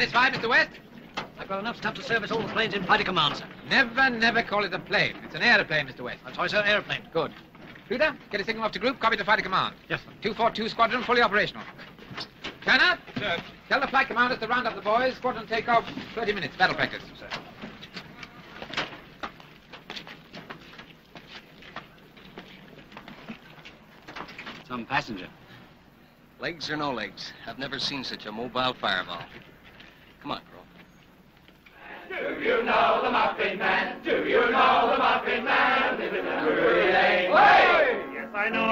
Speaker 1: Satisfied, Mr. West?
Speaker 6: I've got enough stuff to service all the planes in fighter command, sir.
Speaker 1: Never, never call it a plane. It's an aeroplane, Mr. West.
Speaker 6: I'm sorry, sir, airplane.
Speaker 1: Good. Peter, get a signal off to group, copy to fighter command.
Speaker 6: Yes, sir.
Speaker 1: 242 squadron, fully operational. Turn Turner?
Speaker 7: Sir.
Speaker 1: Tell the flight commanders to round up the boys. Squadron take off 30 minutes, battle practice. Sir.
Speaker 24: Some passenger. Legs or no legs, I've never seen such a mobile fireball. Come on, girl.
Speaker 13: Do you know the Muffin Man? Do you know the Muffin Man? Living in Drury Lane. Yes, I know.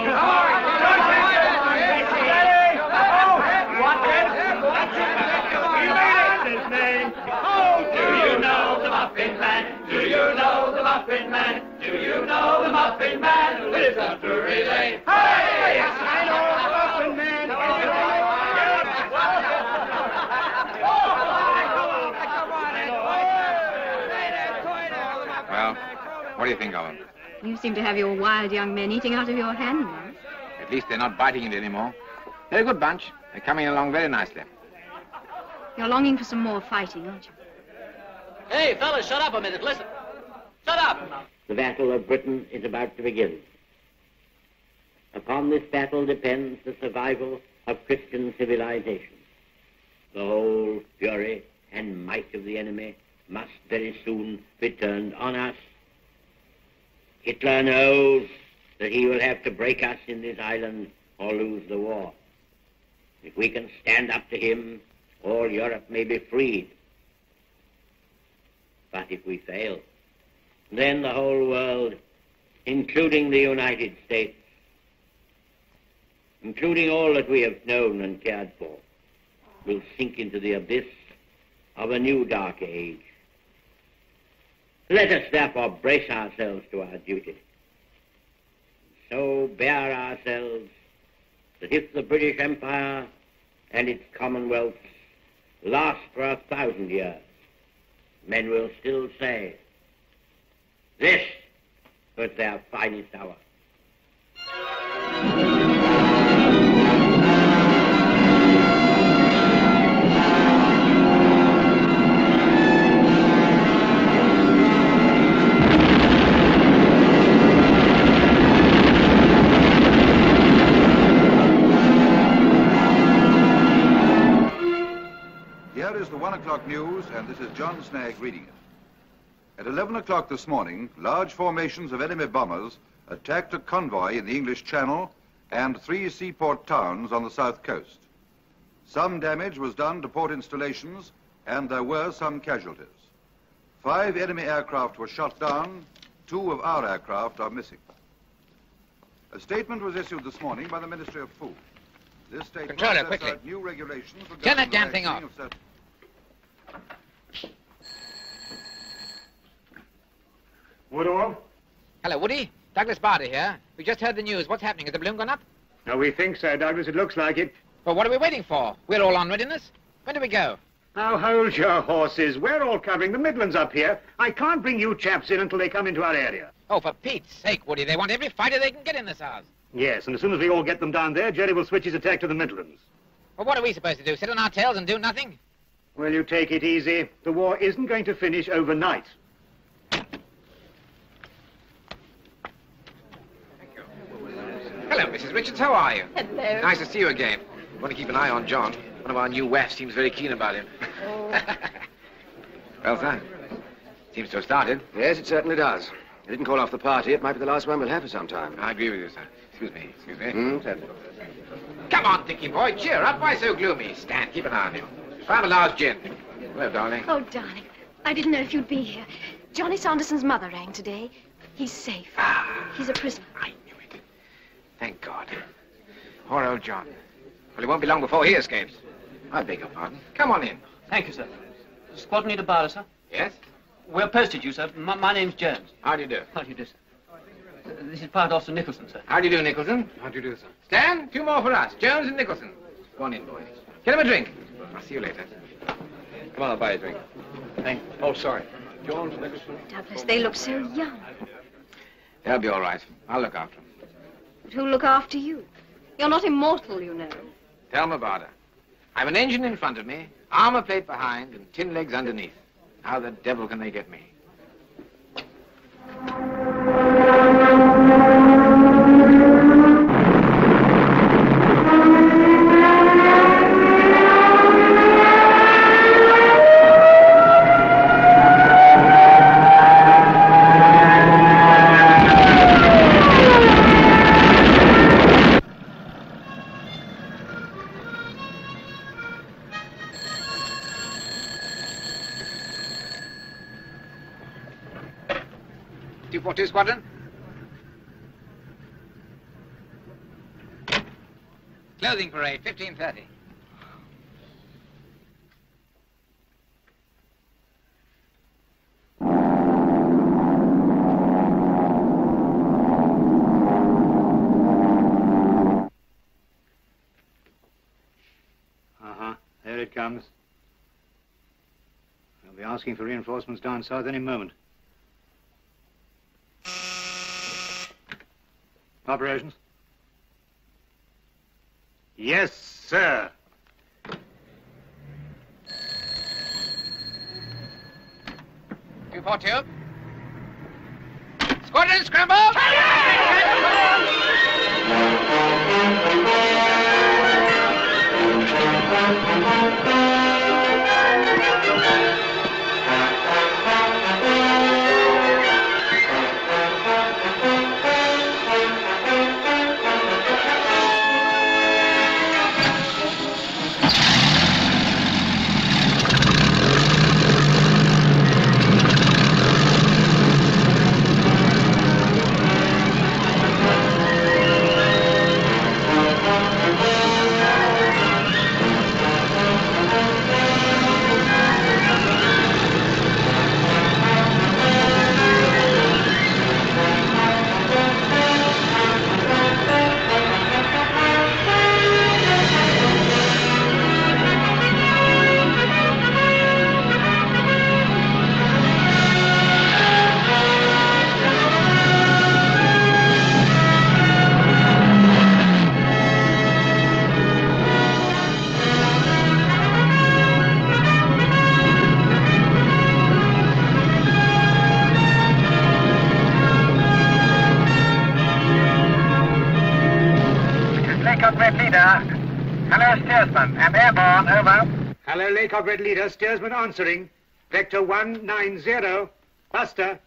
Speaker 13: Do you know the Muffin Man? Do you know the Muffin Man? Do you know the Muffin Man who lives on Drury Lane? Hey! Yes, I know the Muffin Man.
Speaker 1: Well, what do you think of them?
Speaker 21: You seem to have your wild young men eating out of your hand now.
Speaker 1: At least they're not biting it anymore. They're a good bunch. They're coming along very nicely.
Speaker 21: You're longing for some more fighting, aren't you?
Speaker 6: Hey, fellas, shut up a minute. Listen. Shut up.
Speaker 38: The battle of Britain is about to begin. Upon this battle depends the survival of Christian civilization. The whole fury and might of the enemy must very soon be turned on us. Hitler knows that he will have to break us in this island or lose the war. If we can stand up to him, all Europe may be freed. But if we fail, then the whole world, including the United States, including all that we have known and cared for, will sink into the abyss of a new dark age. Let us therefore brace ourselves to our duty. And so bear ourselves that if the British Empire and its commonwealths last for a thousand years, men will still say, this was their finest hour.
Speaker 39: Here is the one o'clock news, and this is John Snagge reading it. At 11 o'clock this morning, large formations of enemy bombers attacked a convoy in the English Channel and three seaport towns on the south coast. Some damage was done to port installations, and there were some casualties. Five enemy aircraft were shot down. Two of our aircraft are missing. A statement was issued this morning by the Ministry of Food. This statement
Speaker 1: Controller,
Speaker 39: sets
Speaker 1: quickly.
Speaker 39: out new regulations
Speaker 1: Turn that damn thing off. Woodhall? Hello, Woody. Douglas Bader here. We just heard the news. What's happening? Has the balloon gone up?
Speaker 13: No, we think so, Douglas. It looks like it.
Speaker 1: Well, what are we waiting for? We're all on readiness. When do we go?
Speaker 13: Now, hold your horses. We're all covering the Midlands up here. I can't bring you chaps in until they come into our area.
Speaker 1: Oh, for Pete's sake, Woody. They want every fighter they can get in this house.
Speaker 13: Yes, and as soon as we all get them down there, Jerry will switch his attack to the Midlands.
Speaker 1: Well, what are we supposed to do? Sit on our tails and do nothing?
Speaker 13: Will you take it easy? The war isn't going to finish overnight.
Speaker 1: Hello, Mrs. Richards. How are you?
Speaker 31: Hello.
Speaker 1: Nice to see you again. Want to keep an eye on John. One of our new WAAFs seems very keen about him. Oh. well, sir. Seems to have started.
Speaker 24: Yes, it certainly does. He didn't call off the party. It might be the last one we'll have for some time.
Speaker 1: I agree with you, sir. Excuse me. Excuse me.
Speaker 24: Hmm, certainly.
Speaker 1: Come on, Dickie boy. Cheer up. Why so gloomy? Stand. Keep an eye on him. Find a large gin. Well, darling.
Speaker 21: Oh, darling, I didn't know if you'd be here. Johnny Sanderson's mother rang today. He's safe. Ah. He's a prisoner. I knew it.
Speaker 1: Thank God. Poor old John. Well, it won't be long before he escapes. I beg your pardon. Come on in.
Speaker 40: Thank you, sir. Squadron leader Barlow, sir?
Speaker 1: Yes?
Speaker 40: We're posted you, sir. My, my name's Jones.
Speaker 1: How do you do?
Speaker 40: How do you do, sir? This is Private Officer Nicholson, sir.
Speaker 1: How do you do, Nicholson?
Speaker 40: How do you do, sir?
Speaker 1: Stan, two more for us. Jones and Nicholson. Go on in, boys. Get him a drink. I'll see you later. Come on, I'll buy you a drink. Thank Oh, sorry. Jones, Nicholson.
Speaker 21: Douglas, they look so young.
Speaker 1: They'll be all right. I'll look after them.
Speaker 21: But who'll look after you? You're not immortal, you know.
Speaker 1: Tell them about her. I've an engine in front of me, armor plate behind, and tin legs underneath. How the devil can they get me? Clothing parade, fifteen thirty.
Speaker 13: Uh-huh. There it comes. They'll be asking for reinforcements down south any moment. Operations? Yes, sir.
Speaker 1: Two four two. Squadron scramble!
Speaker 13: Hello, steersman. Am airborne, over. Hello, Laycock Red Leader. Steersman answering. Vector 190. Buster.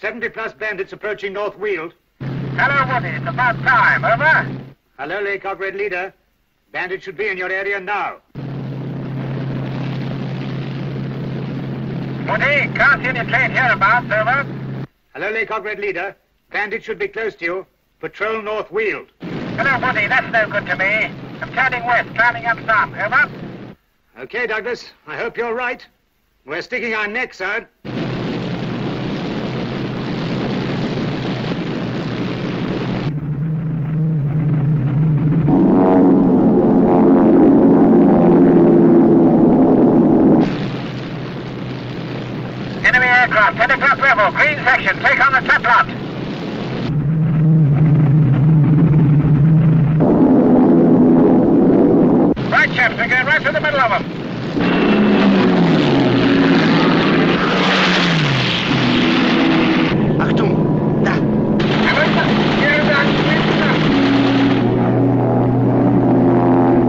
Speaker 13: 70 plus bandits approaching North Weald. Hello, Woody. It's about time. Over. Hello, Laycock Red Leader. Bandits should be in your area now. Woody, can't see any train hereabouts. Over. Hello, Laycock Red Leader. Bandits should be close to you. Patrol North Weald. Hello, Woody. That's no good to me. I'm turning west, climbing up some. Over. Okay, Douglas. I hope you're right. We're sticking our necks out. Enemy aircraft, 10 o'clock level, green section, take on the top lot. Right, chaps, going right through the middle of them. Achtung, da.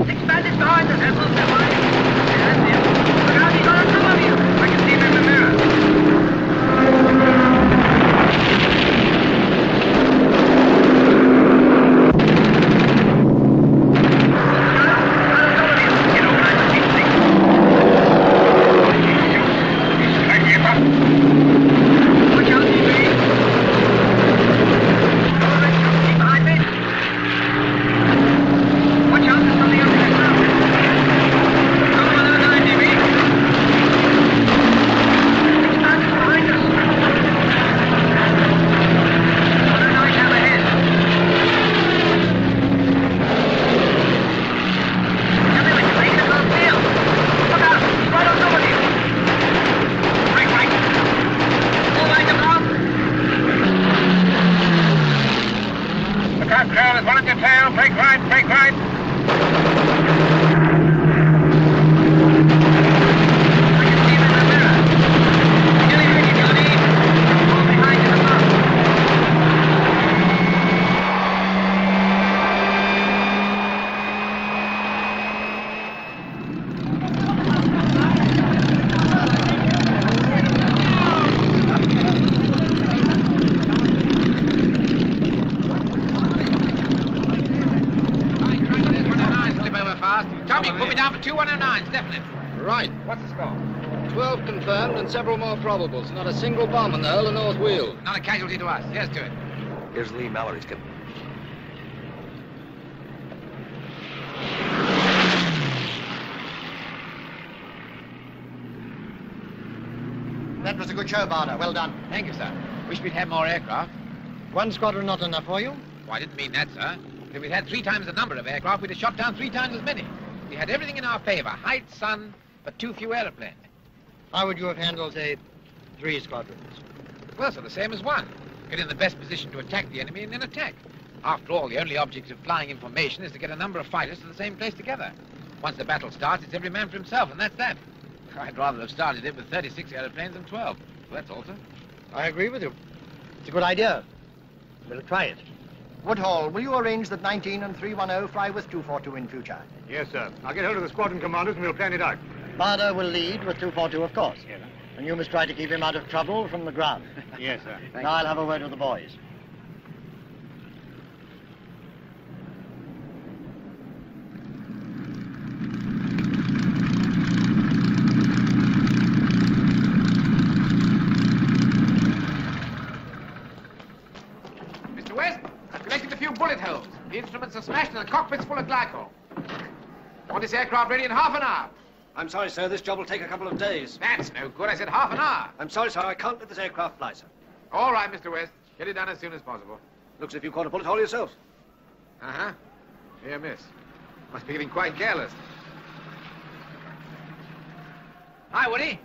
Speaker 13: Six bandits behind us, Edward, they're right. Look out, he's on top of you. I can see him in the mirror. Look out, Carl. There's one at your tail. Break right, break right.
Speaker 1: Slip over fast. Tommy, put me down for two 109s, definite.
Speaker 24: Right.
Speaker 1: What's the score?
Speaker 24: 12 confirmed and several more probables. Not a single bomb in the whole of North Weald.
Speaker 1: Not a casualty to us. Yes to it.
Speaker 6: Here's Leigh-Mallory's kid.
Speaker 33: That was a good show, Bader. Well done.
Speaker 1: Thank you, sir. Wish we'd had more aircraft.
Speaker 33: One squadron not enough for you?
Speaker 1: Well, I didn't mean that, sir. If we'd had three times the number of aircraft, we'd have shot down three times as many. We had everything in our favor. Height, sun, but too few aeroplanes.
Speaker 33: How would you have handled, say, three squadrons?
Speaker 1: Well, sir, the same as one. Get in the best position to attack the enemy and then attack. After all, the only object of flying information is to get a number of fighters to the same place together. Once the battle starts, it's every man for himself, and that's that. I'd rather have started it with 36 aeroplanes than 12. Well, that's all, sir.
Speaker 33: I agree with you. It's a good idea. We'll try it. Woodhall, will you arrange that 19 and 310 fly with 242 in future?
Speaker 13: Yes, sir. I'll get hold of the squadron commanders and we'll plan it out.
Speaker 33: Bader will lead with 242, of course.
Speaker 13: Yes, sir.
Speaker 33: And you must try to keep him out of trouble from the ground.
Speaker 13: Yes, sir.
Speaker 33: now I'll have a word with the boys.
Speaker 1: Mr. West, I've collected a few bullet holes. The instruments are smashed and the cockpit's full of glycol. Want this aircraft ready in half an hour.
Speaker 41: I'm sorry, sir. This job will take a couple of days.
Speaker 1: That's no good. I said half an hour.
Speaker 41: I'm sorry, sir. I can't let this aircraft fly, sir.
Speaker 1: All right, Mr. West. Get it done as soon as possible.
Speaker 41: Looks as if you caught a bullet hole yourself.
Speaker 1: Uh-huh. Here, miss. Must be getting quite careless. Hi, Woody.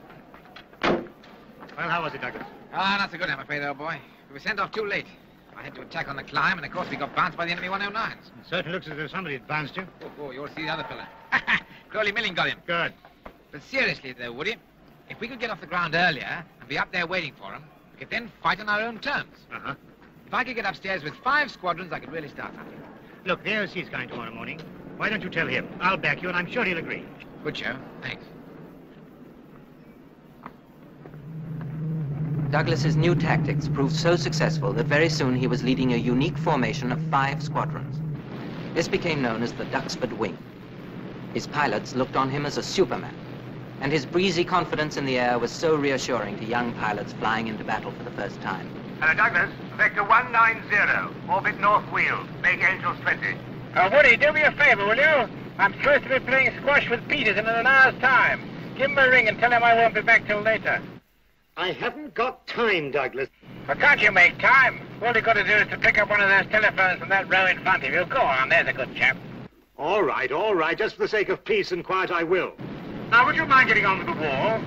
Speaker 13: Well, how was it, Douglas?
Speaker 1: Ah, not so good, I'm afraid, old boy. We were sent off too late. I had to attack on the climb, and of course we got bounced by the enemy 109s.
Speaker 13: It certainly looks as though somebody advanced you.
Speaker 1: Oh, oh, you'll see the other fella. Crowley-Milling got him.
Speaker 13: Good.
Speaker 1: But seriously, though, Woody, if we could get off the ground earlier and be up there waiting for him, we could then fight on our own terms.
Speaker 13: Uh-huh.
Speaker 1: If I could get upstairs with five squadrons, I could really start something.
Speaker 13: Look, the OC's coming tomorrow morning. Why don't you tell him? I'll back you, and I'm sure he'll agree.
Speaker 1: Good show. Thanks.
Speaker 4: Douglas's new tactics proved so successful that very soon he was leading a unique formation of five squadrons. This became known as the Duxford Wing. His pilots looked on him as a superman, and his breezy confidence in the air was so reassuring to young pilots flying into battle for the first time.
Speaker 13: Hello, Douglas. Vector 190. Orbit North Weald. Make Angels 20. Uh, Woody, do me a favor, will you? I'm supposed to be playing squash with Peterson in an hour's time. Give him a ring and tell him I won't be back till later.
Speaker 33: I haven't got time, Douglas.
Speaker 13: But can't you make time? All you've got to do is to pick up one of those telephones from that row in front of you. Go on, there's a good chap.
Speaker 33: All right, all right. Just for the sake of peace and quiet, I will.
Speaker 13: Now, would you mind getting on with the wall?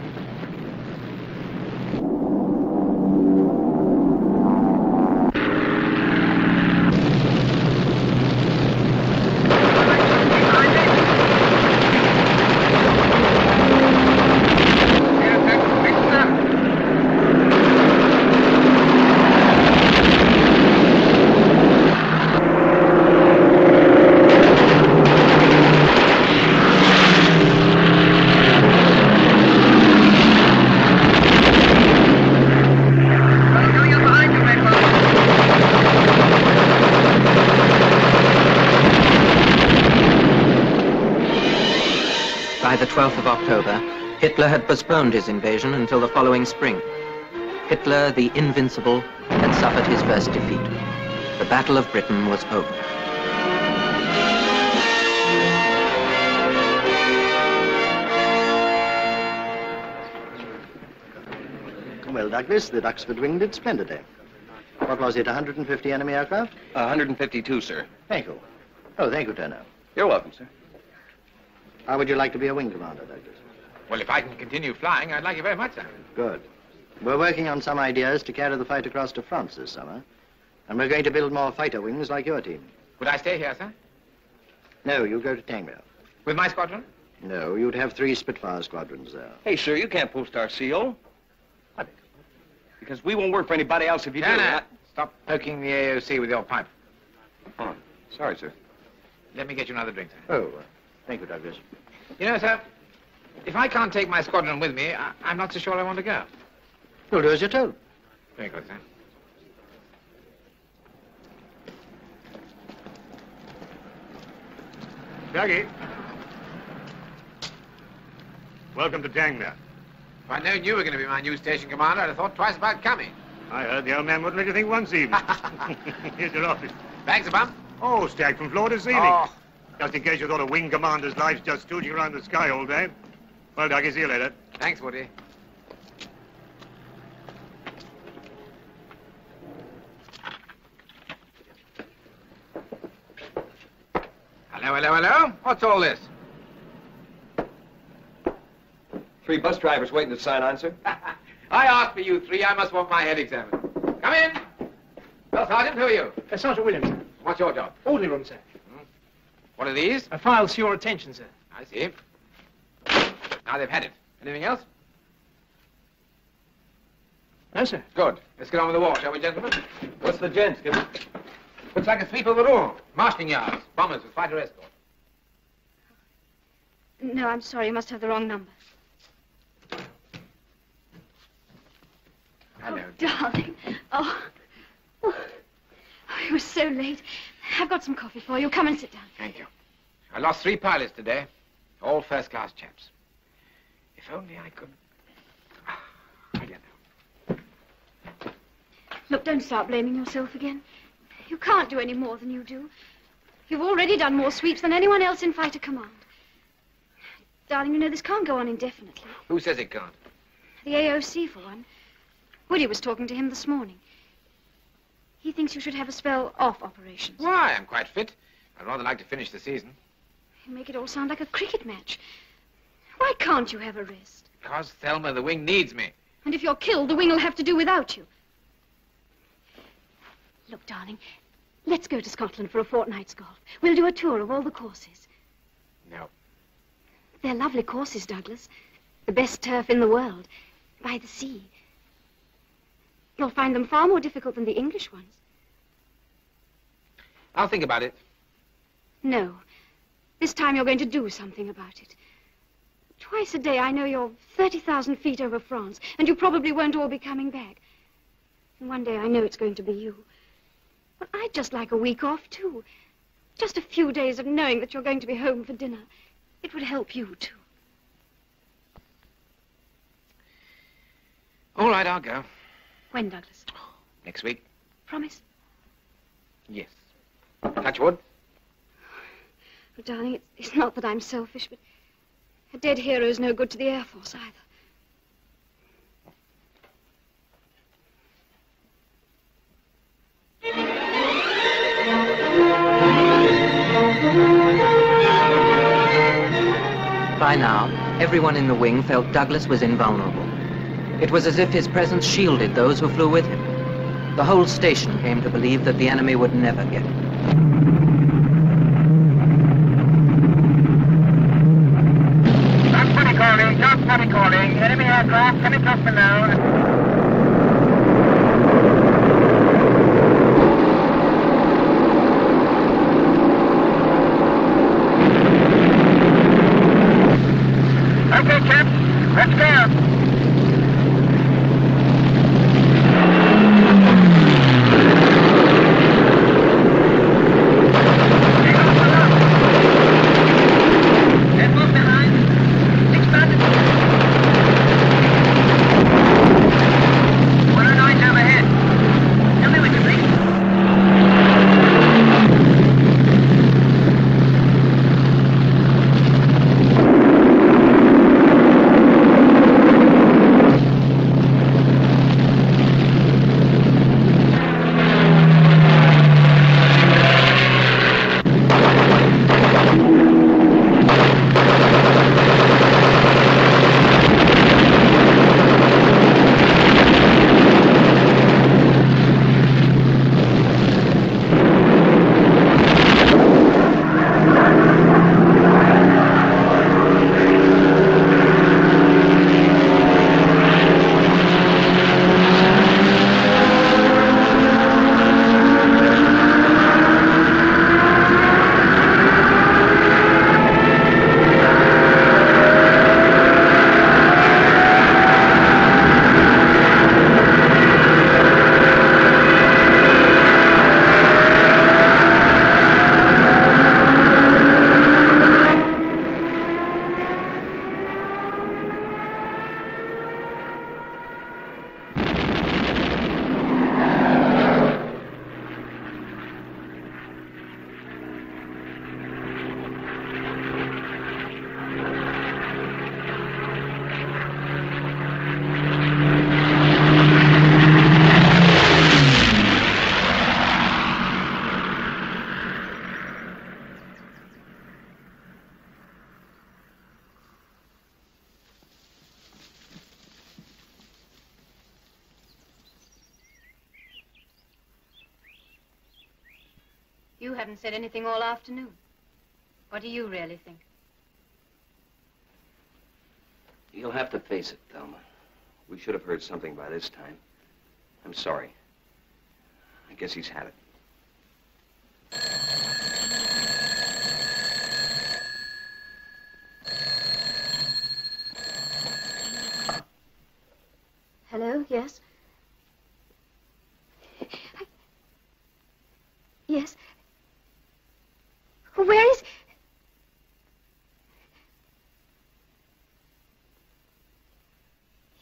Speaker 4: Had postponed his invasion until the following spring. Hitler, the invincible, had suffered his first defeat. The Battle of Britain was over.
Speaker 33: Well, Douglas, the Duxford Wing did splendidly. What was it, 150 enemy aircraft?
Speaker 24: 152, sir.
Speaker 33: Thank you. Oh, thank you, Turner.
Speaker 24: You're welcome, sir.
Speaker 33: How would you like to be a wing commander, Douglas?
Speaker 1: Well, if I can continue flying, I'd like it very much, sir.
Speaker 33: Good. We're working on some ideas to carry the fight across to France this summer. And we're going to build more fighter wings like your team.
Speaker 1: Would I stay here, sir?
Speaker 33: No, you go to Tangmere.
Speaker 1: With my squadron?
Speaker 33: No, you'd have three Spitfire squadrons there.
Speaker 24: Hey, sir, you can't post our CO. Why? Because we won't work for anybody else if you do.
Speaker 1: Turner, stop poking the AOC with your pipe.
Speaker 24: Oh, sorry, sir.
Speaker 1: Let me get you another drink, sir.
Speaker 33: Oh, uh, thank you, Douglas.
Speaker 1: You know, sir, if I can't take my squadron with me, I, I'm not so sure I want to go.
Speaker 33: You'll do as you're told.
Speaker 1: Very good, sir.
Speaker 13: Dougie. Welcome to Tangmere.
Speaker 1: If I'd known you were going to be my new station commander, I'd have thought twice about coming.
Speaker 13: I heard the old man wouldn't let you think once even. Here's your office.
Speaker 1: Thanks a bump.
Speaker 13: Oh, stacked from floor to ceiling.
Speaker 1: Oh.
Speaker 13: Just in case you thought a wing commander's life's just stooching around the sky all day. Well, Dougie, see you later.
Speaker 1: Thanks, Woody. Hello, hello, hello. What's all this?
Speaker 24: Three bus drivers waiting to sign on, sir.
Speaker 1: I asked for you three. I must want my head examined. Come in. Well, Sergeant, who are you?
Speaker 42: Uh, Sergeant Williams, sir.
Speaker 1: What's your job?
Speaker 42: Orderly room, sir.
Speaker 1: What are these?
Speaker 42: A files for your attention, sir.
Speaker 1: I see. Now they've had it. Anything else?
Speaker 42: No, sir.
Speaker 1: Good. Let's get on with the war, shall we, gentlemen?
Speaker 24: What's the gents, Skipper?
Speaker 1: Looks like a sweep of the room. Marshalling yards. Bombers with fighter escort.
Speaker 21: No, I'm sorry. You must have the wrong number.
Speaker 1: Hello.
Speaker 21: Oh, darling. Oh. oh. It was so late. I've got some coffee for you. Come and sit down.
Speaker 1: Thank you. I lost three pilots today. All first-class chaps. If only I could... I don't know.
Speaker 21: Look, don't start blaming yourself again. You can't do any more than you do. You've already done more sweeps than anyone else in fighter command. Darling, you know this can't go on indefinitely.
Speaker 1: Who says it can't?
Speaker 21: The AOC, for one. Woody was talking to him this morning. He thinks you should have a spell off operations.
Speaker 1: Why? I'm quite fit. I'd rather like to finish the season.
Speaker 21: You make it all sound like a cricket match. Why can't you have a rest?
Speaker 1: Because Thelma, the wing needs me.
Speaker 21: And if you're killed, the wing will have to do without you. Look, darling, let's go to Scotland for a fortnight's golf. We'll do a tour of all the courses.
Speaker 1: No.
Speaker 21: They're lovely courses, Douglas. The best turf in the world. By the sea. You'll find them far more difficult than the English ones.
Speaker 1: I'll think about it.
Speaker 21: No. This time you're going to do something about it. Twice a day I know you're 30,000 feet over France, and you probably won't all be coming back. And one day I know it's going to be you. But I'd just like a week off, too. Just a few days of knowing that you're going to be home for dinner. It would help you, too.
Speaker 1: All right, I'll go.
Speaker 21: When, Douglas?
Speaker 1: Next week?
Speaker 21: Promise?
Speaker 1: Yes. Touch wood.
Speaker 21: Oh, darling, it's, it's not that I'm selfish, but a dead hero is no good to the Air Force either.
Speaker 4: By now, everyone in the wing felt Douglas was invulnerable. It was as if his presence shielded those who flew with him. The whole station came to believe that the enemy would never get him.
Speaker 43: Aircraft coming across below.
Speaker 21: Afternoon. What do you really think?
Speaker 24: You'll have to face it, Thelma. We should have heard something by this time. I'm sorry. I guess he's had it.
Speaker 21: Hello, yes? I- Yes. Where is...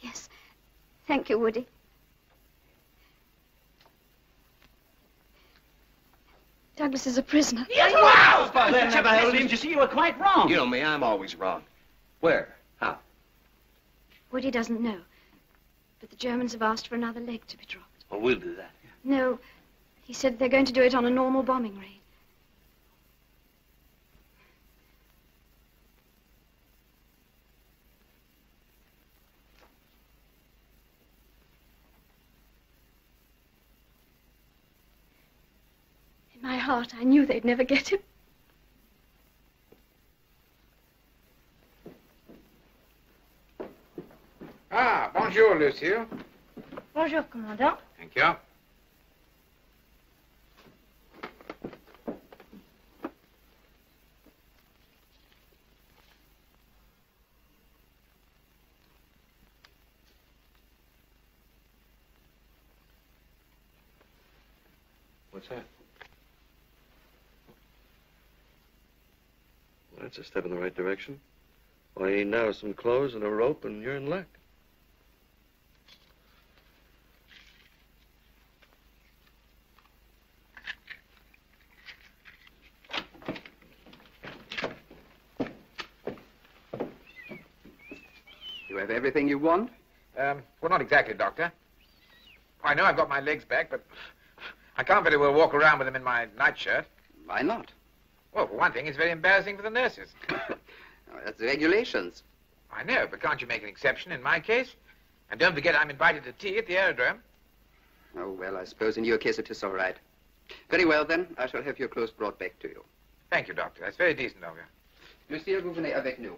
Speaker 21: Yes. Thank you, Woody. Douglas is a prisoner.
Speaker 24: Yes, wow!
Speaker 3: Father never held him. You see, you were quite wrong.
Speaker 24: You know me, I'm always wrong. Where? How?
Speaker 21: Woody doesn't know. But the Germans have asked for another leg to be dropped.
Speaker 24: Well, we'll do that.
Speaker 21: No. He said they're going to do it on a normal bombing raid. In my heart, I knew they'd never get him.
Speaker 1: Ah, bonjour, Lucille.
Speaker 21: Bonjour, commandant.
Speaker 1: Thank you.
Speaker 44: What's that? That's a step in the right direction. All you need now is some clothes and a rope, and you're in luck.
Speaker 45: You have everything you want?
Speaker 1: Um, well, not exactly, Doctor. I know I've got my legs back, but I can't very well walk around with them in my nightshirt.
Speaker 45: Why not?
Speaker 1: Well, for one thing, it's very embarrassing for the nurses.
Speaker 45: That's the regulations.
Speaker 1: I know, but can't you make an exception in my case? And don't forget I'm invited to tea at the aerodrome.
Speaker 45: Oh, well, I suppose in your case it is all right. Very well, then. I shall have your clothes brought back to you.
Speaker 1: Thank you, Doctor. That's very decent of you.
Speaker 45: Monsieur, vous venez avec nous.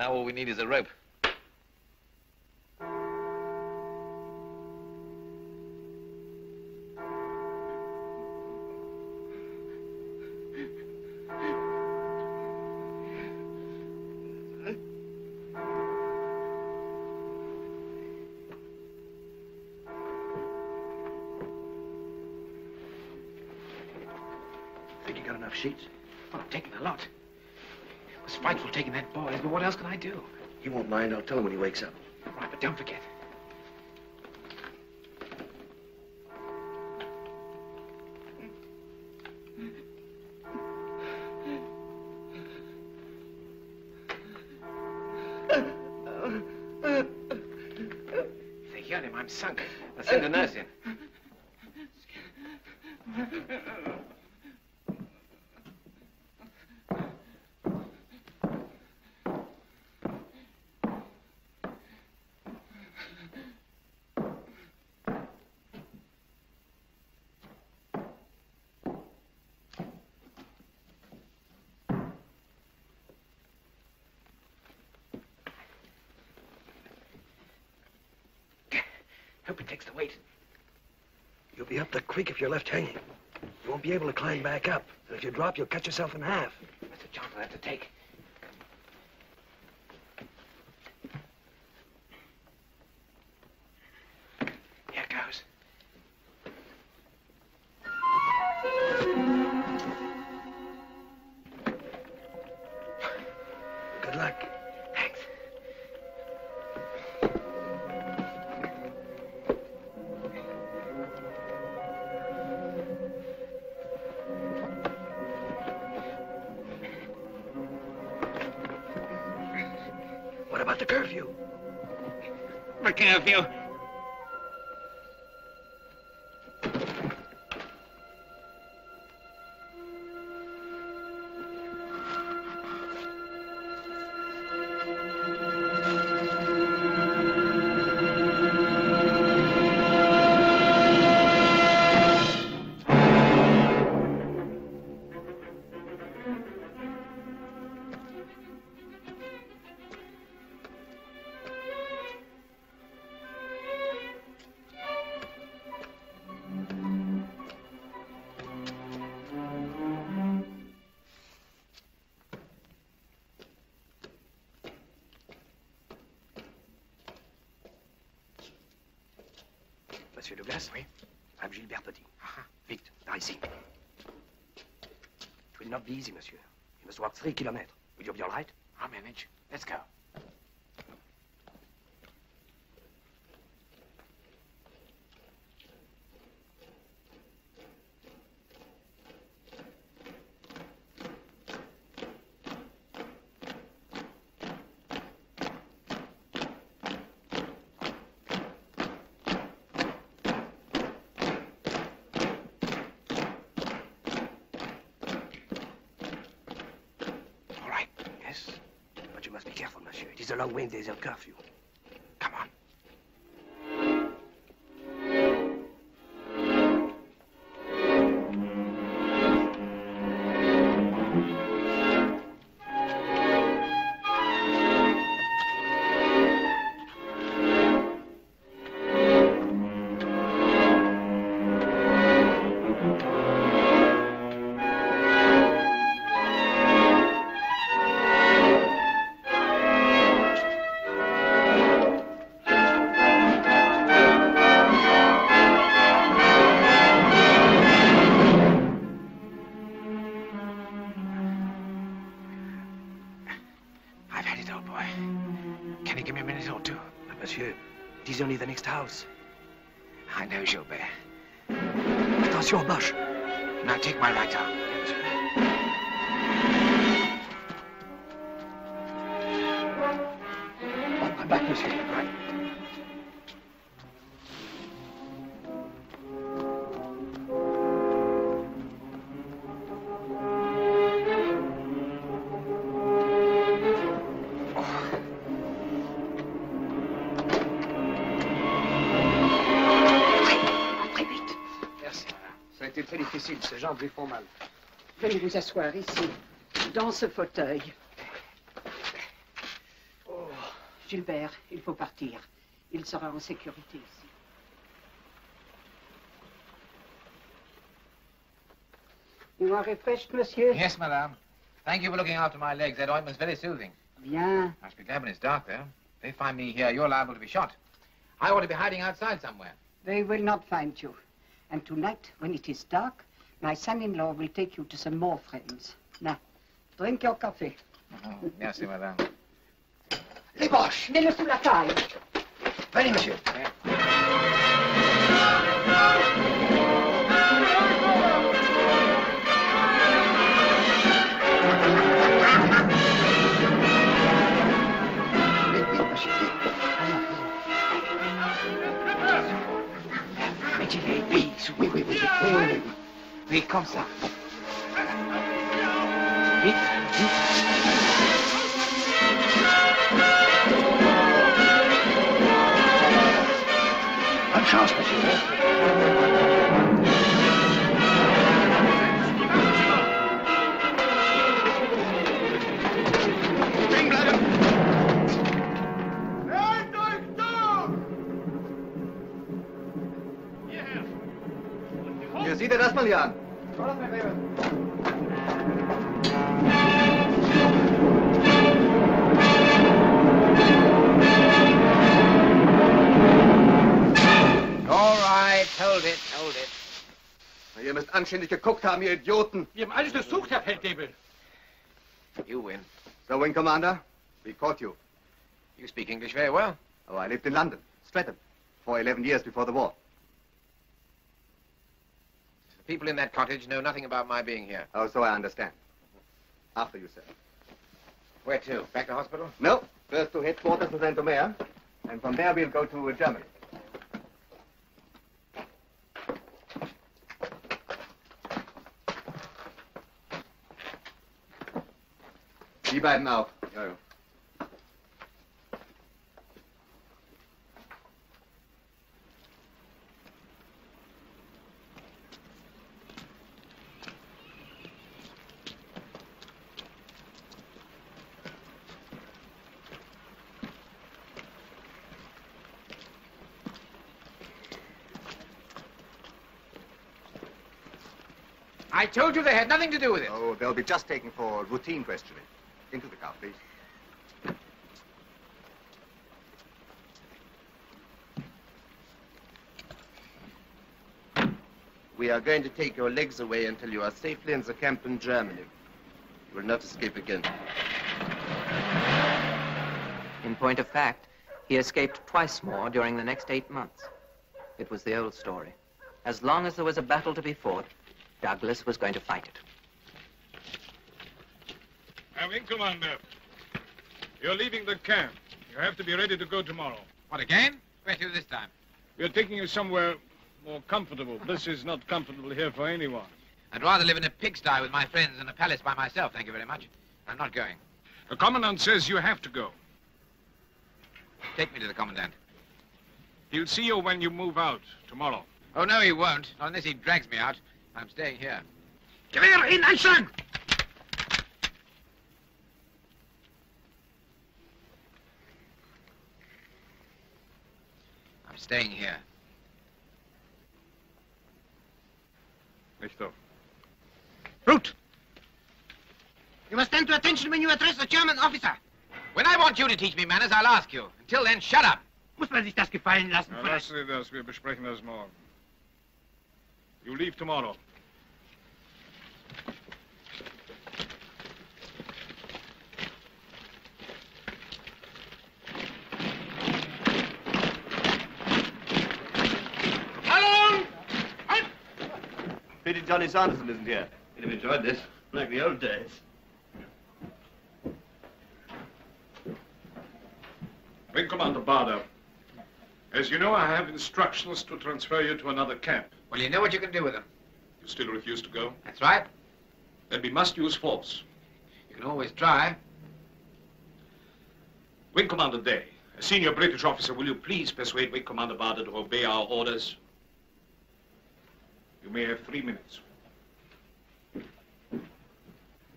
Speaker 6: Now all we need is a rope.
Speaker 13: Think you got enough sheets? I'm taking a lot. Frightful taking that boy, but what else can I do?
Speaker 46: He won't mind. I'll tell him when he wakes up.
Speaker 13: Right, but don't forget.
Speaker 46: Creek if you're left hanging. You won't be able to climb back up. And if you drop, you'll cut yourself in half. Douglas Oui. I'm Gilbert Petit. Vite, par ici. It will not be easy, monsieur. You must walk three kilometers. Will you be all right?
Speaker 13: I'll manage. Let's go.
Speaker 46: All right. Yes. But you must be careful, monsieur. It is a long
Speaker 1: Now take my right
Speaker 47: jambes lui font mal.
Speaker 48: Veuillez vous asseoir ici, dans ce fauteuil. Oh. Gilbert, il faut partir. Il sera en sécurité ici. You are refreshed, monsieur?
Speaker 1: Yes, madame. Thank you for looking after my legs. That ointment's very soothing.
Speaker 48: Bien.
Speaker 1: Must be glad when it's dark, though. If they find me here, you're liable to be shot. I ought to be hiding outside somewhere.
Speaker 48: They will not find you. And tonight, when it is dark, my son-in-law will take you to some more friends. Now, drink your coffee.
Speaker 1: Oh, merci, madame.
Speaker 48: Les Boches, mets-le sous la taille.
Speaker 49: Venez, monsieur.
Speaker 1: Oui, comme ça. Vite, vite.
Speaker 49: Bonne chance, monsieur.
Speaker 50: Sieh dir das mal hier an.
Speaker 1: All right, hold it, hold it.
Speaker 50: Ihr müsst anständig geguckt haben, ihr Idioten.
Speaker 6: Wir haben alles durchsucht, Herr Feldwebel.
Speaker 1: You win.
Speaker 50: So, Wing Commander, we caught you.
Speaker 1: You speak English very well.
Speaker 50: Oh, I lived in London, Streatham, for 11 years before the war.
Speaker 1: People in that cottage know nothing about my being here.
Speaker 50: Oh, so I understand. After you, sir.
Speaker 1: Where to? Back to hospital?
Speaker 50: No, first to headquarters in Saint-Omer, and from there we'll go to Germany. Die beiden auch. Oh. Ja,
Speaker 1: told you they had nothing to do with it.
Speaker 50: Oh, they'll be just taken for routine questioning. Into the car, please.
Speaker 5: We are going to take your legs away until you are safely in the camp in Germany. You will not escape again.
Speaker 4: In point of fact, he escaped twice more during the next eight months. It was the old story. As long as there was a battle to be fought, Douglas was going to fight it.
Speaker 51: Having Commander, you're leaving the camp. You have to be ready to go tomorrow.
Speaker 1: What, again? Where to this time?
Speaker 51: We're taking you somewhere more comfortable. This is not comfortable here for anyone.
Speaker 1: I'd rather live in a pigsty with my friends than a palace by myself, thank you very much. I'm not going.
Speaker 51: The Commandant says you have to go.
Speaker 1: Take me to the Commandant.
Speaker 51: He'll see you when you move out tomorrow.
Speaker 1: Oh, no, he won't. Not unless he drags me out. I'm staying here.
Speaker 6: Gewehr in Anschlag!
Speaker 1: I'm staying here.
Speaker 51: Nicht auf.
Speaker 6: Brute! You must stand to attention when you address a German officer.
Speaker 1: When I want you to teach me manners, I'll ask you. Until then, shut up.
Speaker 6: Muss man sich das gefallen lassen?
Speaker 51: Na, lassen Sie das. Wir besprechen das morgen. You leave tomorrow. Along! Up!
Speaker 3: Pity Johnny Sanderson isn't here. He'd have enjoyed this, like the old days.
Speaker 51: Bring Commander Bader, as you know, I have instructions to transfer you to another camp.
Speaker 1: Well, you know what you can do with them.
Speaker 51: You still refuse to go?
Speaker 1: That's right.
Speaker 51: Then we must use force.
Speaker 1: You can always try.
Speaker 51: Wing Commander Day, a senior British officer, will you please persuade Wing Commander Bader to obey our orders? You may have three minutes.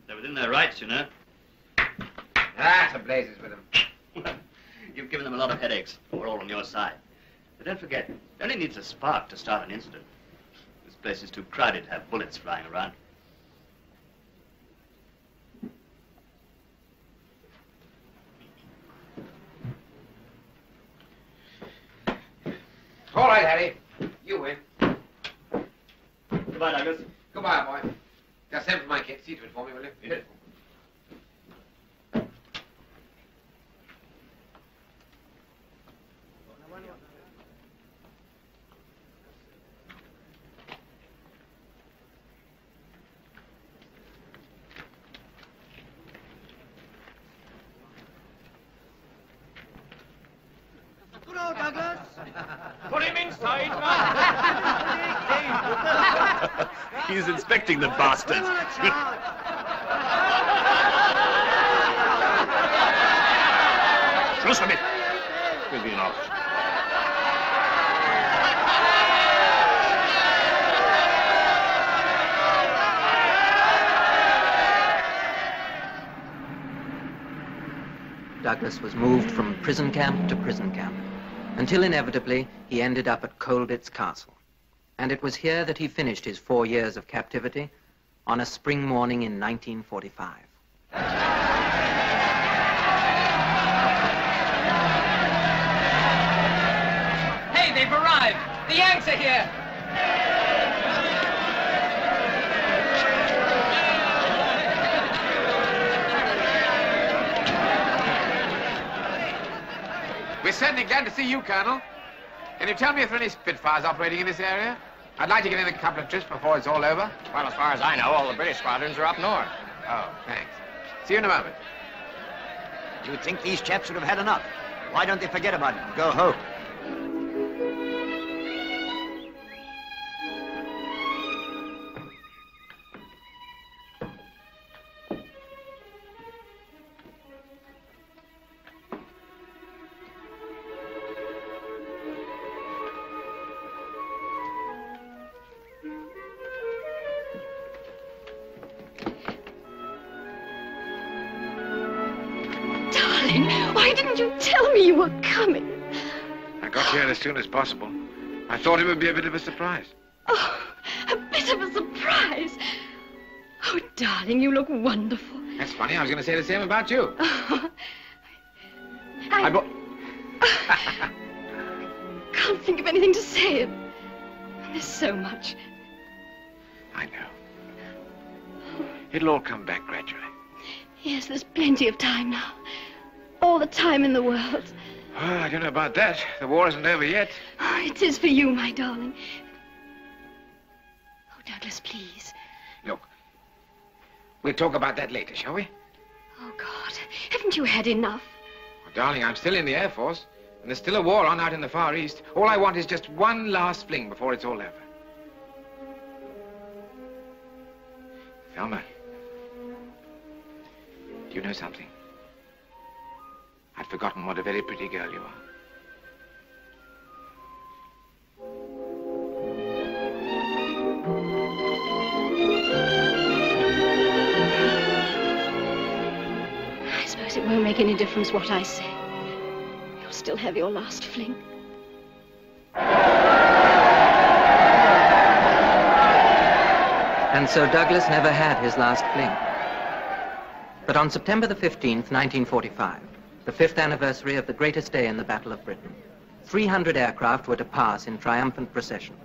Speaker 3: They're within their rights, you know.
Speaker 1: Ah, to blazes with them.
Speaker 3: You've given them a lot of headaches. We're all on your side. But don't forget, it only needs a spark to start an incident. This place is too crowded to have bullets flying around.
Speaker 1: All right, Harry. You win.
Speaker 3: Goodbye, Douglas.
Speaker 1: Goodbye, boy. Just send for my kit. See to it for me, will you?
Speaker 3: Yes. He's inspecting the bastard. Schluss damit. Will ihn auf.
Speaker 4: Douglas was moved from prison camp to prison camp, until inevitably he ended up at Colditz Castle. And it was here that he finished his four years of captivity on a spring morning in 1945.
Speaker 52: Hey, they've arrived. The Yanks are here.
Speaker 1: We're certainly glad to see you, Colonel. Can you tell me if there are any Spitfires operating in this area? I'd like to get in a couple of trips before it's all over.
Speaker 53: Well, as far as I know, all the British squadrons are up north.
Speaker 1: Oh, thanks. See you in a moment.
Speaker 5: You'd think these chaps would have had enough. Why don't they forget about it and go home?
Speaker 1: Got here as soon as possible. I thought it would be a bit of a surprise.
Speaker 21: Oh, a bit of a surprise. Oh, darling, you look wonderful.
Speaker 1: That's funny. I was going to say the same about you.
Speaker 21: Oh, I,
Speaker 1: I bought...
Speaker 21: can't think of anything to say. There's so much.
Speaker 1: I know. It'll all come back gradually.
Speaker 21: Yes, there's plenty of time now. All the time in the world.
Speaker 1: Oh, I don't know about that. The war isn't over yet.
Speaker 21: Oh, it is for you, my darling. Oh, Douglas, please.
Speaker 1: Look, we'll talk about that later, shall we?
Speaker 21: Oh, God. Haven't you had enough?
Speaker 1: Oh, darling, I'm still in the Air Force, and there's still a war on out in the Far East. All I want is just one last fling before it's all over. Thelma, do you know something? I'd forgotten what a very pretty girl you are.
Speaker 21: I suppose it won't make any difference what I say. You'll still have your last fling.
Speaker 4: And so Douglas never had his last fling. But on September the 15th, 1945, the fifth anniversary of the greatest day in the Battle of Britain, 300 aircraft were to pass in triumphant procession.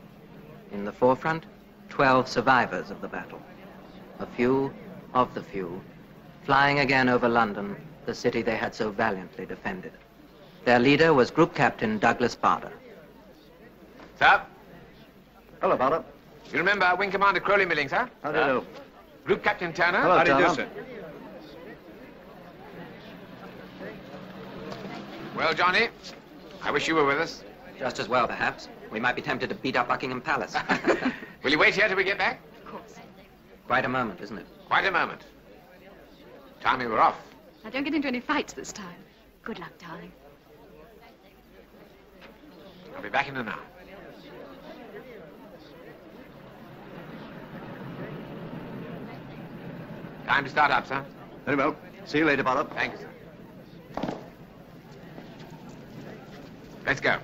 Speaker 4: In the forefront, 12 survivors of the battle. A few of the few, flying again over London, the city they had so valiantly defended. Their leader was Group Captain Douglas Bader.
Speaker 1: Sir?
Speaker 54: Hello, Barnum.
Speaker 1: You remember Wing Commander Crowley Milling, sir?
Speaker 3: How do you do?
Speaker 1: Group Captain Turner?
Speaker 3: Hello, How do you do, sir?
Speaker 1: Well, Johnny, I wish you were with us.
Speaker 4: Just as well, perhaps. We might be tempted to beat up Buckingham Palace.
Speaker 1: Will you wait here till we get back?
Speaker 21: Of course.
Speaker 4: Quite a moment, isn't it?
Speaker 1: Quite a moment. Time we were off.
Speaker 21: Now, don't get into any fights this time. Good luck, darling.
Speaker 1: I'll be back in an hour. Time to start up, sir.
Speaker 3: Very well. See you later, Bollop.
Speaker 1: Thanks. Let's go.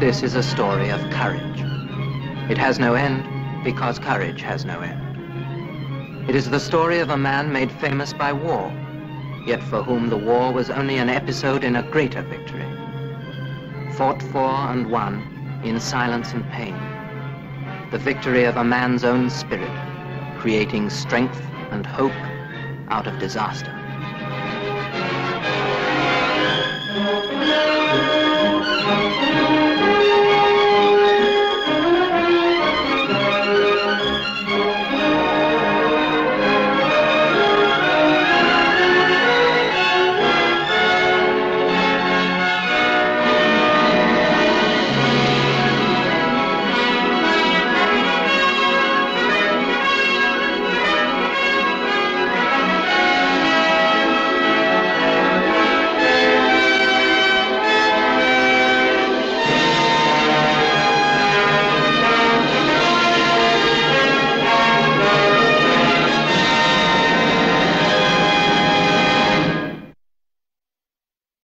Speaker 4: This is a story of courage. It has no end because courage has no end. It is the story of a man made famous by war, yet for whom the war was only an episode in a greater victory. Fought for and won in silence and pain. The victory of a man's own spirit, creating strength and hope out of disaster.